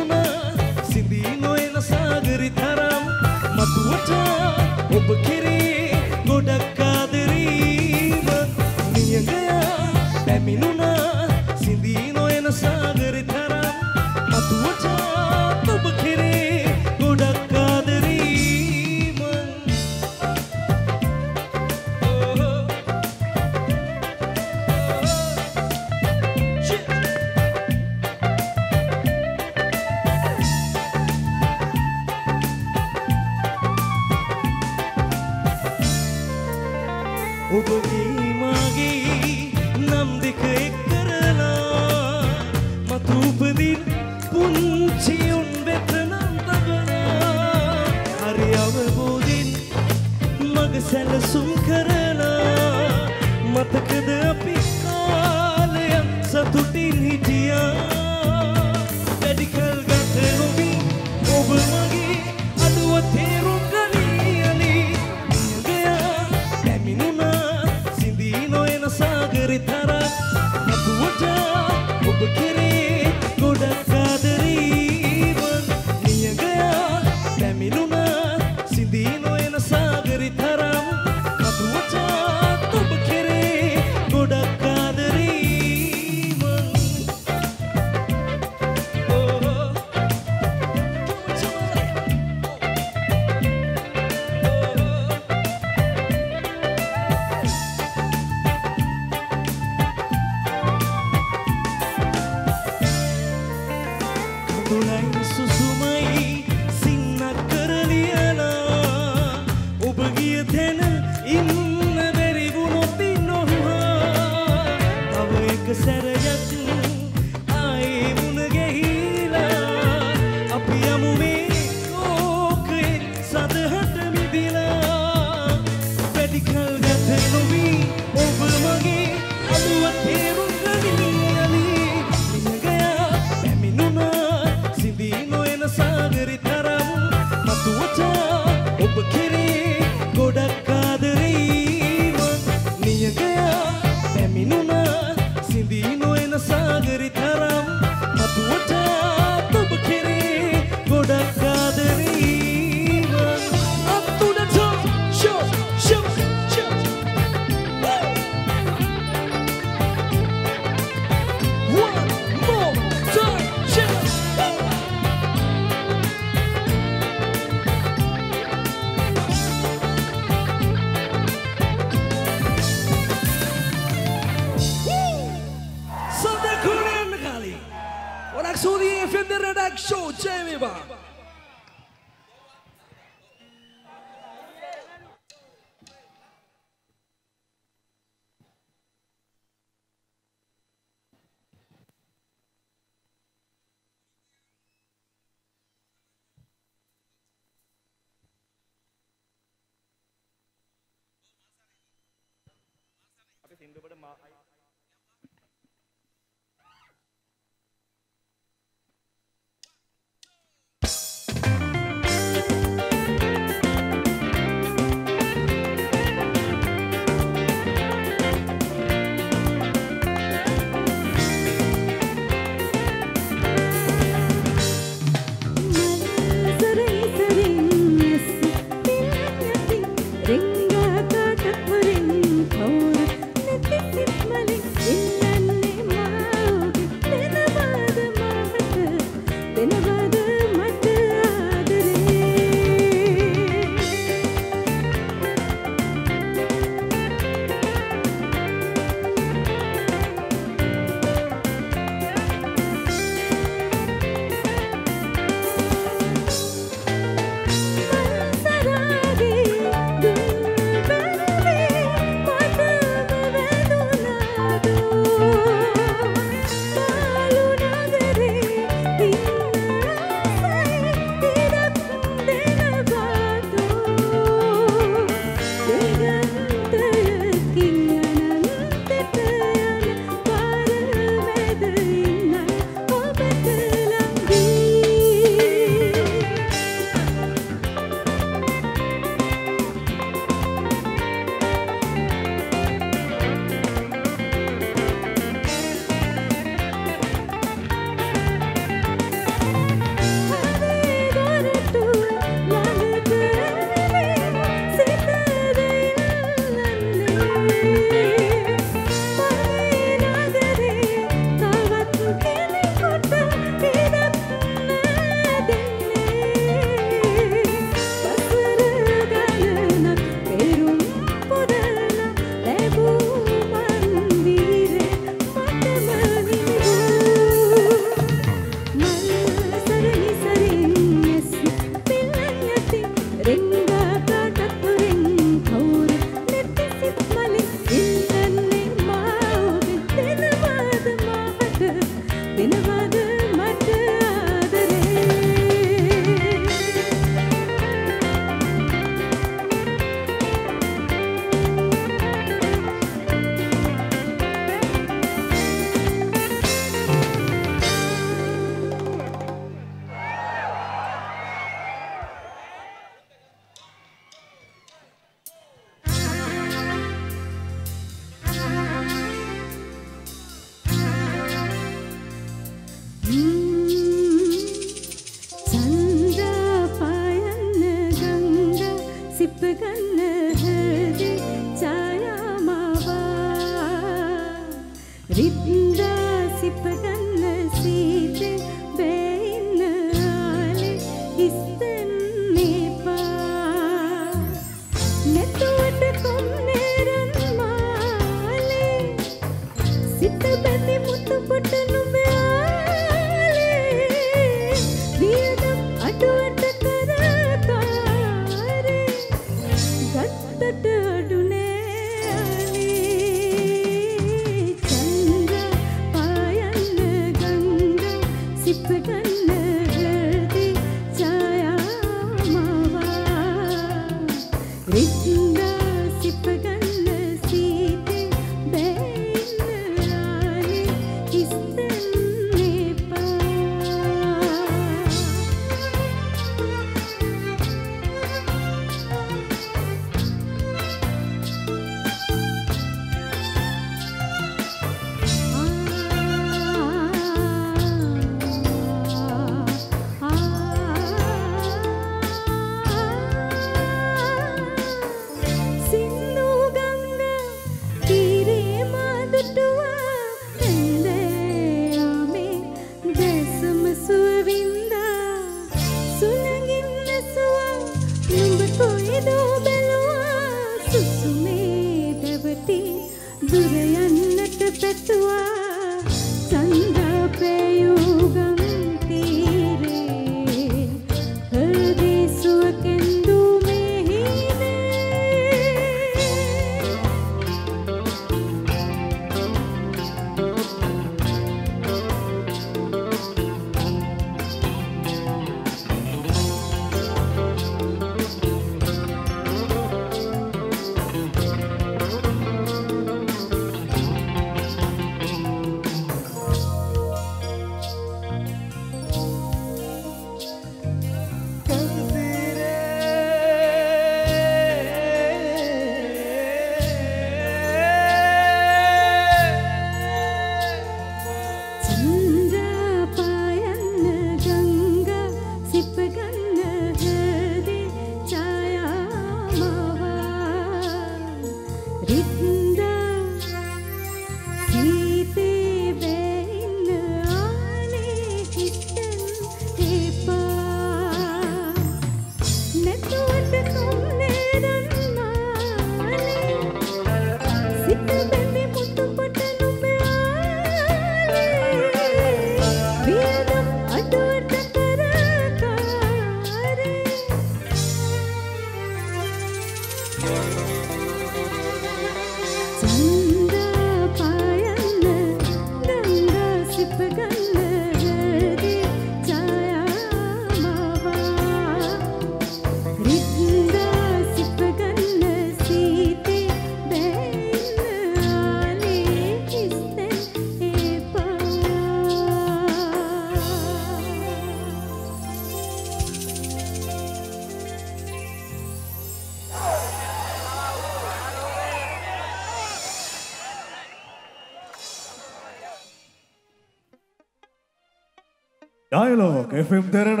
Dialog FM Derana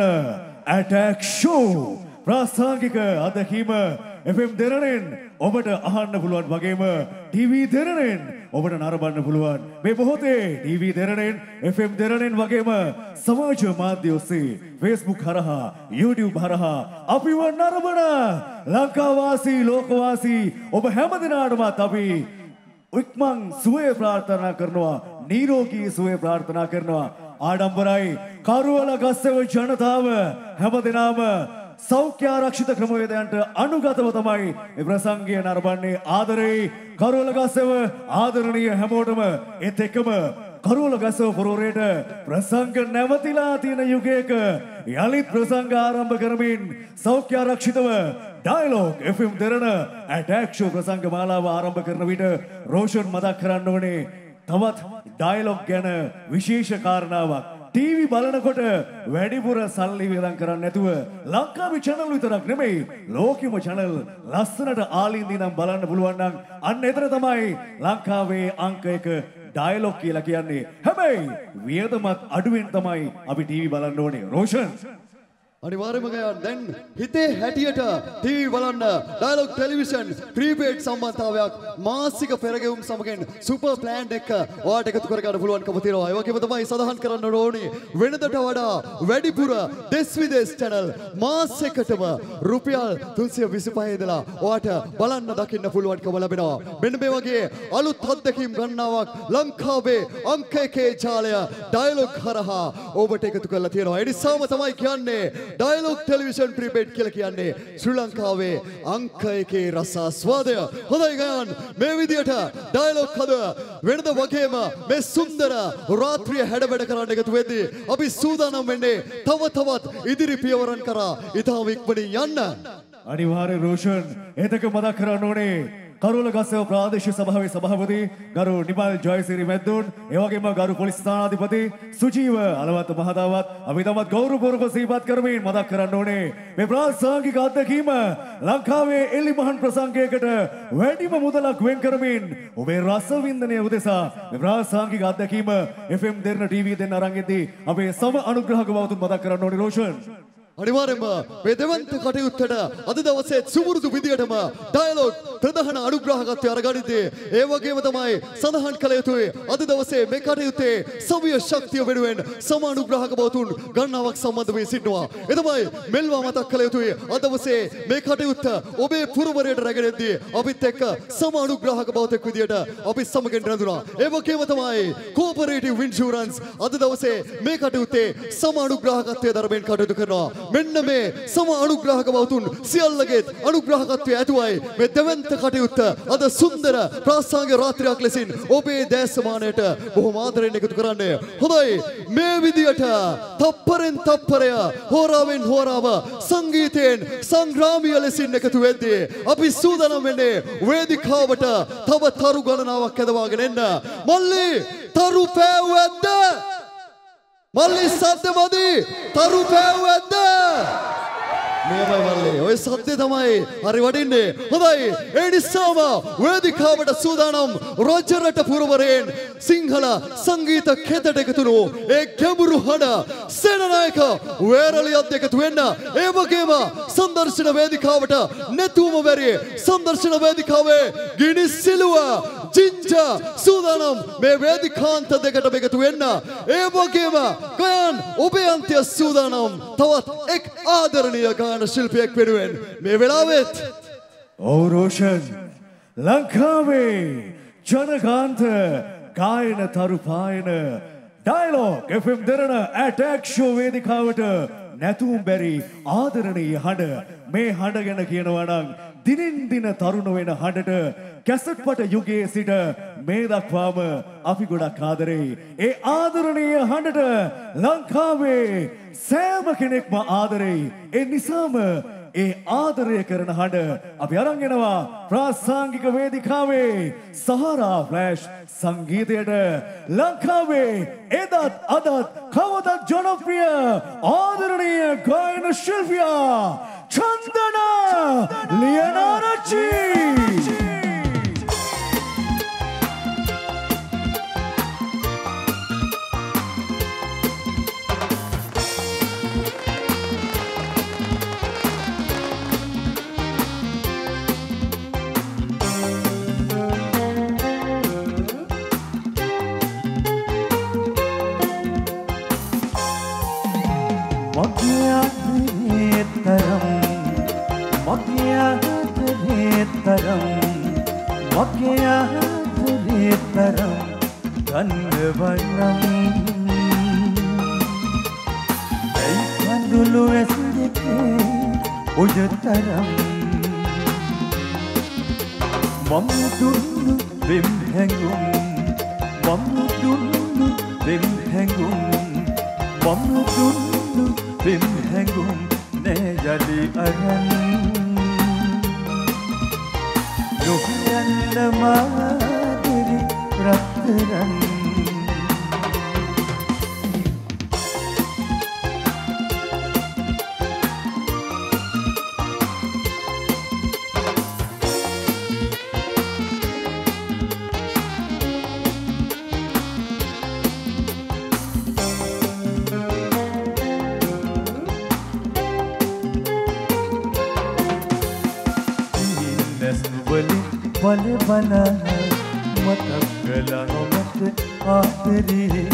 attack show ප්‍රාස්ථාංගික අදකීම FM දෙරණෙන් ඔබට අහන්න පුළුවන් වගේම TV දෙරණෙන් ඔබට නරඹන්න පුළුවන්. මේ මොහොතේ TV දෙරණෙන් FM දෙරණෙන් වගේම සමාජ මාධ්‍ය ඔස්සේ Facebook හරහා YouTube හරහා අපිව නරඹන ලංකාවාසී ලෝකවාසී ඔබ හැම දිනාටමත් අපි ඉක්මන් සුවය ප්‍රාර්ථනා කරනවා නීරෝගී සුවය ප්‍රාර්ථනා කරනවා. ආඩම්බරයි. කරුවල ගස්සව ජනතාව හැම දෙනාම සෞඛ්‍ය ආරක්ෂිත ක්‍රමවේදයන්ට අනුගතව තමයි මේ ප්‍රසංගය නරඹන්නේ. ආදරේ කරුවල ගස්සව ආදරණීය හැමෝටම ඒත් එක්කම කරුවල ගස්සව පොරොරේට ප්‍රසංග නැවතිලා තියෙන යුගයක යළිත් ප්‍රසංග ආරම්භ කරමින් සෞඛ්‍ය ආරක්ෂිතව Dialog FM Derana attack show ප්‍රසංග මාලාව ආරම්භ කරන විට රෝෂන් මතක් කරන්න ඕනේ. තවත් ඩයලොග් ගැන විශේෂ කාරණාවක් ටීවි බලනකොට වැඩිපුර සල්ලි වියදම් කරන්න නැතුව ලංකාවේ channel විතරක් නෙමෙයි ලෝකෙම channel ලස්සනට ආලින්දී නම් බලන්න පුළුවන් නම් අන්න එතන තමයි ලංකාවේ අංක එක ඩයලොග් කියලා කියන්නේ. හැබැයි වියදමත් අඩුවෙන් තමයි අපි ටීවී බලන්න ඕනේ. රෝෂන් අනිවාර්යයෙන්ම ගයන් දැන් හිතේ හැටියට ටීවී බලන්න ඩයලොග් ටෙලිවිෂන් ප්‍රීපේඩ් සම්බන්ධතාවයක් මාසික පෙරගෙවුම් සමගින් සුපර් ප්ලෑන් එක ඔයාලට එකතු කරගන්න පුළුවන්කම තියෙනවා. ඒ වගේම තමයි සඳහන් කරන්න ඕනේ වෙනදට වඩා වැඩිපුර දෙස් විදෙස් channel මාස එකටම රුපියල් 325 ඉඳලා ඔයාට බලන්න දකින්න පුළුවන්කම ලැබෙනවා. මෙන්න මේ වගේ අලුත් අත්දැකීම් ගණනාවක් ලංකාවේ අංක එකේ ජාලය ඩයලොග් හරහා ඔබට එකතු කරලා තියෙනවා. ඒ නිසාම තමයි කියන්නේ ඩයලොග් ටෙලිවිෂන් ප්‍රීපේඩ් කියලා කියන්නේ ශ්‍රී ලංකාවේ අංක එකේ රසාස්වාදය. හොඳයි ගයන් මේ විදියට ඩයලොග් හද වෙනද වගේම මේ සුන්දර රාත්‍රිය හැඩවැඩ කරන්න එකතු වෙද්දී අපි සූදානම් වෙන්නේ තව තවත් ඉදිරි පියවරන් කරා ඉතාම ඉක්මනින් යන්න. අනිවාර්ය රෝෂන් එතක මතක් කරන්න ඕනේ කරුල ගස්සව ප්‍රාදේශීය සභාවේ සභාපති ගරු නිමල් ජයසිරි මැද්දුන් එවැගේම ගරු පොලිස් ස්ථානාධිපති සුජීව අලවත්ත මහතාවත් අපි තමත් ගෞරවපූර්වක සිහිපත් කරමින් මතක් කරන්න ඕනේ. මේ ප්‍රාසංගික අත්දැකීම ලංකාවේ එල්ලිමහන් ප්‍රසංගයකට වැඩිම මුදලක් වෙන් කරමින් ඔබේ රසවින්දනය උදෙසා මේ ප්‍රාසංගික අත්දැකීම FM දෙරණ TV දෙන්න අරන් එද්දී අපේ සම අනුග්‍රහක බවතුන් මතක් කරන්න ඕනේ රෝෂන්. අනිවාර්යයෙන්ම මේ දෙවන්ත කටයුත්තට අද දවසේ සුමුරුදු විදියටම ඩයලොග් ප්‍රධාන අනුග්‍රහකත්වය අරගනිද්දී ඒ වගේම තමයි සඳහන් කළ යුතුයි අද දවසේ මේ කටයුත්තේ සවිය ශක්තිය වෙනුවෙන් සම අනුග්‍රහක බවතුන් ගණනාවක් සම්බන්ධ වී සිටිනවා. ඒ තමයි මෙල්වා මතක් කළ යුතුයි අද දවසේ මේ කටයුත්ත ඔබේ පුරවරයට රැගෙනදී අපිත් එක්ක සම අනුග්‍රහක බවතෙක් විදියට අපි සමගින් රැඳුණා. ඒ වගේම තමයි කෝපරේටිව් ඉන්ෂුරන්ස් අද දවසේ මේ කටයුත්තේ සම අනුග්‍රහකත්වය දරමින් කටයුතු කරනවා. මෙන්න මේ සම අනුග්‍රහක බවතුන් සියල්ලගේත් අනුග්‍රහකත්වය ඇතුවයි මේ දෙවන්ත කටයුත්ත අද සුන්දර ප්‍රාසංගික රාත්‍රියක් ලෙසින් ඔබේ දැසමානයට බොහොම ආදරෙන් එකතු කරන්නේ. හොඳයි මේ විදියට තප්පරෙන් තප්පරය හෝරාවෙන් හෝරාව සංගීතයෙන් සංග්‍රාමීය ලෙසින් එකතු වෙද්දී අපි සූදානම් වෙන්නේ වේදිකාවට තව තරු ගණනාවක් ඇදවාගෙන එන්න. මල්ලි තරු පෑවැද්ද? මල්ලි සද්ද මදි තරු පෑවැද්ද? මේමයි මල්ලි ඔය සද්දේ තමයි හරි වඩින්නේ හොඳයි ඒ නිසාම වේදිකාවට සූදානම් රොජරට පුරවරයෙන් සිංහල සංගීත කෙතට එකතුණු ඒ ගැඹුරු හඬ සේනනායක වේරලියත් එකතු වෙන්න ඒ වගේම සංදර්ශන වේදිකාවට නැතුවම බැරි සංදර්ශන වේදිකාවේ ගිනි සිලුව ජිංජ සූදානම් මේ වේදිකාන්ත දෙකට එකතු වෙන්න. ඒ වගේම ගයන් ඔබේ අන්ත්‍ය සූදානම් තවත් එක් ආදරණීය ගාන ශිල්පියෙක් වෙනුවෙන් මේ වෙලාවෙත් ඔව් රෝෂන් ලංකාවේ ජනකාන්ත ගායන තරු පායන Dialog FM Derana attack show වේදිකාවට නැතුම් බැරි ආදරණීය හඬ මේ හඬ ගැන කියනවා නම් දිනින් දින තරුණ වෙන හඬට කැසට්පට යුගයේ සිට මේ දක්වාම අපි ගොඩක් ආදරෙයි. ඒ ආදරණීය හඬට ලංකාවේ සෑම කෙනෙක්ම ආදරෙයි. ඒ නිසාම ඒ ආදරය කරන හඬ අපි අරන් එනවා ප්‍රාසංගික වේදිකාවේ සහරා ෆ්ලෑෂ් සංගීතයට ලංකාවේ එදත් අදත් කවදත් ජනප්‍රිය ආදරණීය ගායන ශිල්පියා චන්දන ලියනාරච්චි මගේ තරම් ගන්නවනම් ඇයි කඳුළු ඇස් දෙකේ ඔය තරම්? මම දුන්නු වෙම් හැඟුම් මම දුන්නු වෙම් හැඟුම් මම දුන්නු වෙම් හැඟුම් නෑ යලි අරන්. නොහයන්න මාදිරි රත්තරන්. බල බල මතක් කළා මට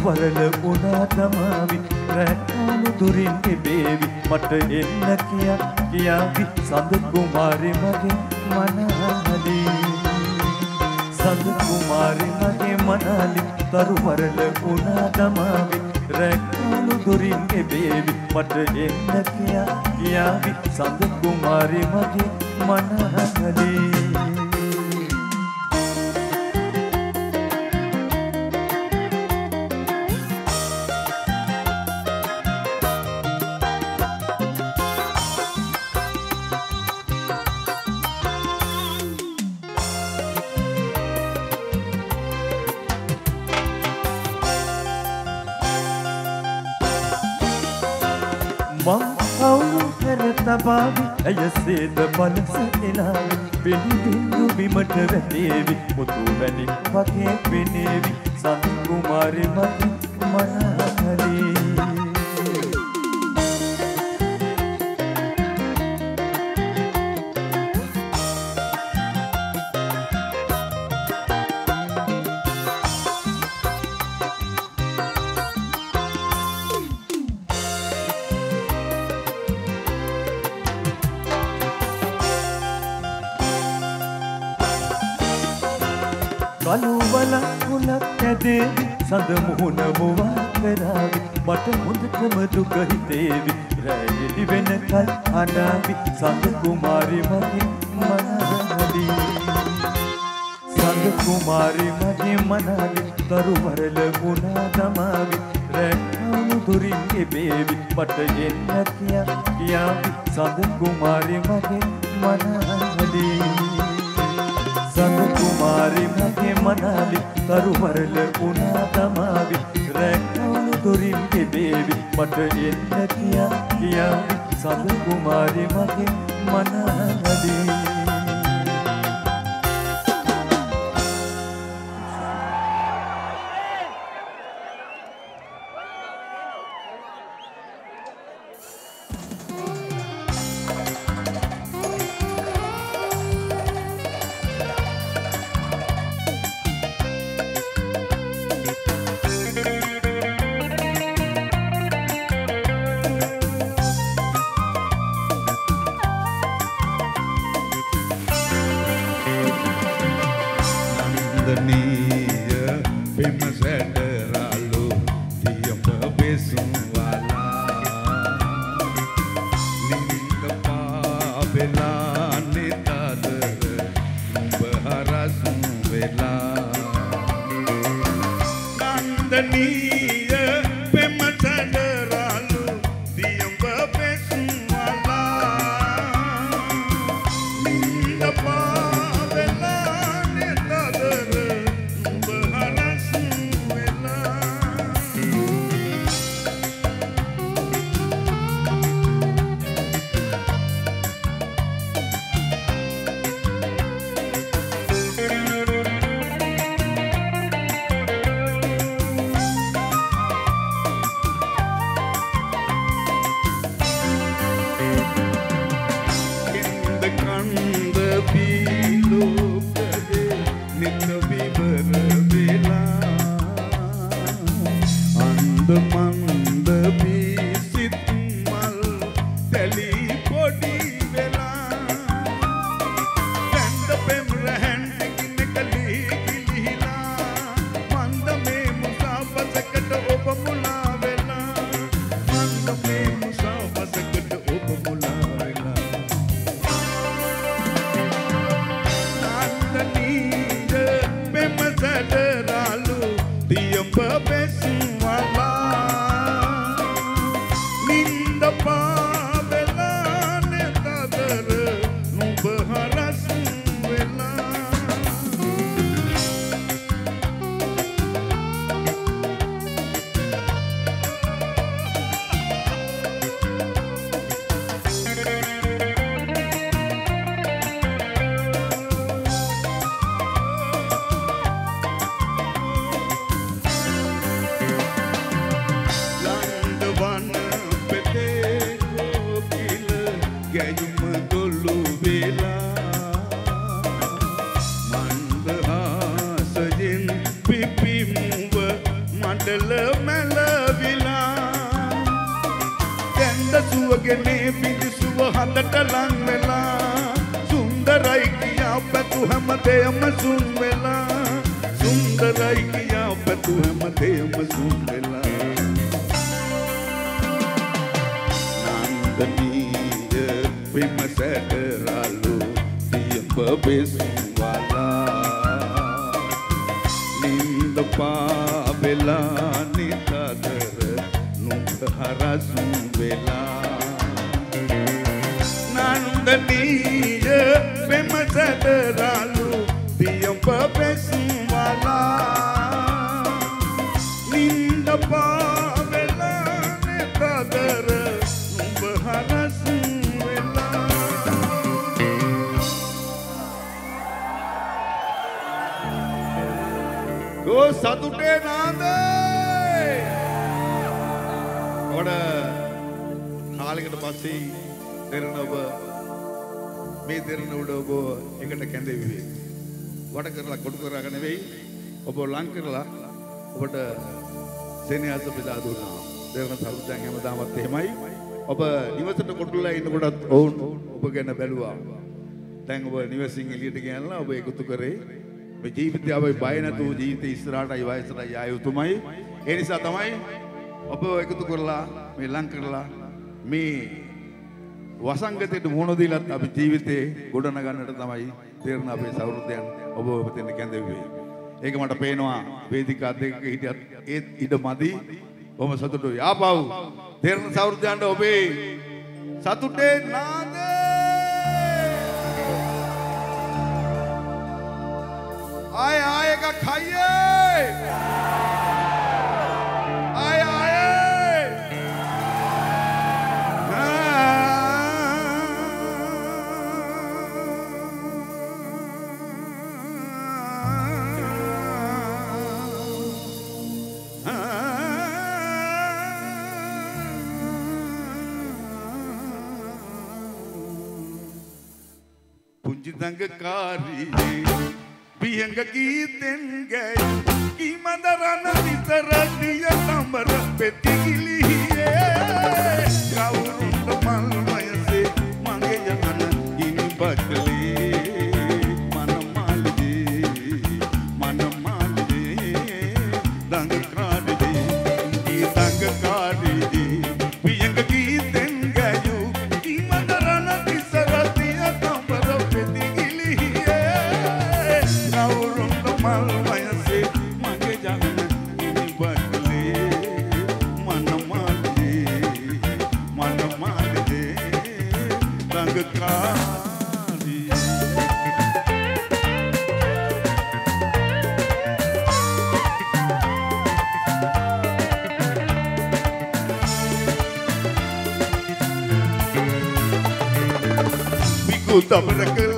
කරුවරල උනා තමාවි. රැකාලු දුරින් එබේවි. මට එන්න කියා කියාවි. සඳ කුමාරි මගේ මනාලි. සඳ කුමාරි මගේ මනාලි. කරුවරල උනා තමාවි. රැකාලු දුරින් එබේවි. මට එන්න කියා කියාවි. සඳ කුමාරි මගේ මනාලි. තබාවි ඇය සේද පලස එලාවි පිණි බින්දු බිමට වැටේවි. මුතු වැනි වගේ පෙනේවි. සඳ කුමාරි මගේ මනහලී සඳ මුහුණ මුවා කරාවි මට හොඳටම දුක හිතේවි. රැලිලි වෙනකල් අඩාවි සඳ කුමාරි මගේ මනහලි සඳ කුමාරි මගේ මනහලි තරුවරල වුණා දමාවි. රැක්කානු දුරින් එබේවි. මට එන්න කියා කියාවි. සඳ කුමාරි මගේ මනහලි සඳ කුමාරි මගේ මනාලි තරුවරල උනා තමාවි රැක්කවුණු දොරින් ගෙබේවි මට එන්න කියා කියාවි. සඳ කුමාරි මගේ මනාලි. දැන් ඔබ නිවසින් එළියට ගියනලා ඔබ එකතු කරේ මේ ජීවිතය ඔබ බය නැතුව ජීවිතේ ඉස්සරහටයි වයසටයි ආය උතුමයි. ඒ නිසා තමයි ඔබ එකතු කරලා මේ ලං කරලා මේ වසංගතයට මුහුණ දීලත් අපි ජීවිතේ ගොඩනගන්නට තමයි තේරෙන අපේ සෞහෘදයන් ඔබ ඔබතෙන් කැඳෙව්වේ. ඒක මට පේනවා වේදිකා දෙකක හිටියත් ඒ ඉඩ මදි. බොහොම සතුටුයි. ආපහු තේරෙන සෞහෘදයන්ට ඔබේ සතුටේ නාදේ ਆਏ ਆਏਗਾ ਖਾਈਏ। ਆਏ ਆਏ। ਪੁੰਜ ਦੰਗਕਾਰੀ පියඟගී තෙන්ගැයි කිමදරන විතරටිය සමර පෙතිගිලිහියේ Don't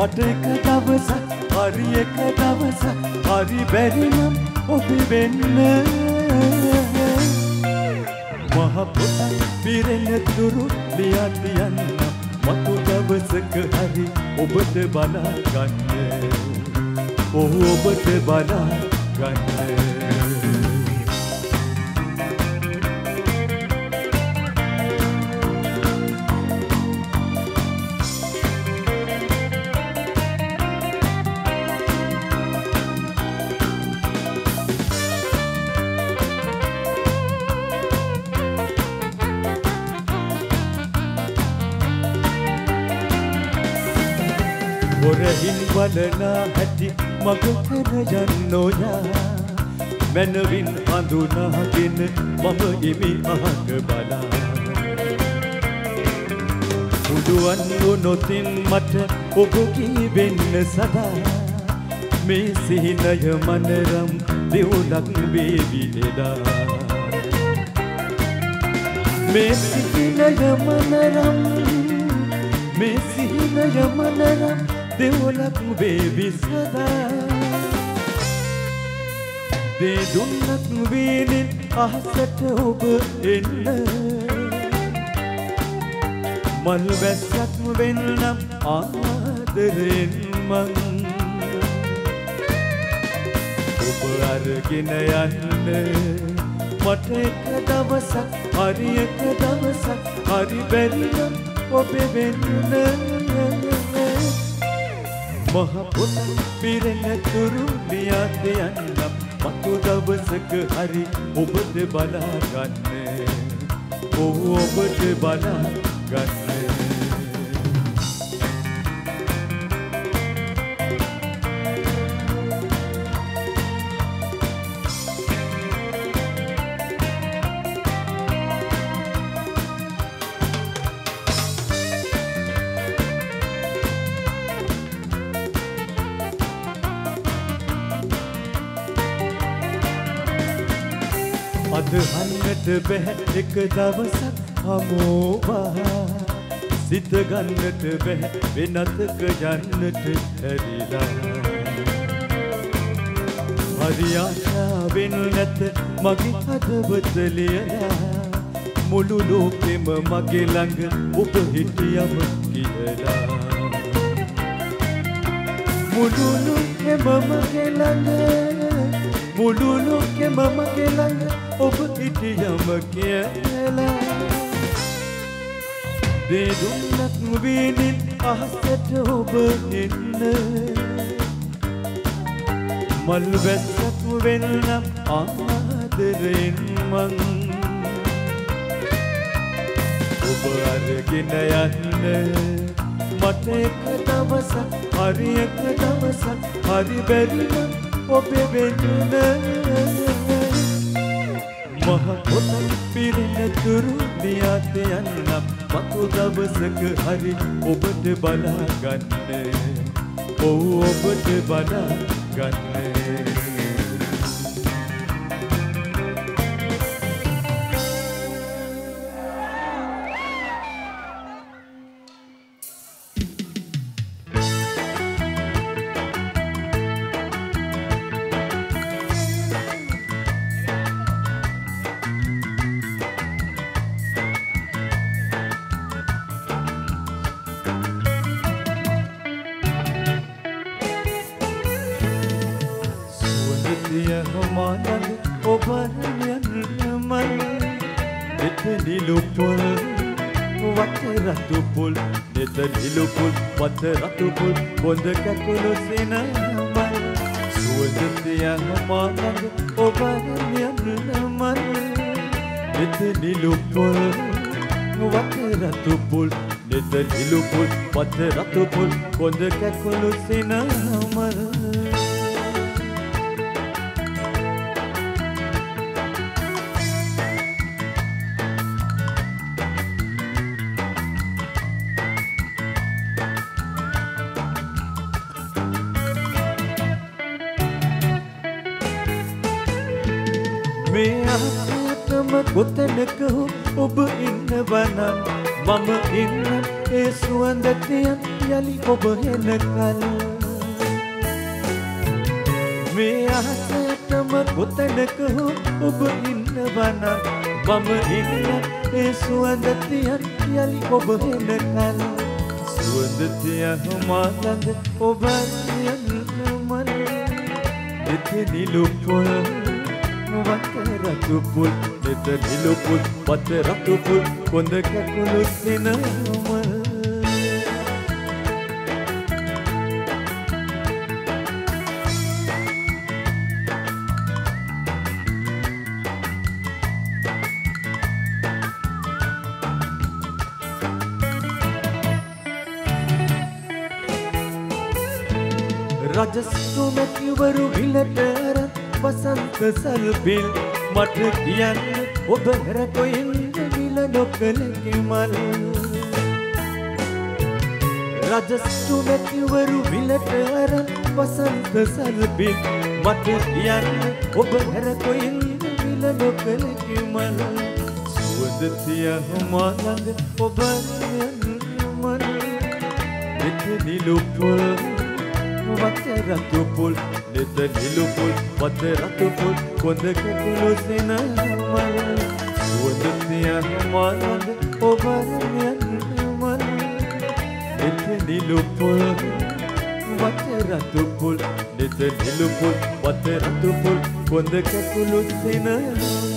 What do ඇය මනරම් දියුණක් වේවි එදා මේ සිහිනය මනරම් මේ සිහිනය මනරම් දෙවොලක් වේවි සදා. දේ දුන්නත් වීනෙන් අහසට ඔබ එන්න. මල් වැස්සක්ම වෙන්නම් ආදරෙන් මං. අරගෙන යන්න. මට එක දවසක් හරි එක දවසක් හරි බැරිනම් ඔබ වෙන්න. මහ පොත පිරෙන තුරු ලියත් යන්නම් මතු දවසක හරි ඔබට බලාගන්න ඔහු ඔබට බලාගන්න අදහන්නට බැහැ එක දවසක් හමෝවා සිත ගන්නට බැහැ වෙනතක යන්නට හැරිලා හරි ආශාවෙන් නැත මගේ හදවත ලියලා. මුළු ලෝකෙම මගේ ළඟ ඔබ හිටියම කියලා. මුළු ලෝකෙම මගේ ළඟ මුළු ලෝකෙම මගේ ළඟ ඔබ හිටියම කියලා. දෙදුන්නත් වීනින් අහසට ඔබ එන්න. මල් වැස්සක් වෙන්නම් ආදරෙන් මං. ඔබ අරගෙන යන්න. මට එක දවසක් හරි එක දවසක් හරි බැරිනම් ඔබ වෙන්න. මහ පොතක් පිරෙන තුරු ලියත් යන්නම්. මතු දවසක හරි ඔබට බලාගන්න ඔව් ඔබට බලාගන්න සුවඳතිය මේ ආසයටම කොතැනක හෝ ඔබ ඉන්නවනම් මම ඉන්න ඒ සුවඳතියන් යලි ඔබ හෙනකල් මේ ආසයටම කොතැනක හෝ ඔබ ඉන්නවනම් මම ඉන්න ඒ සුවඳතියන් යලි ඔබ හෙනකල් සුවඳතිය හමාලඟ ඔබ යන්න මන එතනි ලුපොල් වට රතු පුල් නෙත නිලු පුල් වට රතු පුල් කොඳ කැකුළු සිනම රජස්තු මැතිවරු විලට අරන් වසන්ත සල්පිල් මට කියන්න ඔබ හැරකොයින්ද විල නොකලකි මල්. රජස්තු මැතිවරු විලට අරන් වසන්ත සල්පිල් මට කියන්න ඔබ හැරකොයින්ද විල නොකලකි මල්. සුවඳතිය හමාලඟ ඔබ යන්න මල්. එත නිලුපොල් වට රතු පුල් لدليلكم وترككم ونككم سنا ملك ونسيا ملك وبرميا ملك لدليلكم وترككم لدليلكم وترككم ونككم سنا ملك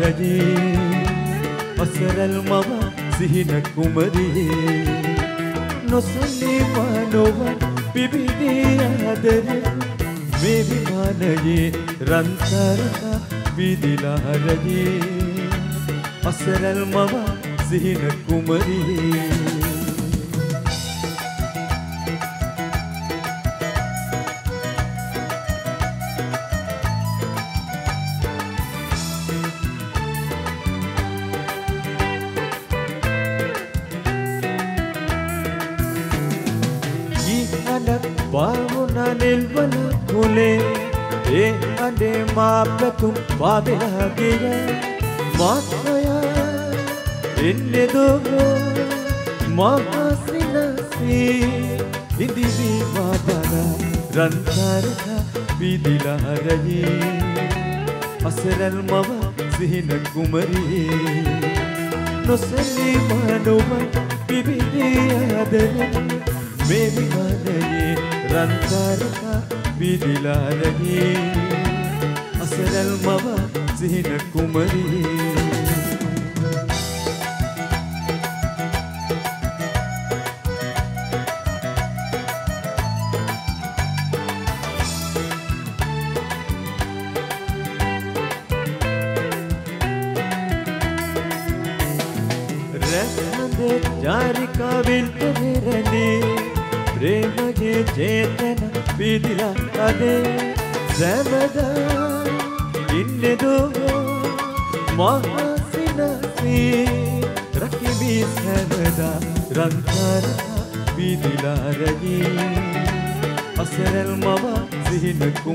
රජී අසරල් මව සිහින කුමරියේ නොසලී මනොව පිබිදී ආදර මේ විමානයේ රන්තරක විදිලා රජී අසරල් මව සිහින කුමරියේ සතුම් පාවෙලා ගිය මාතයා එන්නේ දෝ මහසිනසී ඉදිවි මාතලා රන්තරක විදිලා හරයි අසරල් මව සිහින කුමරී. නොසැලී මනුම පිවිදී ආදරේ. මේ විහාරයේ රන්තරක විදිලා රහී سلام بابا زينك ومريم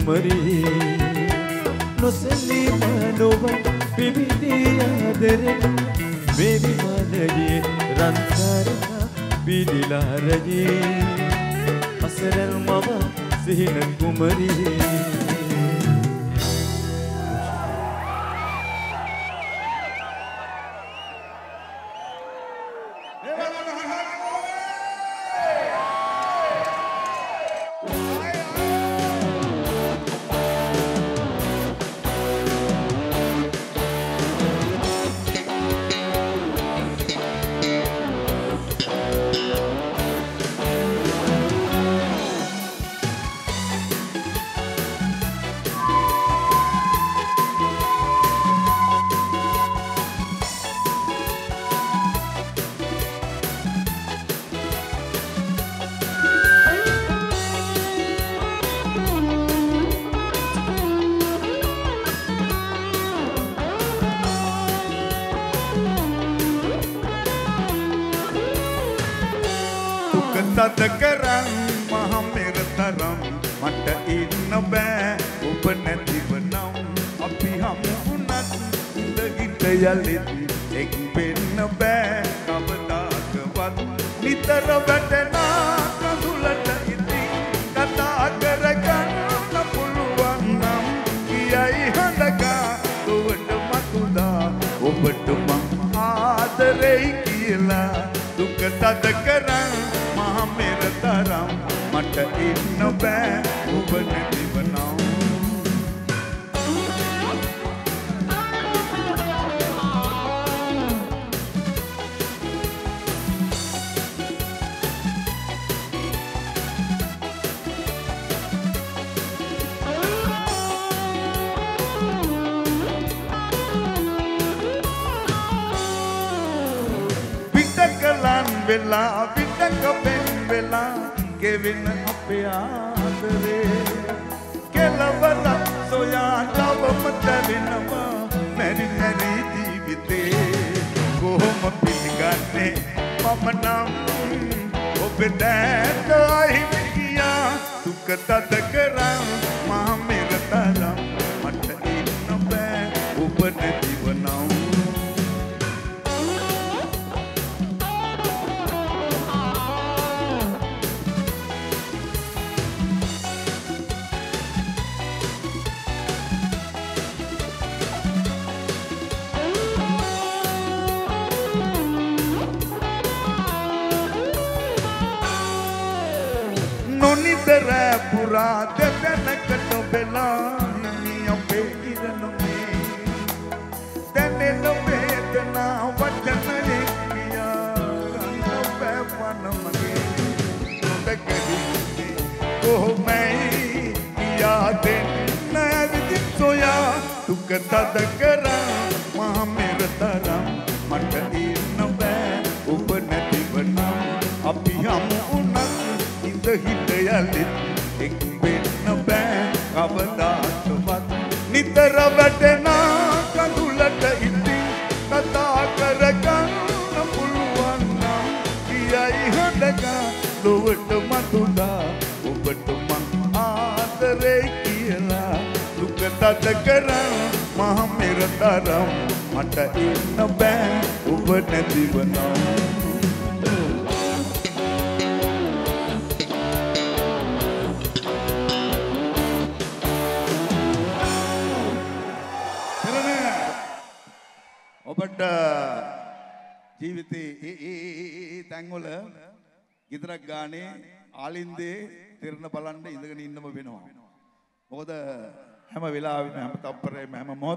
Maria.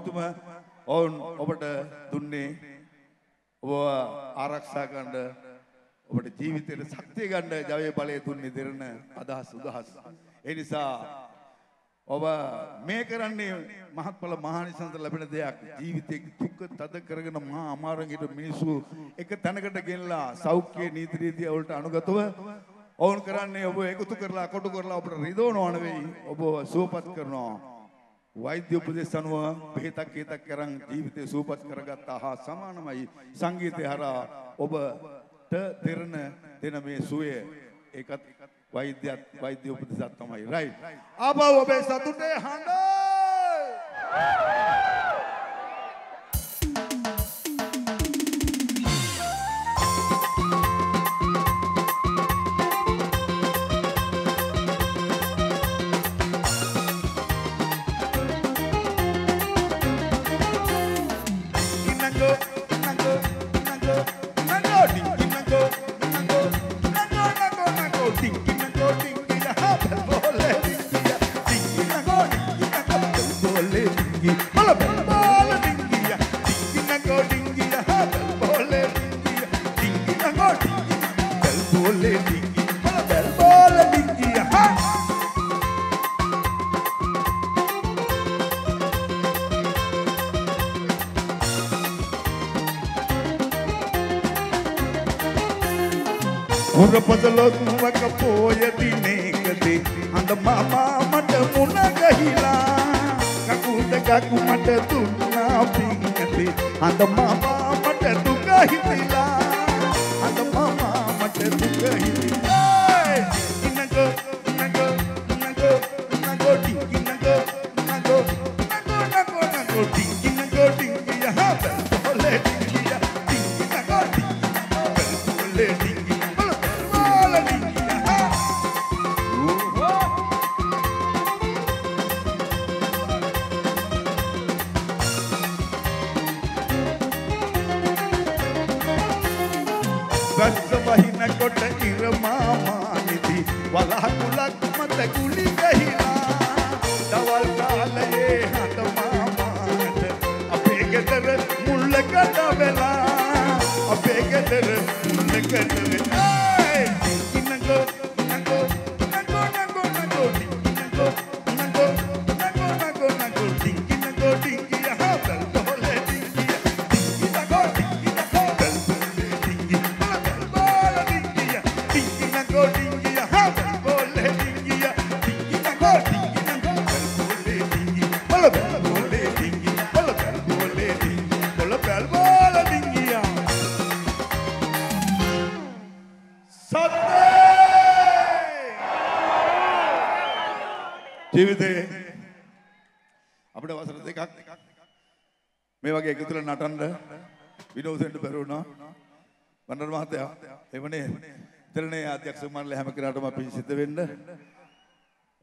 තප්පරේම හැම මොහොතම ඔවුන් ඔබට දුන්නේ ඔබ ආරක්ෂා කරන්න ඔබට ජීවිතේට ශක්තිය ගන්න ජවයේ බලය දුන්නේ තිරණ අදහස් උදහස්. ඒ නිසා ඔබ මේ කරන්නේ මහත්ඵල මහානිසංස ලැබෙන දෙයක්. ජීවිතේ දුක් තද කරගෙන මහා අමාරුවෙන් හිට මිනිස්සු එක තැනකට ගෙනලා සෞඛ්‍ය නීති රීතිය වලට අනුගතව ඔවුන් කරන්නේ ඔබ එකතු කරලා කොටු කරලා ඔබට රිදවනවා නෙවෙයි. ඔබ සුවපත් කරනවා. වෛද්‍ය උපදෙස් අනුව බෙහෙතක් හේතක් කරන් ජීවිතේ සුවපත් කරගත්තා හා සමානමයි. සංගීතය හරහා ඔබට දෙරණ දෙන මේ සුවය. ඒකත් වෛද්‍යත් වෛද්‍ය උපදෙසක් තමයි. රයිට් ආපහු ඔබේ සතුටේ හඬ! උරපදලොත්මක පෝය දිනේකදී අඳ මාමා මට මුණ ගහිලා කකුට ගකු මට දුන්නා පිංගති අඳ මාමා වගේ එකතුල නටන්ඩ විනෝසෙන්ට බැරුණා වඩර මහතයා එමනේ තරණේ අධ්‍යක්ෂ මණ්ඩල හැම කෙනාටම අපි සිත වෙන්න.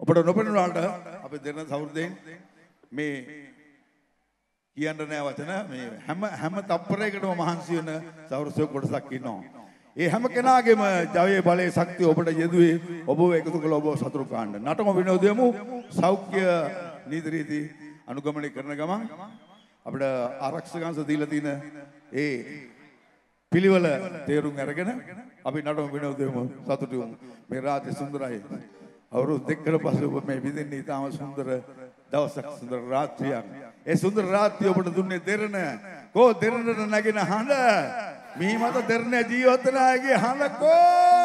අපට නොපෙනුනාට අපි දෙන සෞර්දයෙන් මේ කියන්න නෑ වචන. මේ හැම හැම තප්පරයකටම මහන්සි වෙන සෞර්සය කොටසක් ඉන්නවා. ඒ හැම කෙනාගේම ජවයේ බලයේ ශක්තිය ඔබට යෙදුවේ ඔබ එකතු කළ ඔබ සතුරු කාණ්ඩ නටම විනෝදයමු සෞඛ්‍ය නීති රීති අනුගමනය කරන ගමන් අපිට ආරක්ෂකයන් සදීලා තියෙන ඒ පිළිවෙල තේරුම් අරගෙන අපි නඩම විනෝදෙමු සතුටු වමු. මේ රාත්‍රිය සුන්දරයි. අවුරුදු දෙකකට පස්සේ ඔබ මේ විඳින්නේ ඉතාම සුන්දර දවසක් සුන්දර රාත්‍රියක්. ඒ සුන්දර රාත්‍රිය ඔබට දුන්නේ දෙරණ. කෝ දෙරණට නැගෙන හඬ. මේ මත දෙරණ ජීවිතනාගේ හඬ කෝ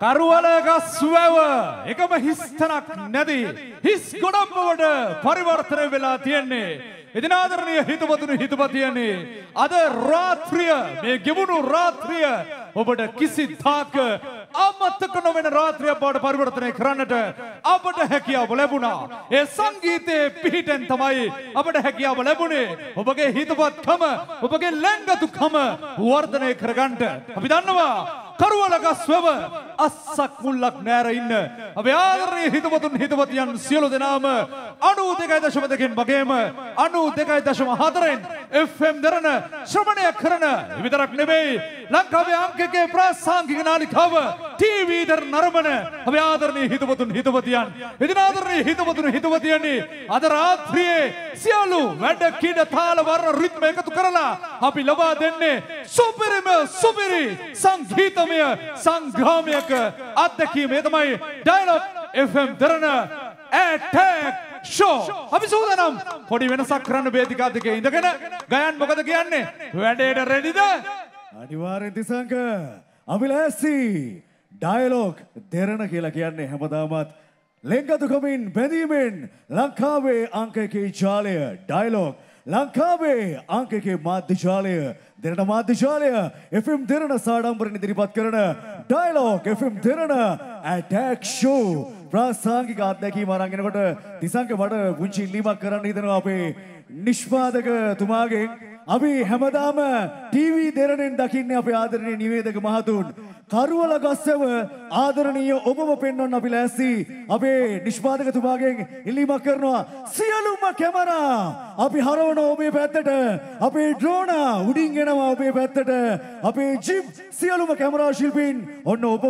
ගස් වැව එකම හිස්තනක් නැති හිස් ගොඩක් බවට පරිවර්තනය වෙලා තියෙන්නේ. ඉතින් ආදරණීය හිතවතුනි හිතපතියනි අද රාත්‍රිය මේ ගෙවුණු රාත්‍රිය ඔබට කිසිදාක අමතක නොවන රාත්‍රියක් බවට පරිවර්තනය කරන්නට අපට හැකියාව ලැබුණා. ඒ සංගීතයේ පිහිටෙන් තමයි අපට හැකියාව ලැබුණේ. ඔබගේ හිතවත්කම, ඔබගේ ලැංගතුකම වර්ධනය කරගන්නට. අපි දන්නවා කරුවලගස් වැව අස්සක් මුල්ලක් නෑර ඉන්න. අපේ ආදරණීය හිතවතුන් හිතවතියන් සියලු දෙනාම 92.2කින් වගේම 92.4න් FM දරන ශ්‍රවණය කරන විතරක් නෙවෙයි ලංකාවේ අංක එකේ ප්‍රාසංගික නාලිකාව TV දර නරඹන අපේ ආදරණීය හිතවතුන් හිතවතියන් ඉතින් ආදරණීය හිතවතුන් හිතවතියනි අද රාත්‍රියේ සියලු වැඩ කිඩ තාල වර්ණ රිද්ම එකතු කරලා අපි ලබා දෙන්නේ සුපිරිම සුපිරි සංගීතමය සංග්‍රාමයක අත්දැකීම ඒ තමයි Dialog FM Derana attack show අපි සූදානම්. පොඩි වෙනසක් කරන්න වේදිකා දෙකේ ඉඳගෙන ගයන් මොකද කියන්නේ? වැඩේට රෙඩිද අනිවාර්යෙන් තිසංක අපි ලෑස්ති. ඩයලොග් දෙරණ කියලා කියන්නේ හැමදාමත් ලෙංගතුකමින් බැඳීමෙන් ලංකාවේ අංක එකේ ජාලය ඩයලොග් ලංකාවේ අංක එකේ මාධ්‍ය ජාලය දෙරණ මාධ්‍ය ජාලය FM දෙරණ සාඩම්බරණ ඉදිරිපත් කරන Dialog FM Derana attack show. ප්‍රාසංගික අත්දැකීම අරගෙනකොට තිසංක මට පුංචි ඉල්ලීමක් කරන්න හිතනවා අපේ නිෂ්පාදකතුමාගෙන්. අපි හැමදාම ටීවී දෙරණෙන් දකින්නේ අපේ ආදරණීය නිවේදක මහතුන්. කරුවල ගස්සව ආදරණීය ඔබව පෙන්වන්න අපි ලෑස්ති. අපේ නිෂ්පාදකතුමාගෙන් ඉල්ලීමක් කරනවා සියලුම කැමරා. අපි හරවන ඔබේ පැත්තට. අපේ ඩ්‍රෝන උඩින් එනවා ඔබේ පැත්තට. අපේ ජිම් සියලුම කැමරා ශිල්පීන්. ඔන්න ඔබව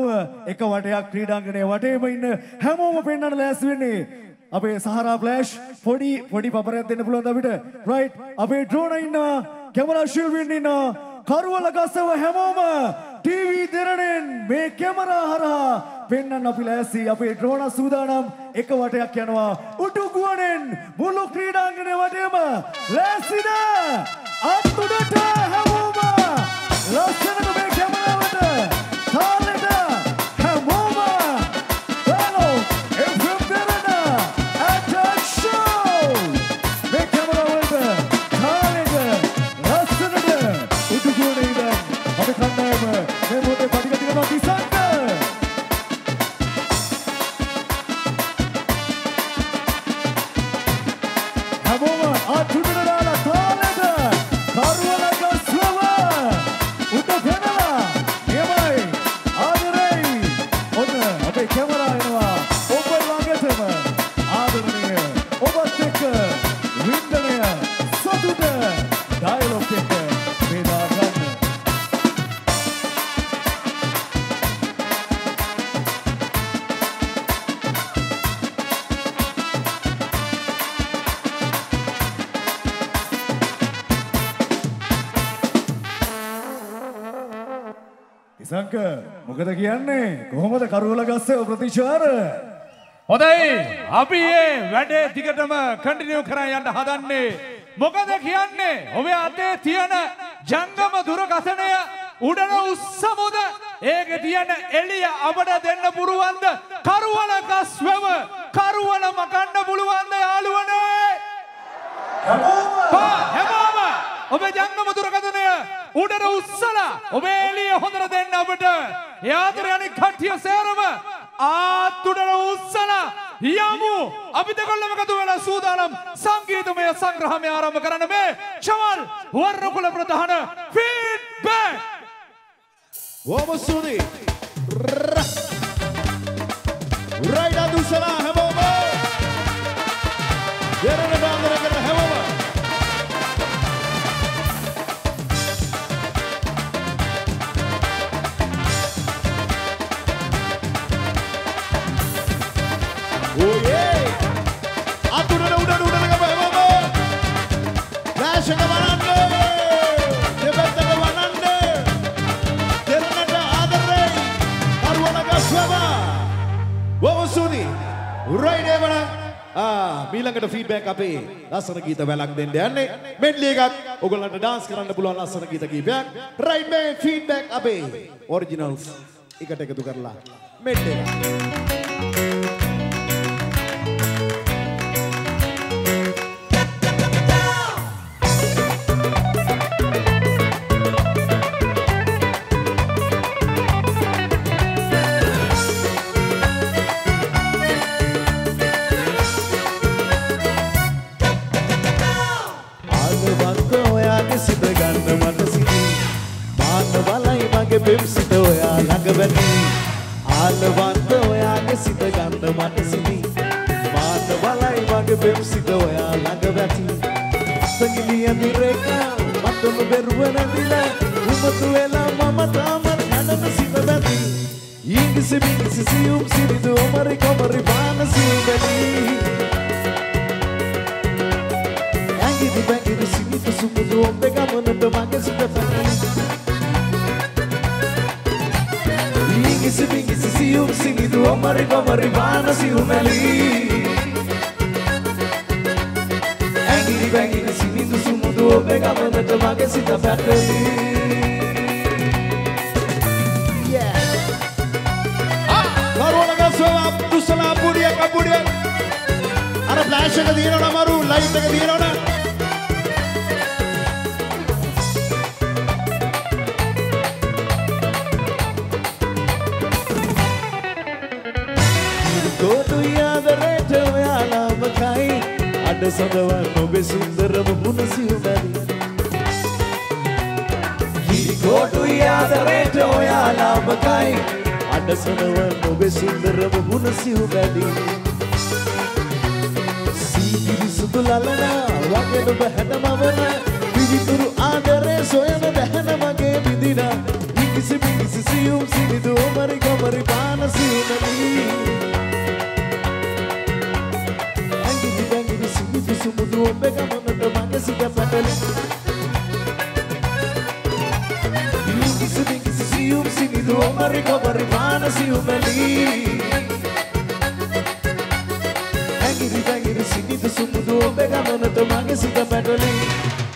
එක වටයක් ක්‍රීඩාංගණයේ වටේම ඉන්න හැමෝම පෙන්වන්න ලෑස්ති වෙන්නේ. අපේ සහරා ෆ්ලෑෂ් පොඩි පොඩි පපරයක් දෙන්න පුළුවන් අපිට? රයිට් අපේ ඩ්‍රෝන ඉන්නවා කැමරා ශිල්පීන් ඉන්නවා. කරුවල ගස්සව හැමෝම ටීවී දෙරණෙන් මේ කැමරා හරහා පෙන්වන්න අපි ලෑස්ති. අපේ ඩ්‍රෝන සූදානම් එක වටයක් යනවා. උඩු ගුවනෙන් මුළු ක්‍රීඩාංගණය වටේම ලෑස්තිද? අත්උඩට හැමෝම ලස්සනට මේ ඉසංක මොකද කියන්නේ? කොහොමද කරුවල ගස්සේ ප්‍රතිචාර? හොඳයි. අපි ඒ වැඩේ දිගටම කන්ටිනියු කරන් යන්න හදන්නේ. මොකද කියන්නේ? ඔබේ අතේ තියෙන ජංගම දුරකථනය උඩන උස්සමුද? ඒකේ තියෙන එළිය අපට දෙන්න පුරුවන්ද කරුවල ගස් වැව කරුවල මකන්න පුළුවන්ද යාළුවනේ? හැමෝම ඔබේ ජංගම දුරකථනය උඩට උස්සලා. ඔබේ එළිය හොඳට දෙන්න අපට. යාතර අනික් කට්ටිය සේරම. ආත්තුඩට උස්සලා. යමු. අපි දෙකොල්ලම එකතු වෙලා සූදානම් සංගීතමය සංග්‍රහමය ආරම්භ කරන්න මේ චවල් වර්ණකුල ප්‍රධාන ෆීඩ්බැක් බොහොම ස්තුතියි. රයිඩ් අදුසලා හැමෝම. දෙරණ මීළඟට ෆීඩ්බැක් අපේ ලස්සන ගීත වැලක් දෙන්න යන්නේ මෙන්ලි එකක් ඔයගොල්ලන්ට ඩාන්ස් කරන්න පුළුවන් ලස්සන ගීත කීපයක් රයිට් මේ ෆීඩ්බැක් අපේ ඔරිජිනල්ස් එකට එකතු කරලා මෙන්ලි එක සිසියුම් සිරිදු ඔමරි කොමරි පාන සිවැලි ඇඟිදි බැඟිදි සිගිත සුමුදු ඔබ ගමනට මගේ සුද පැනලි ඊගිසි බිගිසි සියුම් සිරිදු ඔමරි කොමරි පාන සිවැලි ඇඟිදි බැඟිදි සිගිත සුමුදු ඔබ ගමනට මගේ සිත පැනලි පුඩිය අර ෆ්ලෑෂ් එක දිනවන අමාරු ලයිට් එක දිනවන අඩ සඳවන් ඔබේ සුන්දරම මුණ සිවුමැලි ගිරිකෝටු යාදරේට ඔයාලාම කයි අඩ සඳවන් ඔබේ සුන්දරම මුණ සිවුමැලි සුදු ලලන වගේ නුඹ හැඩ මවන විවිතුරු ආදරේ සොයන දැහන මගේ විඳින මිකිසි මිකිසි සියුම් සිනිදු ඔමරි ගමරි පාන සියුනනි ඇඟිලි ඇඟිලි සිනිදු සුමුදු ඔබ ගමනට මගේ සිත පැටලි මිකිසි මිකිසි සියුම් සිනිදු ඔමරි ගමරි පාන සියුමලි ඔබ ගමනත මගේ සිත පැටලේ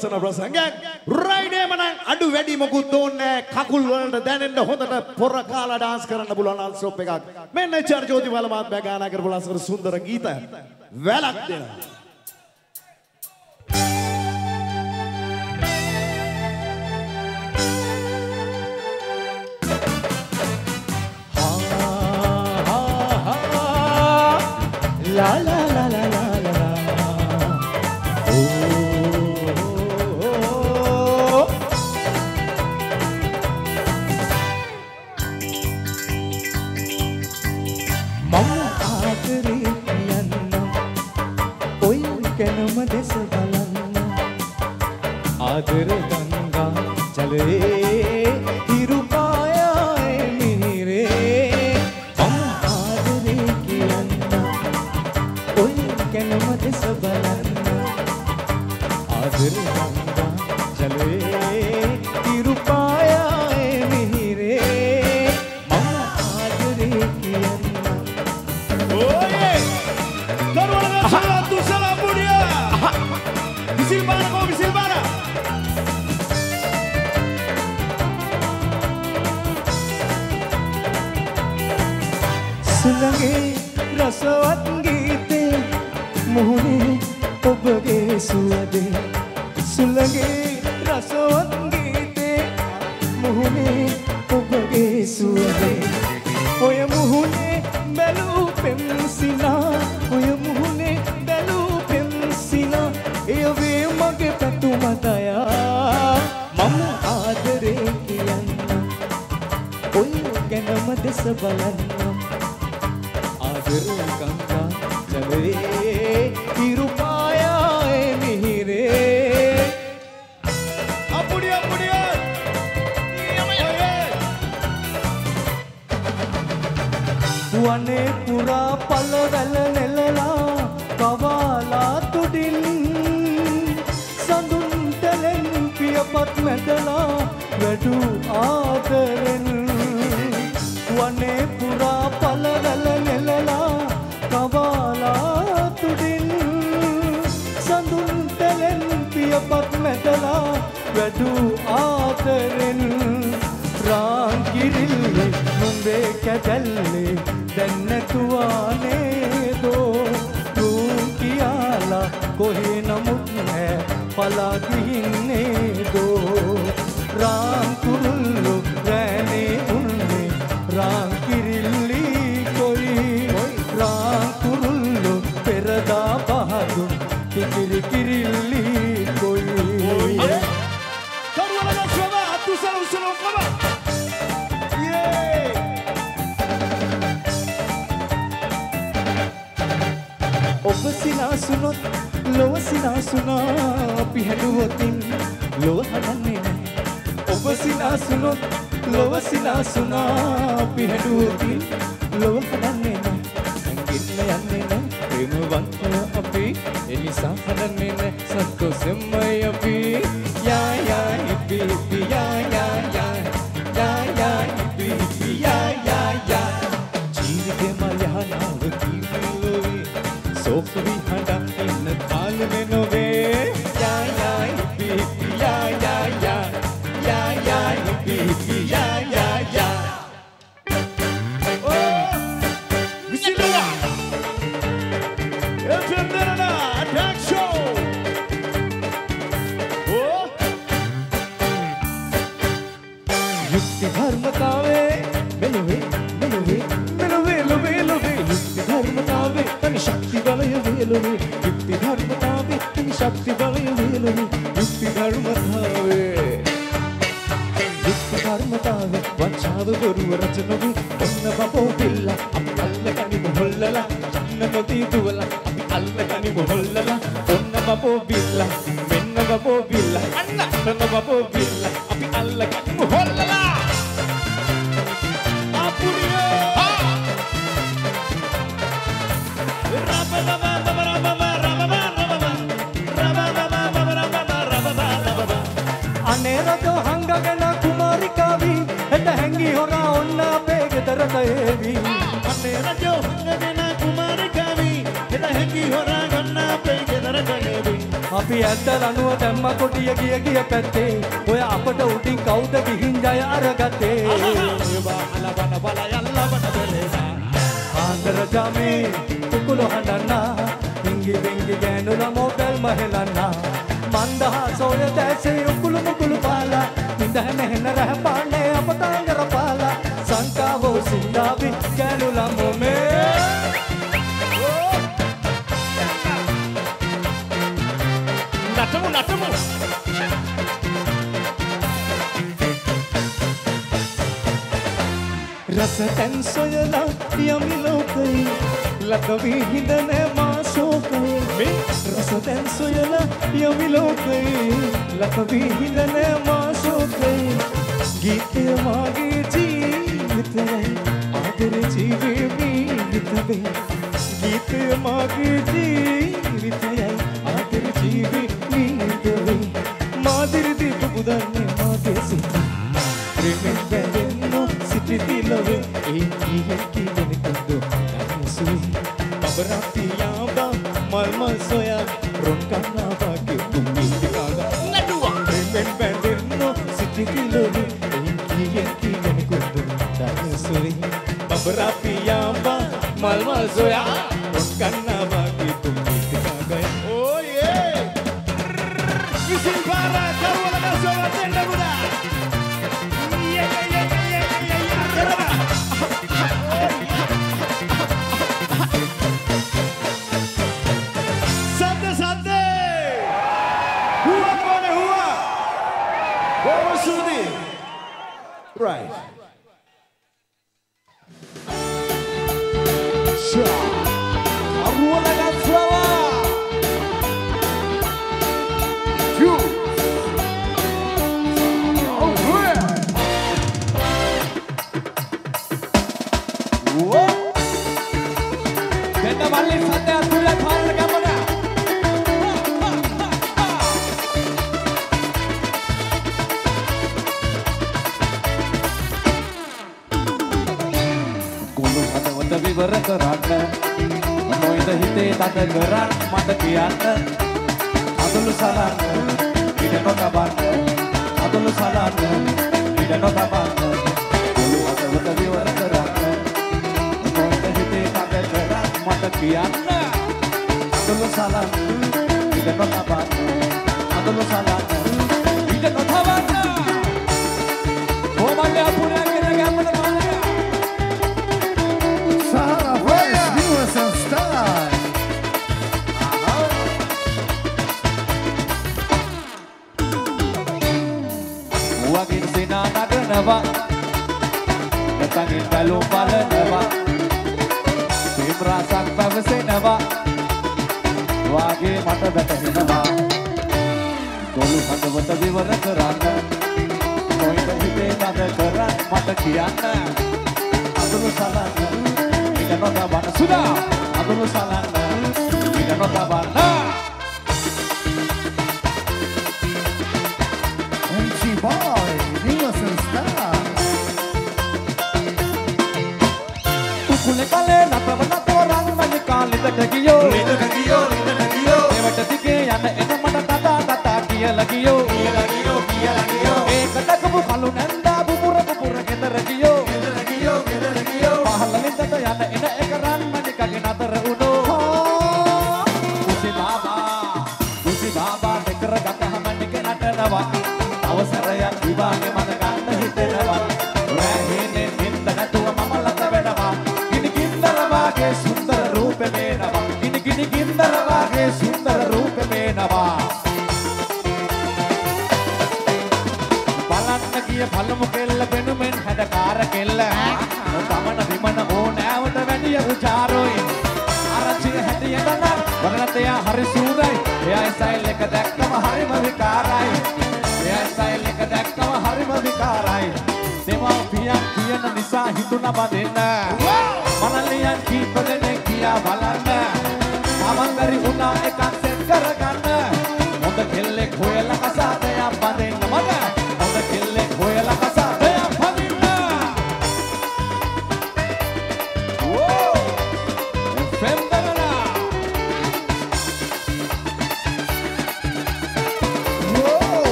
ලස්සන ප්‍රසංගයක්. රයිඩේ මනම් අඩු වැඩි මොකුත් ඕනේ කකුල් වලට දැනෙන්න හොඳට පොර කාලා ඩාන්ස් කරන්න පුළුවන් අන්ස්ටොප් එකක්. මෙන්න චර්ජෝති වල මාත් බෑ ගානා කරපු ලස්සන සුන්දර ගීත. වැලක් දෙනවා.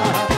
Maria.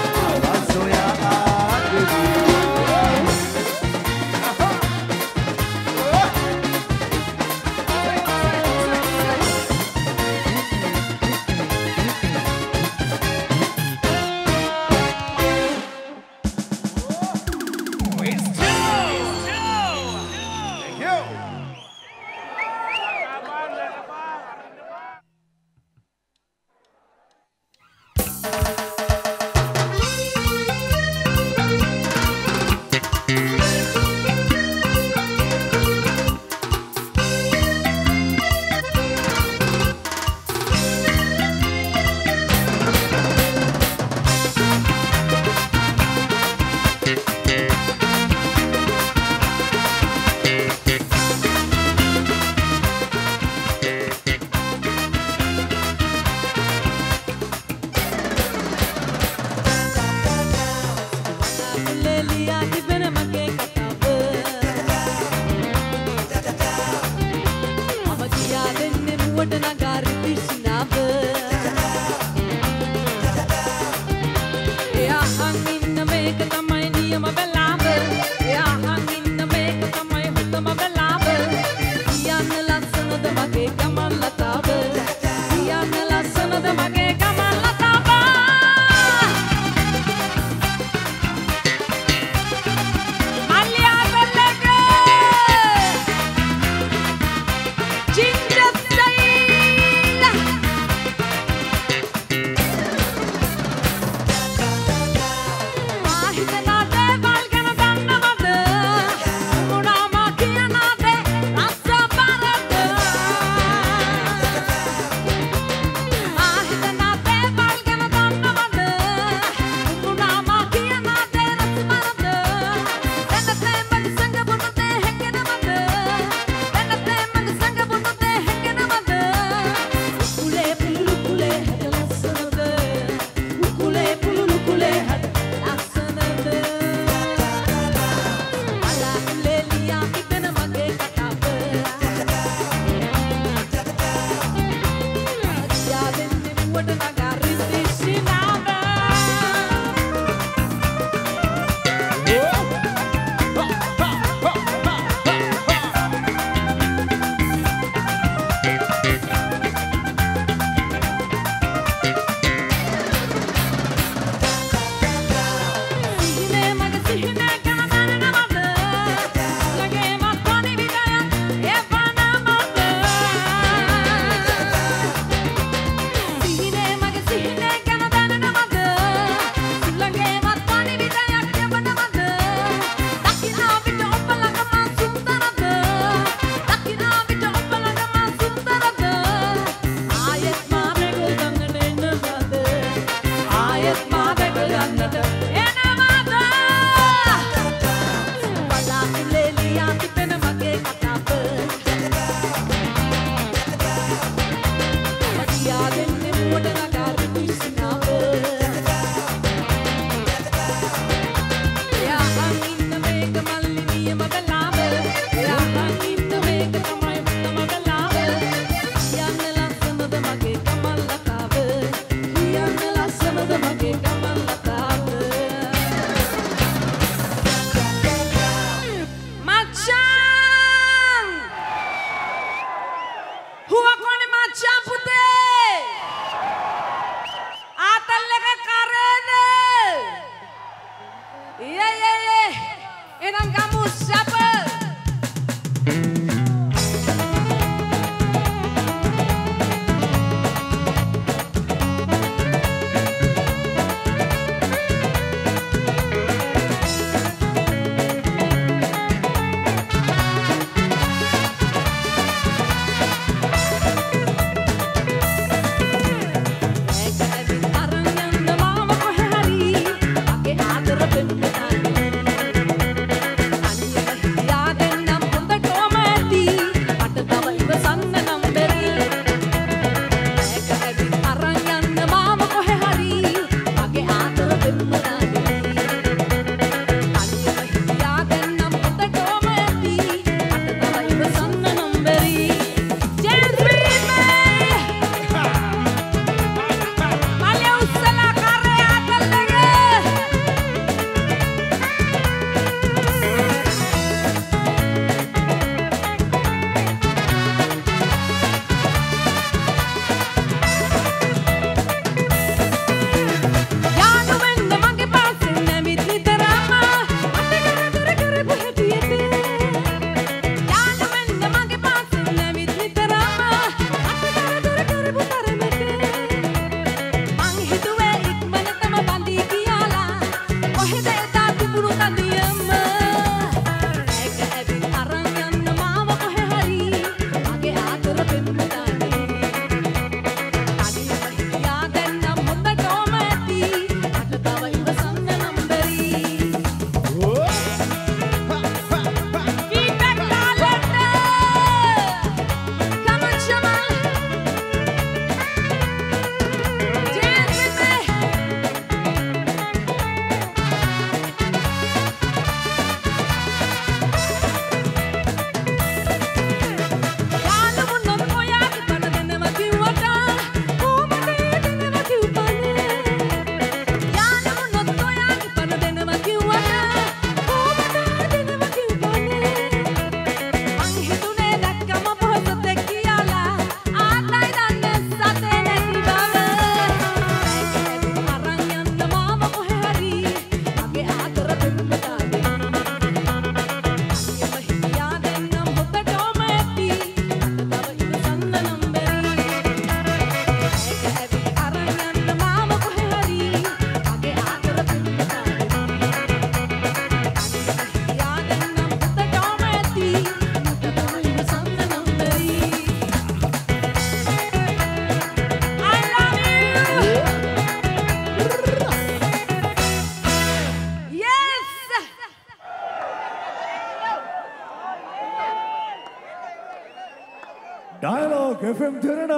FM Derana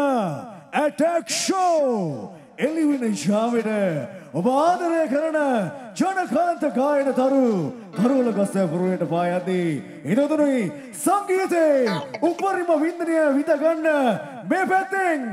attack show එලිවෙන ශාවට ඔබ ආදරය කරන ජනකාන්ත ගායන තරු කරුවල ගස්ස පුරුවයට පායද්දී ඉදතුනුයි සංගීතයේ උපරිම වින්දනය විතගන්න මේ පැත්තෙන්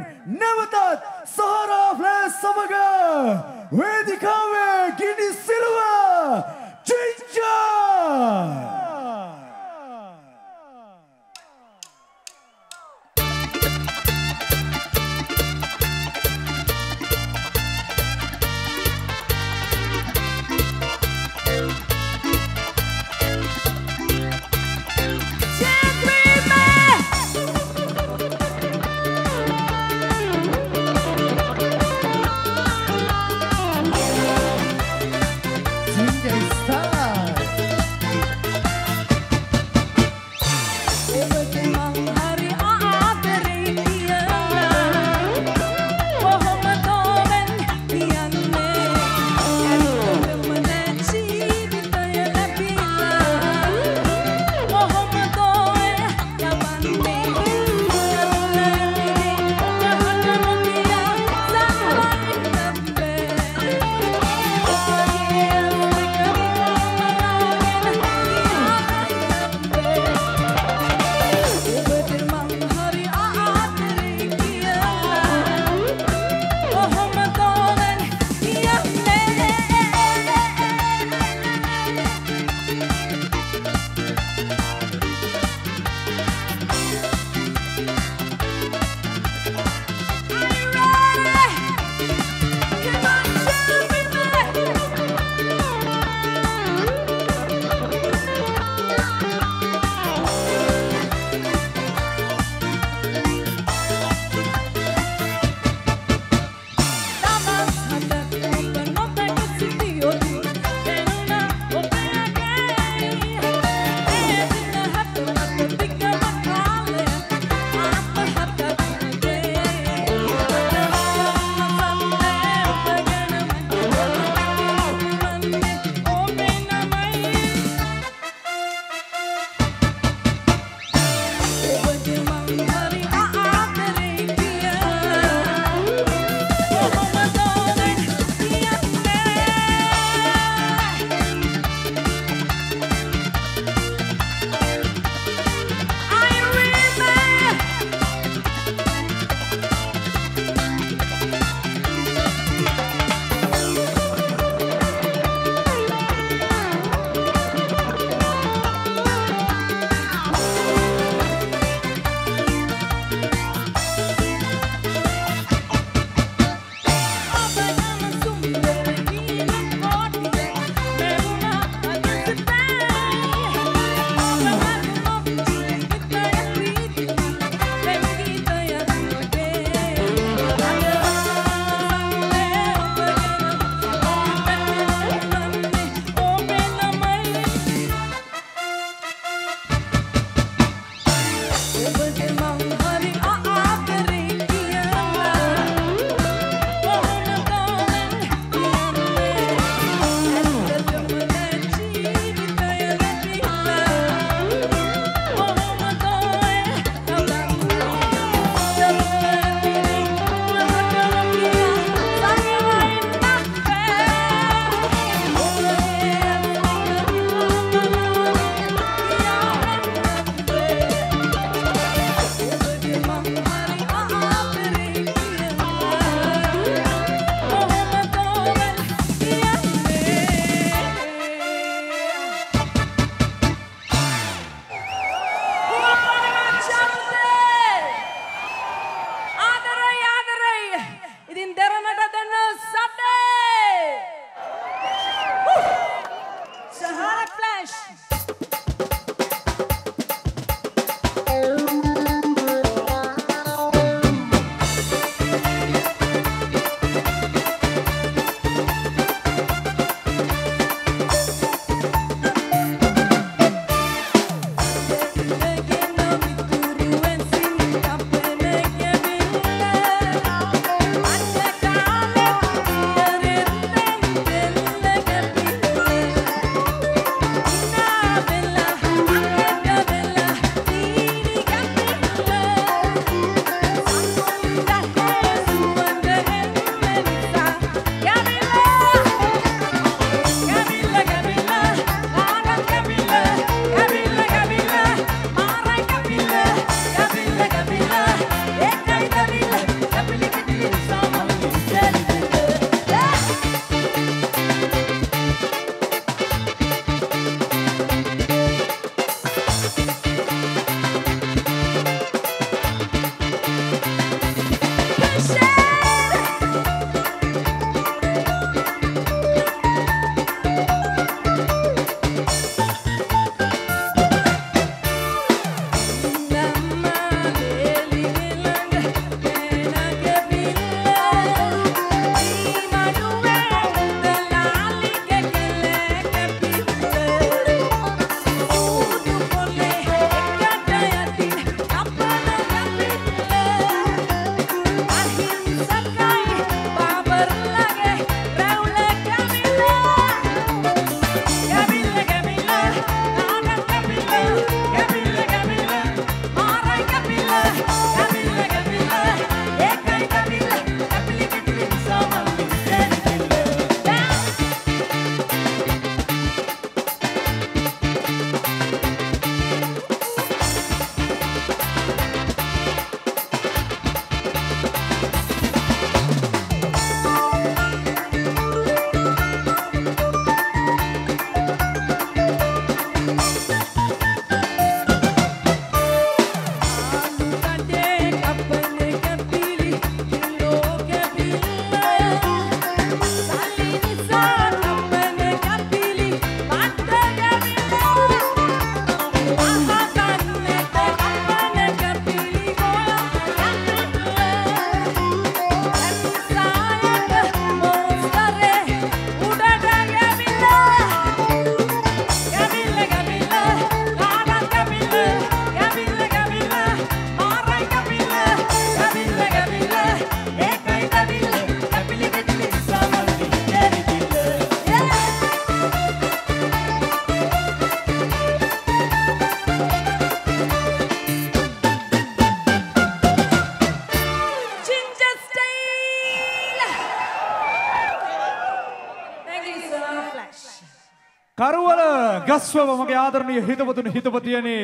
ගස්වව මගේ ආදරණීය හිතවතුනි හිතවතියනි.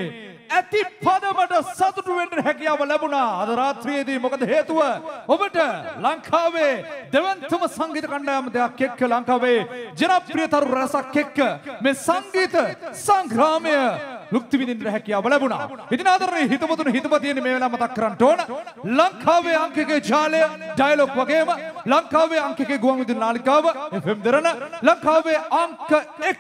ඇති පදමට සතුටු වෙන්න හැකියාව ලැබුණා. අද රාත්‍රියේදී මොකද හේතුව? ඔබට ලංකාවේ දෙවන්තම සංගීත කණ්ඩායම දෙයක් එක්ක ලංකාවේ ජනප්‍රිය තරු රසක් එක්ක මේ සංගීත සංග්‍රාමය ලුක්ති විඳින්න හැකියාව ලැබුණා. ඉතින් ආදරණීය හිතවතුනි හිතවතියනි මේ වෙලාව මතක් කරන්න ඕන. ලංකාවේ අංකික ජාලය ඩයලොග් වගේම ලංකාවේ අංකික ගුවන් විදුලි නාලිකාව FM දරන ලංකාවේ අංක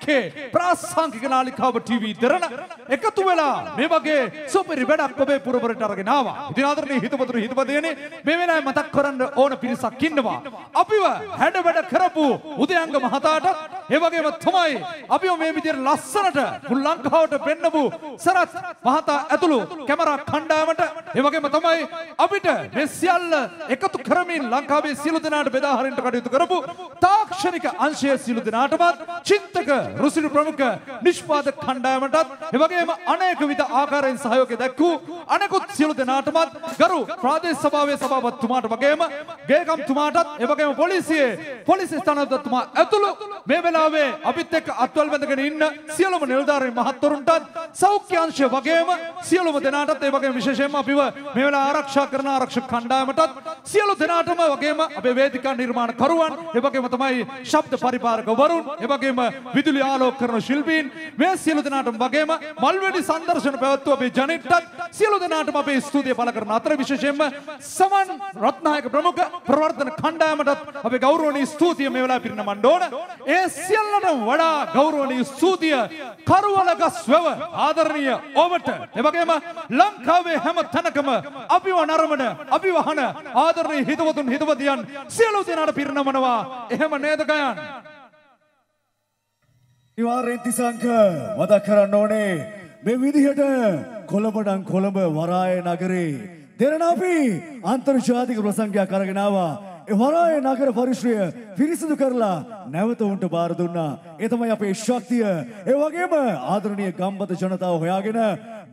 එකේ ප්‍රාසංගික නාලිකාව TV දරන එකතු වෙලා මේ වගේ සුපිරි වැඩක් ඔබේ පුරවරට අරගෙන ආවා. ඉතින් ආදරණීය හිතවතුනි හිතවතියනි මේ වෙලාවේ මතක් කරන්න ඕන පිරිසක් ඉන්නවා. අපිව හැඩ වැඩ කරපු උදයංග මහතාට ඒ වගේම තමයි අපිව මේ විදිහට ලස්සනට මුළු ලංකාවට පෙන්නපු සරත් මහතා ඇතුළු කැමරා කණ්ඩායමට ඒ වගේම තමයි අපිට මේ සියල්ල එකතු කරමින් ලංකාවේ සියලු දෙනාට බෙදා හරින්න කටයුතු කරපු තාක්ෂණික අංශයේ සියලු දෙනාටමත් චින්තක රුසිරු ප්‍රමුඛ නිෂ්පාදක කණ්ඩායමටත් ඒ වගේම අනේක විද ආකාරයෙන් සහයෝගය දැක්වූ අනෙකුත් සියලු දෙනාටමත් ගරු ප්‍රාදේශ සභාවේ සභාපතිතුමාට වගේම ගේකම්තුමාටත් ඒ වගේම පොලිසියේ පොලිසිය ස්ථානාධිපතිතුමා ඇතුළු මේ වෙලාවේ අපිත් එක්ක අත්වල් බැඳගෙන ඉන්න සියලුම නිලධාරීන් මහත්වරුන්ටත් සෞඛ්‍ය අංශය වගේම සියලුම දෙනාටත් ඒ වගේම විශේෂයෙන්ම අපිව මේ වෙලාව ආරක්ෂා කරන ආරක්ෂක කණ්ඩායමටත් සියලු දෙනාටම වගේම අපේ වේදිකා නිර්මාණකරුවන් ඒ වගේම තමයි ශබ්ද පරිපාලක වරුන් ඒ වගේම විදුලි ආලෝක කරන ශිල්පීන් මේ සියලු දෙනාටම වගේම මල්වැඩි සංදර්ශන පැවැත්වූ අපේ ජනිට්ටත් සියලු දෙනාටම අපේ ස්තුතිය පළ කරන අතර විශේෂයෙන්ම සමන් රත්නායක ප්‍රමුඛ ප්‍රවර්තන කණ්ඩායමටත් අපේ ගෞරවනීය ස්තුතිය මේ වෙලාවේ පිරිනමන්න ඕන. ඒ සියල්ලටම වඩා ගෞරවනීය ස්තුතිය කරවලගස් වැව ආදරණීය ඔබට එවැගේම ලංකාවේ හැම තැනකම අපිව නරමන අපි වහන ආදරණීය හිතවතුන් හිතවතියන් සියලු දෙනාට පිරිනමනවා එහෙම නේද ගයන් නිවාරයෙන් තිසංක මතක් කරන්න ඕනේ මේ විදිහට කොළඹඩන් කොළඹ වරාය නගරේ දෙරණ අපි අන්තර්ජාතික ප්‍රසංගයක් අරගෙන ආවා. ඒ වරාය නගර පරිශ්‍රය පිරිසිදු කරලා නැවත උන්ට බාර දුන්නා. ඒ තමයි අපේ ශක්තිය. ඒ වගේම ආදරණීය ගම්බද ජනතාව හොයාගෙන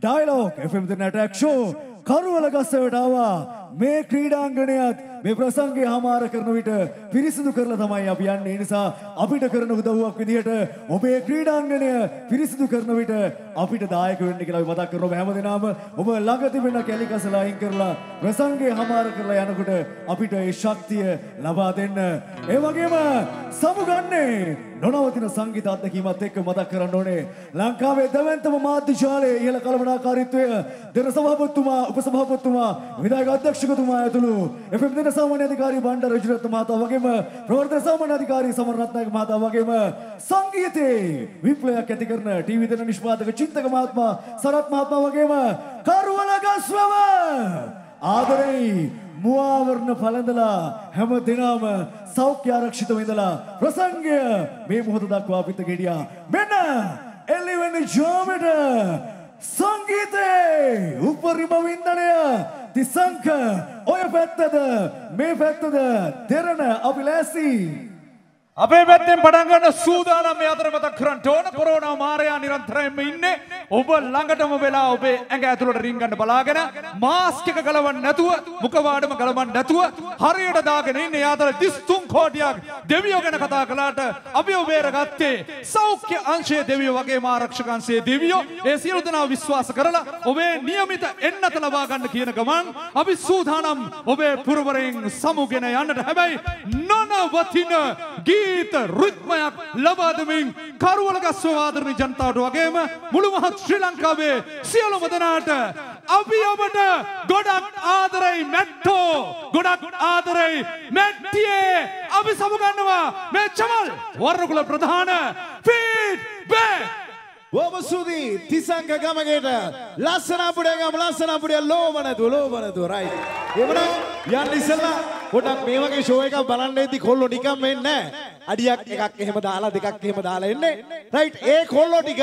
ඩයලොග් FM දෙන්නට ඇක්ෂෝ කරුවල ගස්සවට ආවා. මේ ක්‍රීඩාංගණයත් මේ ප්‍රසංගය හමාර කරන විට පිරිසිදු කරලා තමයි අපි යන්නේ. ඒ නිසා අපිට කරන උදව්වක් විදිහට ඔබේ ක්‍රීඩාංගණය පිරිසිදු කරන විට අපිට දායක වෙන්න කියලා අපි මතක් කරනවා හැමදෙනාම ඔබ ළඟ තිබෙන කැලිකසල අයින් කරලා ප්‍රසංගය හමාර කරලා යනකොට අපිට ඒ ශක්තිය ලබා දෙන්න. ඒ වගේම සමුගන්නේ නොනවතින සංගීත අත්දැකීමත් එක්ක මතක් කරන්න ඕනේ ලංකාවේ දැවැන්තම මාධ්‍ය ශාලයේ ඉහළ කළමනාකාරීත්වය දෙන සභාපතිතුමා උපසභාපතිතුමා විධායක අධ්‍යක්ෂකතුමා ඇතුළු FM දෙන සාමාන්‍ය අධිකාරී බණ්ඩාර රජරත්න මහතා වගේම ප්‍රවර්තන සාමාන්‍ය අධිකාරී සමර රත්නායක මහතා වගේම සංගීතයේ විප්ලවයක් ඇති කරන ටීවී දෙන නිෂ්පාදක චින්තක මහත්මයා සරත් මහත්මයා වගේම කරුවල ගස්වව ආදරෙයි මුවාවරණ පළඳලා හැම දිනම සෞඛ්‍ය ආරක්ෂිතව ඉඳලා ප්‍රසංගය මේ මොහොත දක්වා අපිට ගෙඩියා. මෙන්න එළිවෙන ජාමෙට සංගීතේ උපරිම වින්දනය තිසංක ඔය පැත්තද මේ පැත්තද දෙරණ අපි ලෑසි අපේ පැත්තෙන් පටන් ගන්න සූදානම් මේ අතර මතක් කරන්න ඕන කොරෝනා මාරයා නිරන්තරයෙන්ම ඉන්නේ ඔබ ළඟටම වෙලා ඔබේ ඇඟ ඇතුළට රින් ගන්න බලාගෙන මාස්ක් එක ගලවන්න නැතුව මුඛවාඩම ගලවන්න නැතුව හරියට දාගෙන ඉන්නේ යාතර 33 කෝටියක් දෙවියෝ ගැන කතා කළාට අපිව බේරගත්තේ සෞඛ්‍ය අංශයේ දෙවියෝ වගේම ආරක්ෂක අංශයේ දෙවියෝ ඒ සියලු දෙනා විශ්වාස කරලා ඔබේ નિયમિત එන්නත ලබා ගන්න කියන ගමන් අපි සූදානම් ඔබේ පුරවරෙන් සමුගෙන යන්නට හැබැයි නොනවතින ගීත රිද්මයක් ලබා දෙමින් කරුවල ගස්ව ආදරණීය ජනතාවට වගේම මුළු මහත් ශ්‍රී ලංකාවේ සියලුම දෙනාට අපි ඔබට ගොඩක් ආදරයි මැට්ටෝ ගොඩක් ආදරයි මැට්ටියේ අපි සමුගන්නවා මේ චමල් වර්ණකුල ප්‍රධාන ෆීඩ් බෑක් බොහොම ස්තුතියි තිසංක ගමගේට ලස්සන අපුඩේ ගම ලස්සන අපුඩේ ලෝම නැතුව ලෝම නැතුව රයිට් එවනම් යන්න ඉස්සෙල්ලා පොඩක් මේ වගේ ෂෝ එකක් බලන්න ඉදි කොල්ලෝ නිකන් වෙන්නේ නැහැ. අඩියක් එකක් එහෙම දාලා දෙකක් එහෙම දාලා එන්නේ. රයිට් ඒ කොල්ලෝ ටික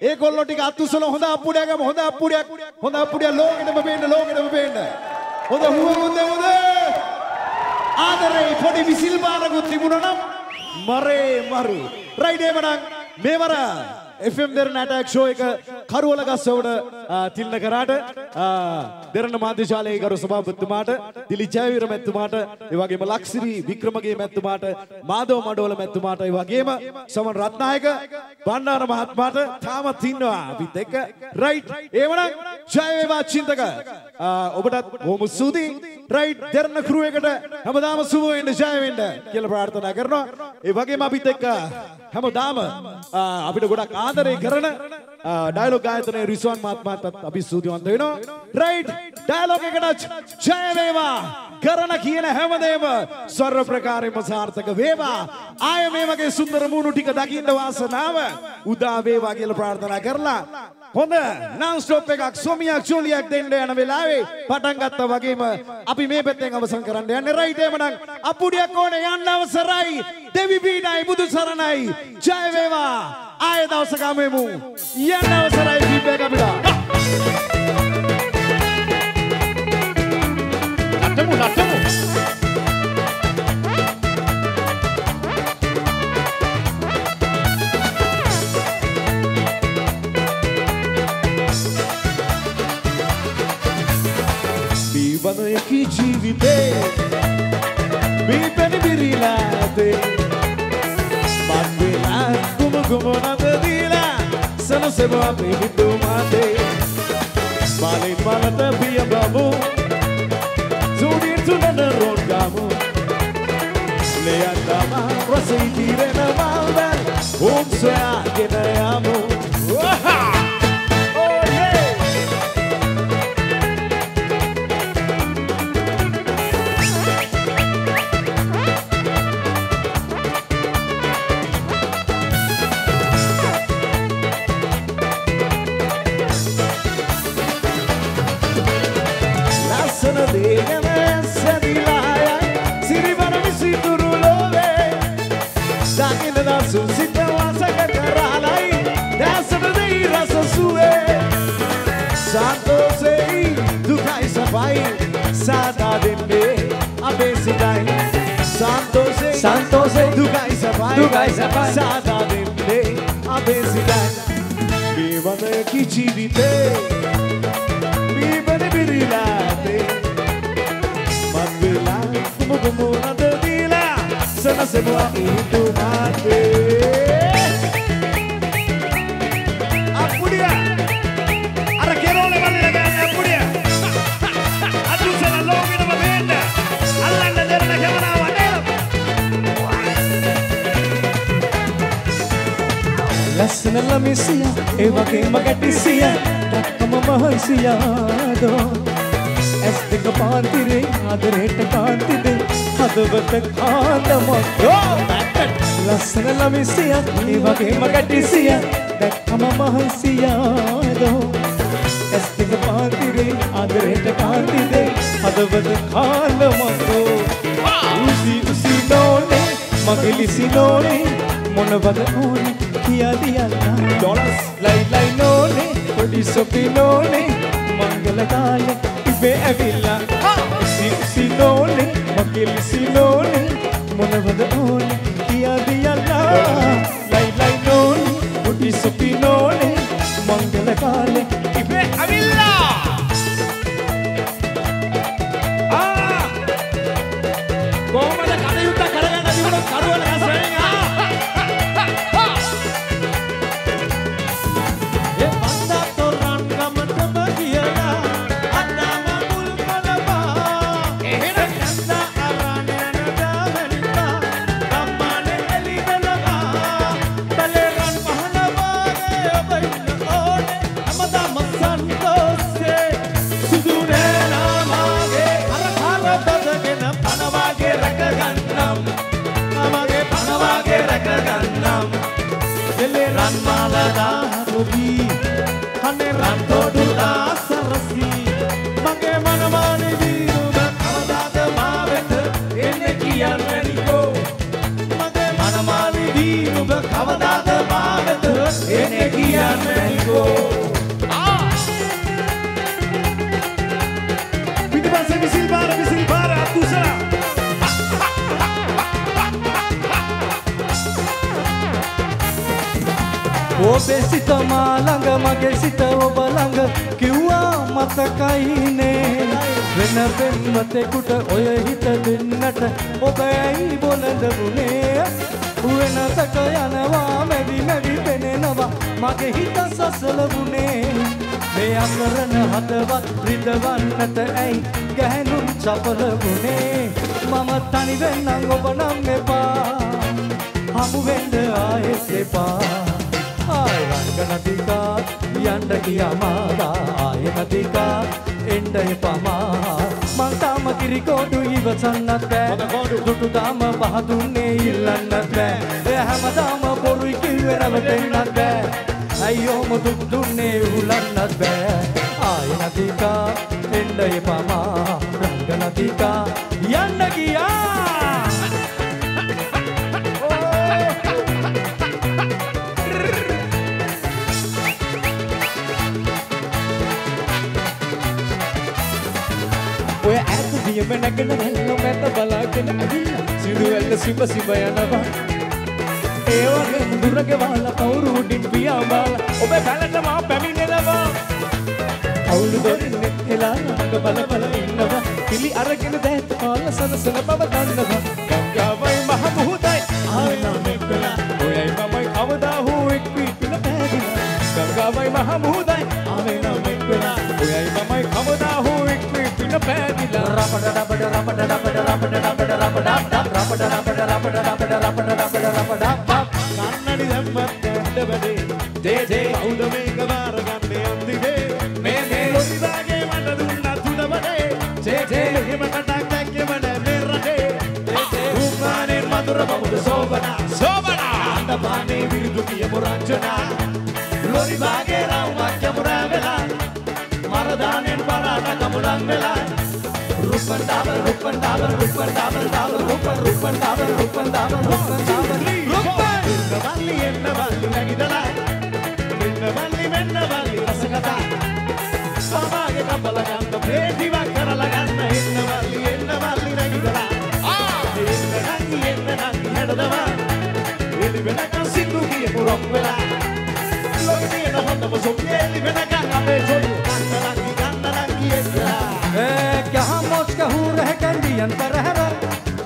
ඒ කොල්ලෝ ටික අත්උසල හොඳ අපුඩේ ගම හොඳ අපුඩයක් හොඳ අපුඩයක් ලෝකෙටම පේන්න ලෝකෙටම පේන්න. හොඳ හුවමුද හොඳ ආදරේ පොඩි විසිල් බාරකුත් තිබුණා නම් මරේ මරු. රයිට් එවනම් මේවර FM දෙරණ ඇටැක් ෂෝ එක කරුවලගස්සවට තිල්න කරාට දෙරණ මාධ්‍යශාලයේ ගරු සභාපතිතුමාට දිලි ජයවීර මැතිතුමාට ඒ වගේම ලක්සිරි වික්‍රමගේ මැතිතුමාට මාධව මඩෝල මැතිතුමාට ඒ වගේම සමන් රත්නායක බණ්ඩාර මහත්මයාට තාමත් ඉන්නවා. අපිත් එක්ක. රයිට් එහෙමනම් ජය වේවා චින්තක. ඔබටත් බොහොම ස්තුතියි. රයිට් දෙරණ ක්‍රූ එකට හැමදාම සුබ වෙන්න ජය වෙන්න කියලා ප්‍රාර්ථනා කරනවා. ඒ වගේම අපිත් එක්ක හැමදාම අපිට ගොඩක් ආදරය කරන ඩයලොග් ආයතනයේ රිස්වාන් මහත්මයාටත් අපි ස්තුතිවන්ත වෙනවා. රයිට් ඩයලොග් එකට ජය වේවා. කරන කියන හැමදේම ස්වර ප්‍රකාරයෙන්ම සාර්ථක වේවා. ආය මේ වගේ සුන්දර මූණු ටික දකින්න වාසනාව උදා වේවා කියලා ප්‍රාර්ථනා කරලා හොඳ. නන් ස්ටොප් එකක්. සොමියක් ජොලියක් දෙන්න යන වෙලාවේ පටන් ගත්තා වගේම අපි මේ පැත්තෙන් අවසන් කරන්න යන්නේ. රයිට් එහෙමනම් අපුඩියක් ඕනේ. යන්න අවසරයි. දෙවි පීඩයි. බුදු සරණයි. ජය වේවා. ආය දවසක අමෙමු යන්න අවසරයි ෆීඩ්බැක් අපිට. නටමු නටමු. Ibanaki Chivite, Bipani Birilate, Matila, Kuma Gumona Dila, Sano Seba, Baby Dumate, Malin Malata Pia Babu, Zudir Tunana Rongamu, Leandama, Rossi Kirena Malda, Um Sea Genayamu. Waha! දකින දසු සිත වාසක කරාලයි දැසට දෙයි රස සුවේ සන්තෝසෙයි දුකයි සපයි සාදා දෙන්නේ අපේ සිතයි සන්තෝසෙයි සන්තෝසෙයි දුකයි සපයි දුකයි සපයි සාදා දෙන්නේ අපේ සිතයි මේ වදකි ජීවිතේ බීබන සනසෙබවා ඉතු මාතේ අපුඩිය අර කෙරෝල වල්ලල ගන්න අපුඩිය අතුසල ලෝකෙටම වෙන්න අල්ලන්න දෙරන කැමරාව නේද ලස්සන ළමිසිය ඒ වගේම ගැටිසිය දක්කම මහන්සියාදෝ ඇස් දෙක පාන්තිරේ ආදරේට කාන්තිදේ හදවත කාන්දමක් ලස්සන ළමිසිය ඒ වගේම ගැටිසිය. දක්කම මහන්සියාදෝ? ඇස් දෙක පාන්තිරේ ආදරේට කාන්තිදේ හදවත කාන්දමක් උසි උසි නෝනේ මගේ ලිසි නෝනේ. මොනවද ඕනේ? කියාදී යන්න ඩොලර්ස් ලයි ලයි නෝනේ. පොඩි සොපි නෝනේ. මංගල කාලේ ඉබේ ඇවිල්ලා. ඉසි ඉසි නෝනේ. මගේ ලිසි නෝනේ මොනවද ඕනේ? කියාදී යන්න රිදවන්නට ඇයි ගැහැණුම් චපල වුණේ මම තනි වෙන්නම් ඔබ නම් එපා. හමු වෙන්න ආයෙත් එපා. ආය රංගනතිකා යන්න ගියා මාදා ආය නතිකා එන්න එපා මා තාම කිරිකෝඩු ඉවසන්නත් බෑ. දුටු දාම පහදුන්නේ ඉල්ලන්නත් බෑ. එය හැමදාම බොරුයි කිව්වේ රවටෙන්නත් බෑ. අයියෝම දුක් දුන්නේ උලන්නත් බෑ రంగనదికా ఎండ ఎపమా రంగనదికా ఎండ గియా ඔය ඇත දියම නැගෙන හැල්ල මැත බලාගෙන ඇවිල්ලා සිදු ඇල්ල සිබ සිබ යනවා. ඒ වගේ දුරගේ වහලා කවුරු උඩින් පියා බාලා ඔබ පැලට මා පැමිණෙනවා. අවුළු දොරින් එලා මඟ බල බල ඉන්නවා පිලි අරගෙන දැත් කාල සනසන බව දන්නවා ගංගාවයි මහ මුහුදයි ආවෙනා මෙක්කලා ඔයයි මමයි කවදා හෝ එක් වී පිළ පෑදිලා ගංගාවයි මහ මුහුදයි ආවෙනා මෙක්කලා ඔයයි මමයි කවදා හෝ එක් වී පිළ පෑදිලා රපඩ රපඩ රපඩ රපඩ රපඩ රපඩ රපඩ රපඩ රපඩ රපඩ රපඩ රපඩ බලාට කමුලන් වෙලා රුපන් ඩාබල් රුපන් ඩාබල් රුපන් ඩාබල් ඩාබල් රුපන් රුපන් ඩාබල් රුපන් ඩාබල් රුපන් ඩාබල් රුපන් එන්න වල්ලි එන්න වල්ලි නැගිටලා එන්න වල්ලි මෙන්න වල්ලි රසකතා සමාගේ කපල ගන්න ප්‍රේතිවක් කරලා ගන්න එන්න වල්ලි එන්න වල්ලි නැගිටලා එන්න නංගි එන්න නංගි හැඩදවා එලි වෙනකන් සිංදු කියපු රොක් වෙලා ලොකි තියෙන හොඳම සොප්පේ එලි වෙනකන් අපේ ජොයි ගන්න कैंडी अंतर है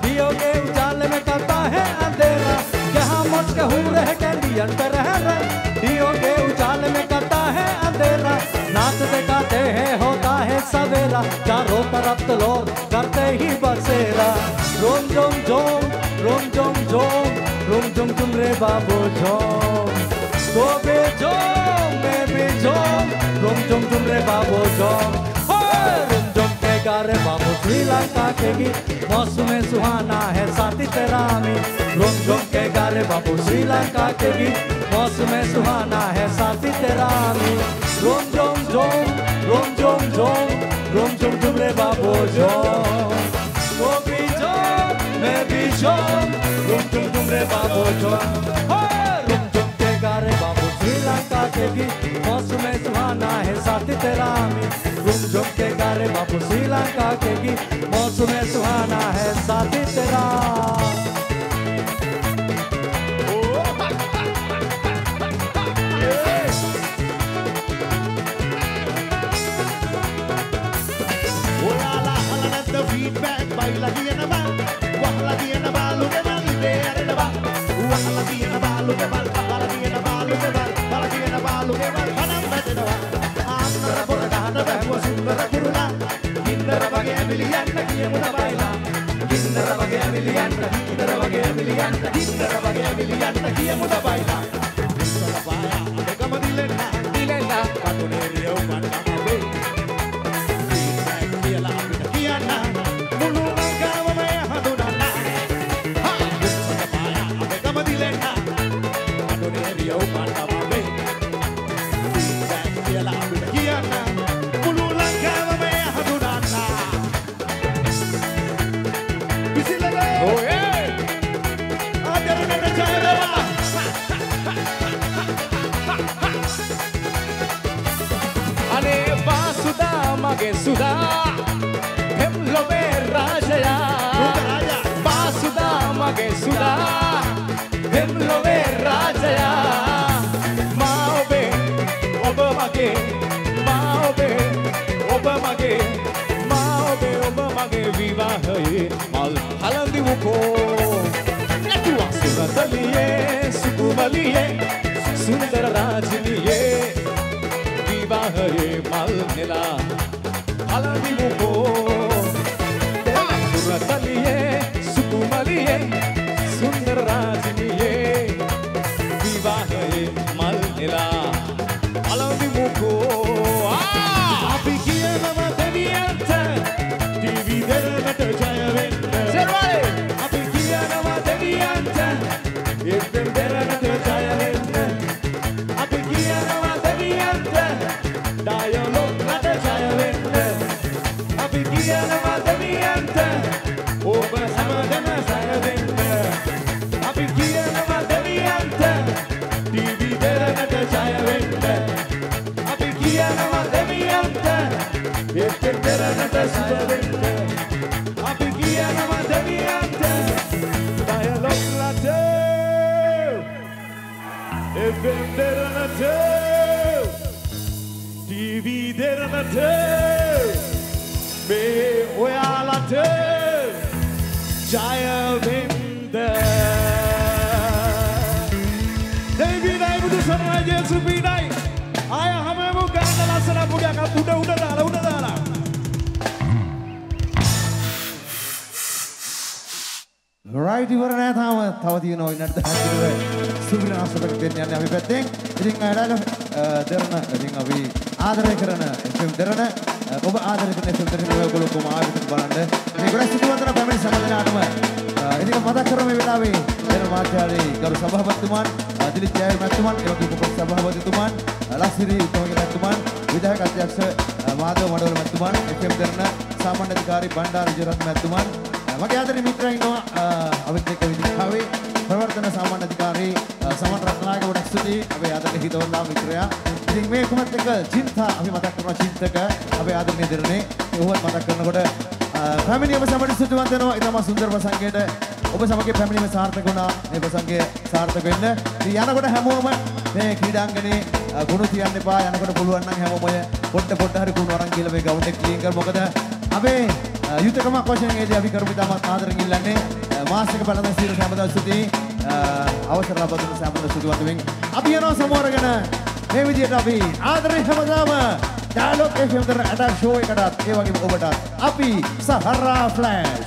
दियो के उजाले में करता है अंधेरा। क्या मौज का हूँ रह कैंडी अंतर है दियो के उजाले में करता है अंधेरा। नाचते गाते हैं, होता है सवेरा। चारों तरफ़ तो लोग करते ही बसेरा। रोम जोम जोम, रोम जोम जोम, रोम जोम तुम रे बाबू जोम। तो बे जोम मैं भी जोम रोम जोम तुम रे बाबू जोम। गारे बाबू श्रीलंका के गीत मौसम सुहाना है साथी तेरा मी। रोम जोम के गारे बाबू श्रीलंका के गीत मौसम सुहाना है साथी तेरा मी। रोम जोम जोम रोम जोम जोम रोम जोम तुम रे बाबू जोम वो भी जोम मैं भी जोम रोम जोम तुम रे बाबू ओए, रोम जोम के गारे बाबू श्रीलंका के गीत साथ तेरा आमी घूम झुम के गा रे बापू श्रीलंका के गीत मौसम सुहाना है साथी तेरा feedback by Lagi and Aman, Wah Lagi and Aman. Quien te rabaguea, Milianta, quien te rabaguea, Milianta, quien te rabaguea, Milianta, quien te rabaguea, Milianta, මගේ මා ඔබේ ඔබ මගේ විවාහයේ මල් හලඳිමුකෝ නැතුවා සුරතලියේ සුකුමලියේ සුන්දර රාජිනියේ විවාහයේ මල් නෙලා හලඳිමුකෝ සුරතලියේ දෙරකට සුබ වෙන්න අපි කියනවා දෙවියන්ට ඩයලොග් රට එෆ්එම් දෙරකට ටීවී දෙරකට මේ ඔයාලට ජය වෙන්න දෙවිදයි බුදු සරණයි ජේසු පිටයි ආය හැමෝම ගන්න ලස්සන පුඩයක් උඩ උඩ දාලා උඩ දාලා රයිට් ඉවර නෑ තාම. තව තියෙනවා ඉන්නත් හැදිරුව සුබිනාසකට දෙන්න යන්නේ අපි පැත්තෙන්. ඉතින් අයලාල දරන ඉතින් අපි ආදරය කරන FM දරන ඔබ ආදරය කරන FM දරන ඔයගොල්ලෝ කොහොම ආවිත් බලන්න. මේ ගොඩක් සිතුවන්තර පැමිණි සම්බන්ධනාටම ඉතින් මතක් කරමු මේ වෙලාවේ දෙන මාත්‍යාලේ ගරු සභාපතිතුමන් දිලිත් ජයවර්ධන මැතිතුමන් ඒ වගේම උප සභාපතිතුමන් ලස්සිරි උතුමගේ මැතිතුමන් විධායක අධ්‍යක්ෂ මාධව මඩවල මැතිතුමන් FM දරන සාමාන්‍ය අධිකාරී බණ්ඩාර විජයරත්න මැතිතුමන් මගේ ආදරේ මිත්‍රයා ඉන්නවා. අවිත් එක්ක විදිහාවේ ප්‍රවර්තන සාමාන්‍ය අධිකාරී සමන් රත්නායක ගොඩක් ස්තුතියි. අපේ ආදරණීය හිතවන්තා මිත්‍රයා. ඉතින් මේ කුමත් එක්ක චින්තා අපි මතක් කරනවා චින්තක. අපේ ආදරණීය දිරණේ. ඒවත් මතක් කරනකොට පැමිණි ඔබ සමට ස්තුතිවන්ත වෙනවා. ඊටම සුන්දර ප්‍රසංගයට ඔබ සමග පැමිණීම සාර්ථක වුණා. මේ ප්‍රසංගය සාර්ථක වෙන්න. ඉතින් යනකොට හැමෝම මේ ක්‍රීඩාංගනේ ගුණ තියන්න එපා. යනකොට පුළුවන් නම් හැමෝම ඔය පොට්ට පොට්ට හරි කුණු අරන් කියලා මේ ගවුන්ඩ් එක ක්ලීන් කර මොකද? අපේ යුතකමක් වශයෙන් ඒදී අපි කරමු ඉතාමත් ආදරෙන් ඉල්ලන්නේ මාසික බලන සියලු හැමදාම ස්තුතියි අවසර ලබා දුන්න සෑම ස්තුතිවන්ත වෙමින් අපි යනවා සමෝරගෙන මේ විදිහට අපි ආදරෙන් හැමදාම ඩයලොග් FM දර අඩක් ෂෝ එකටත් ඒ වගේම ඔබටත්. අපි සහරා ෆ්ලෑෂ්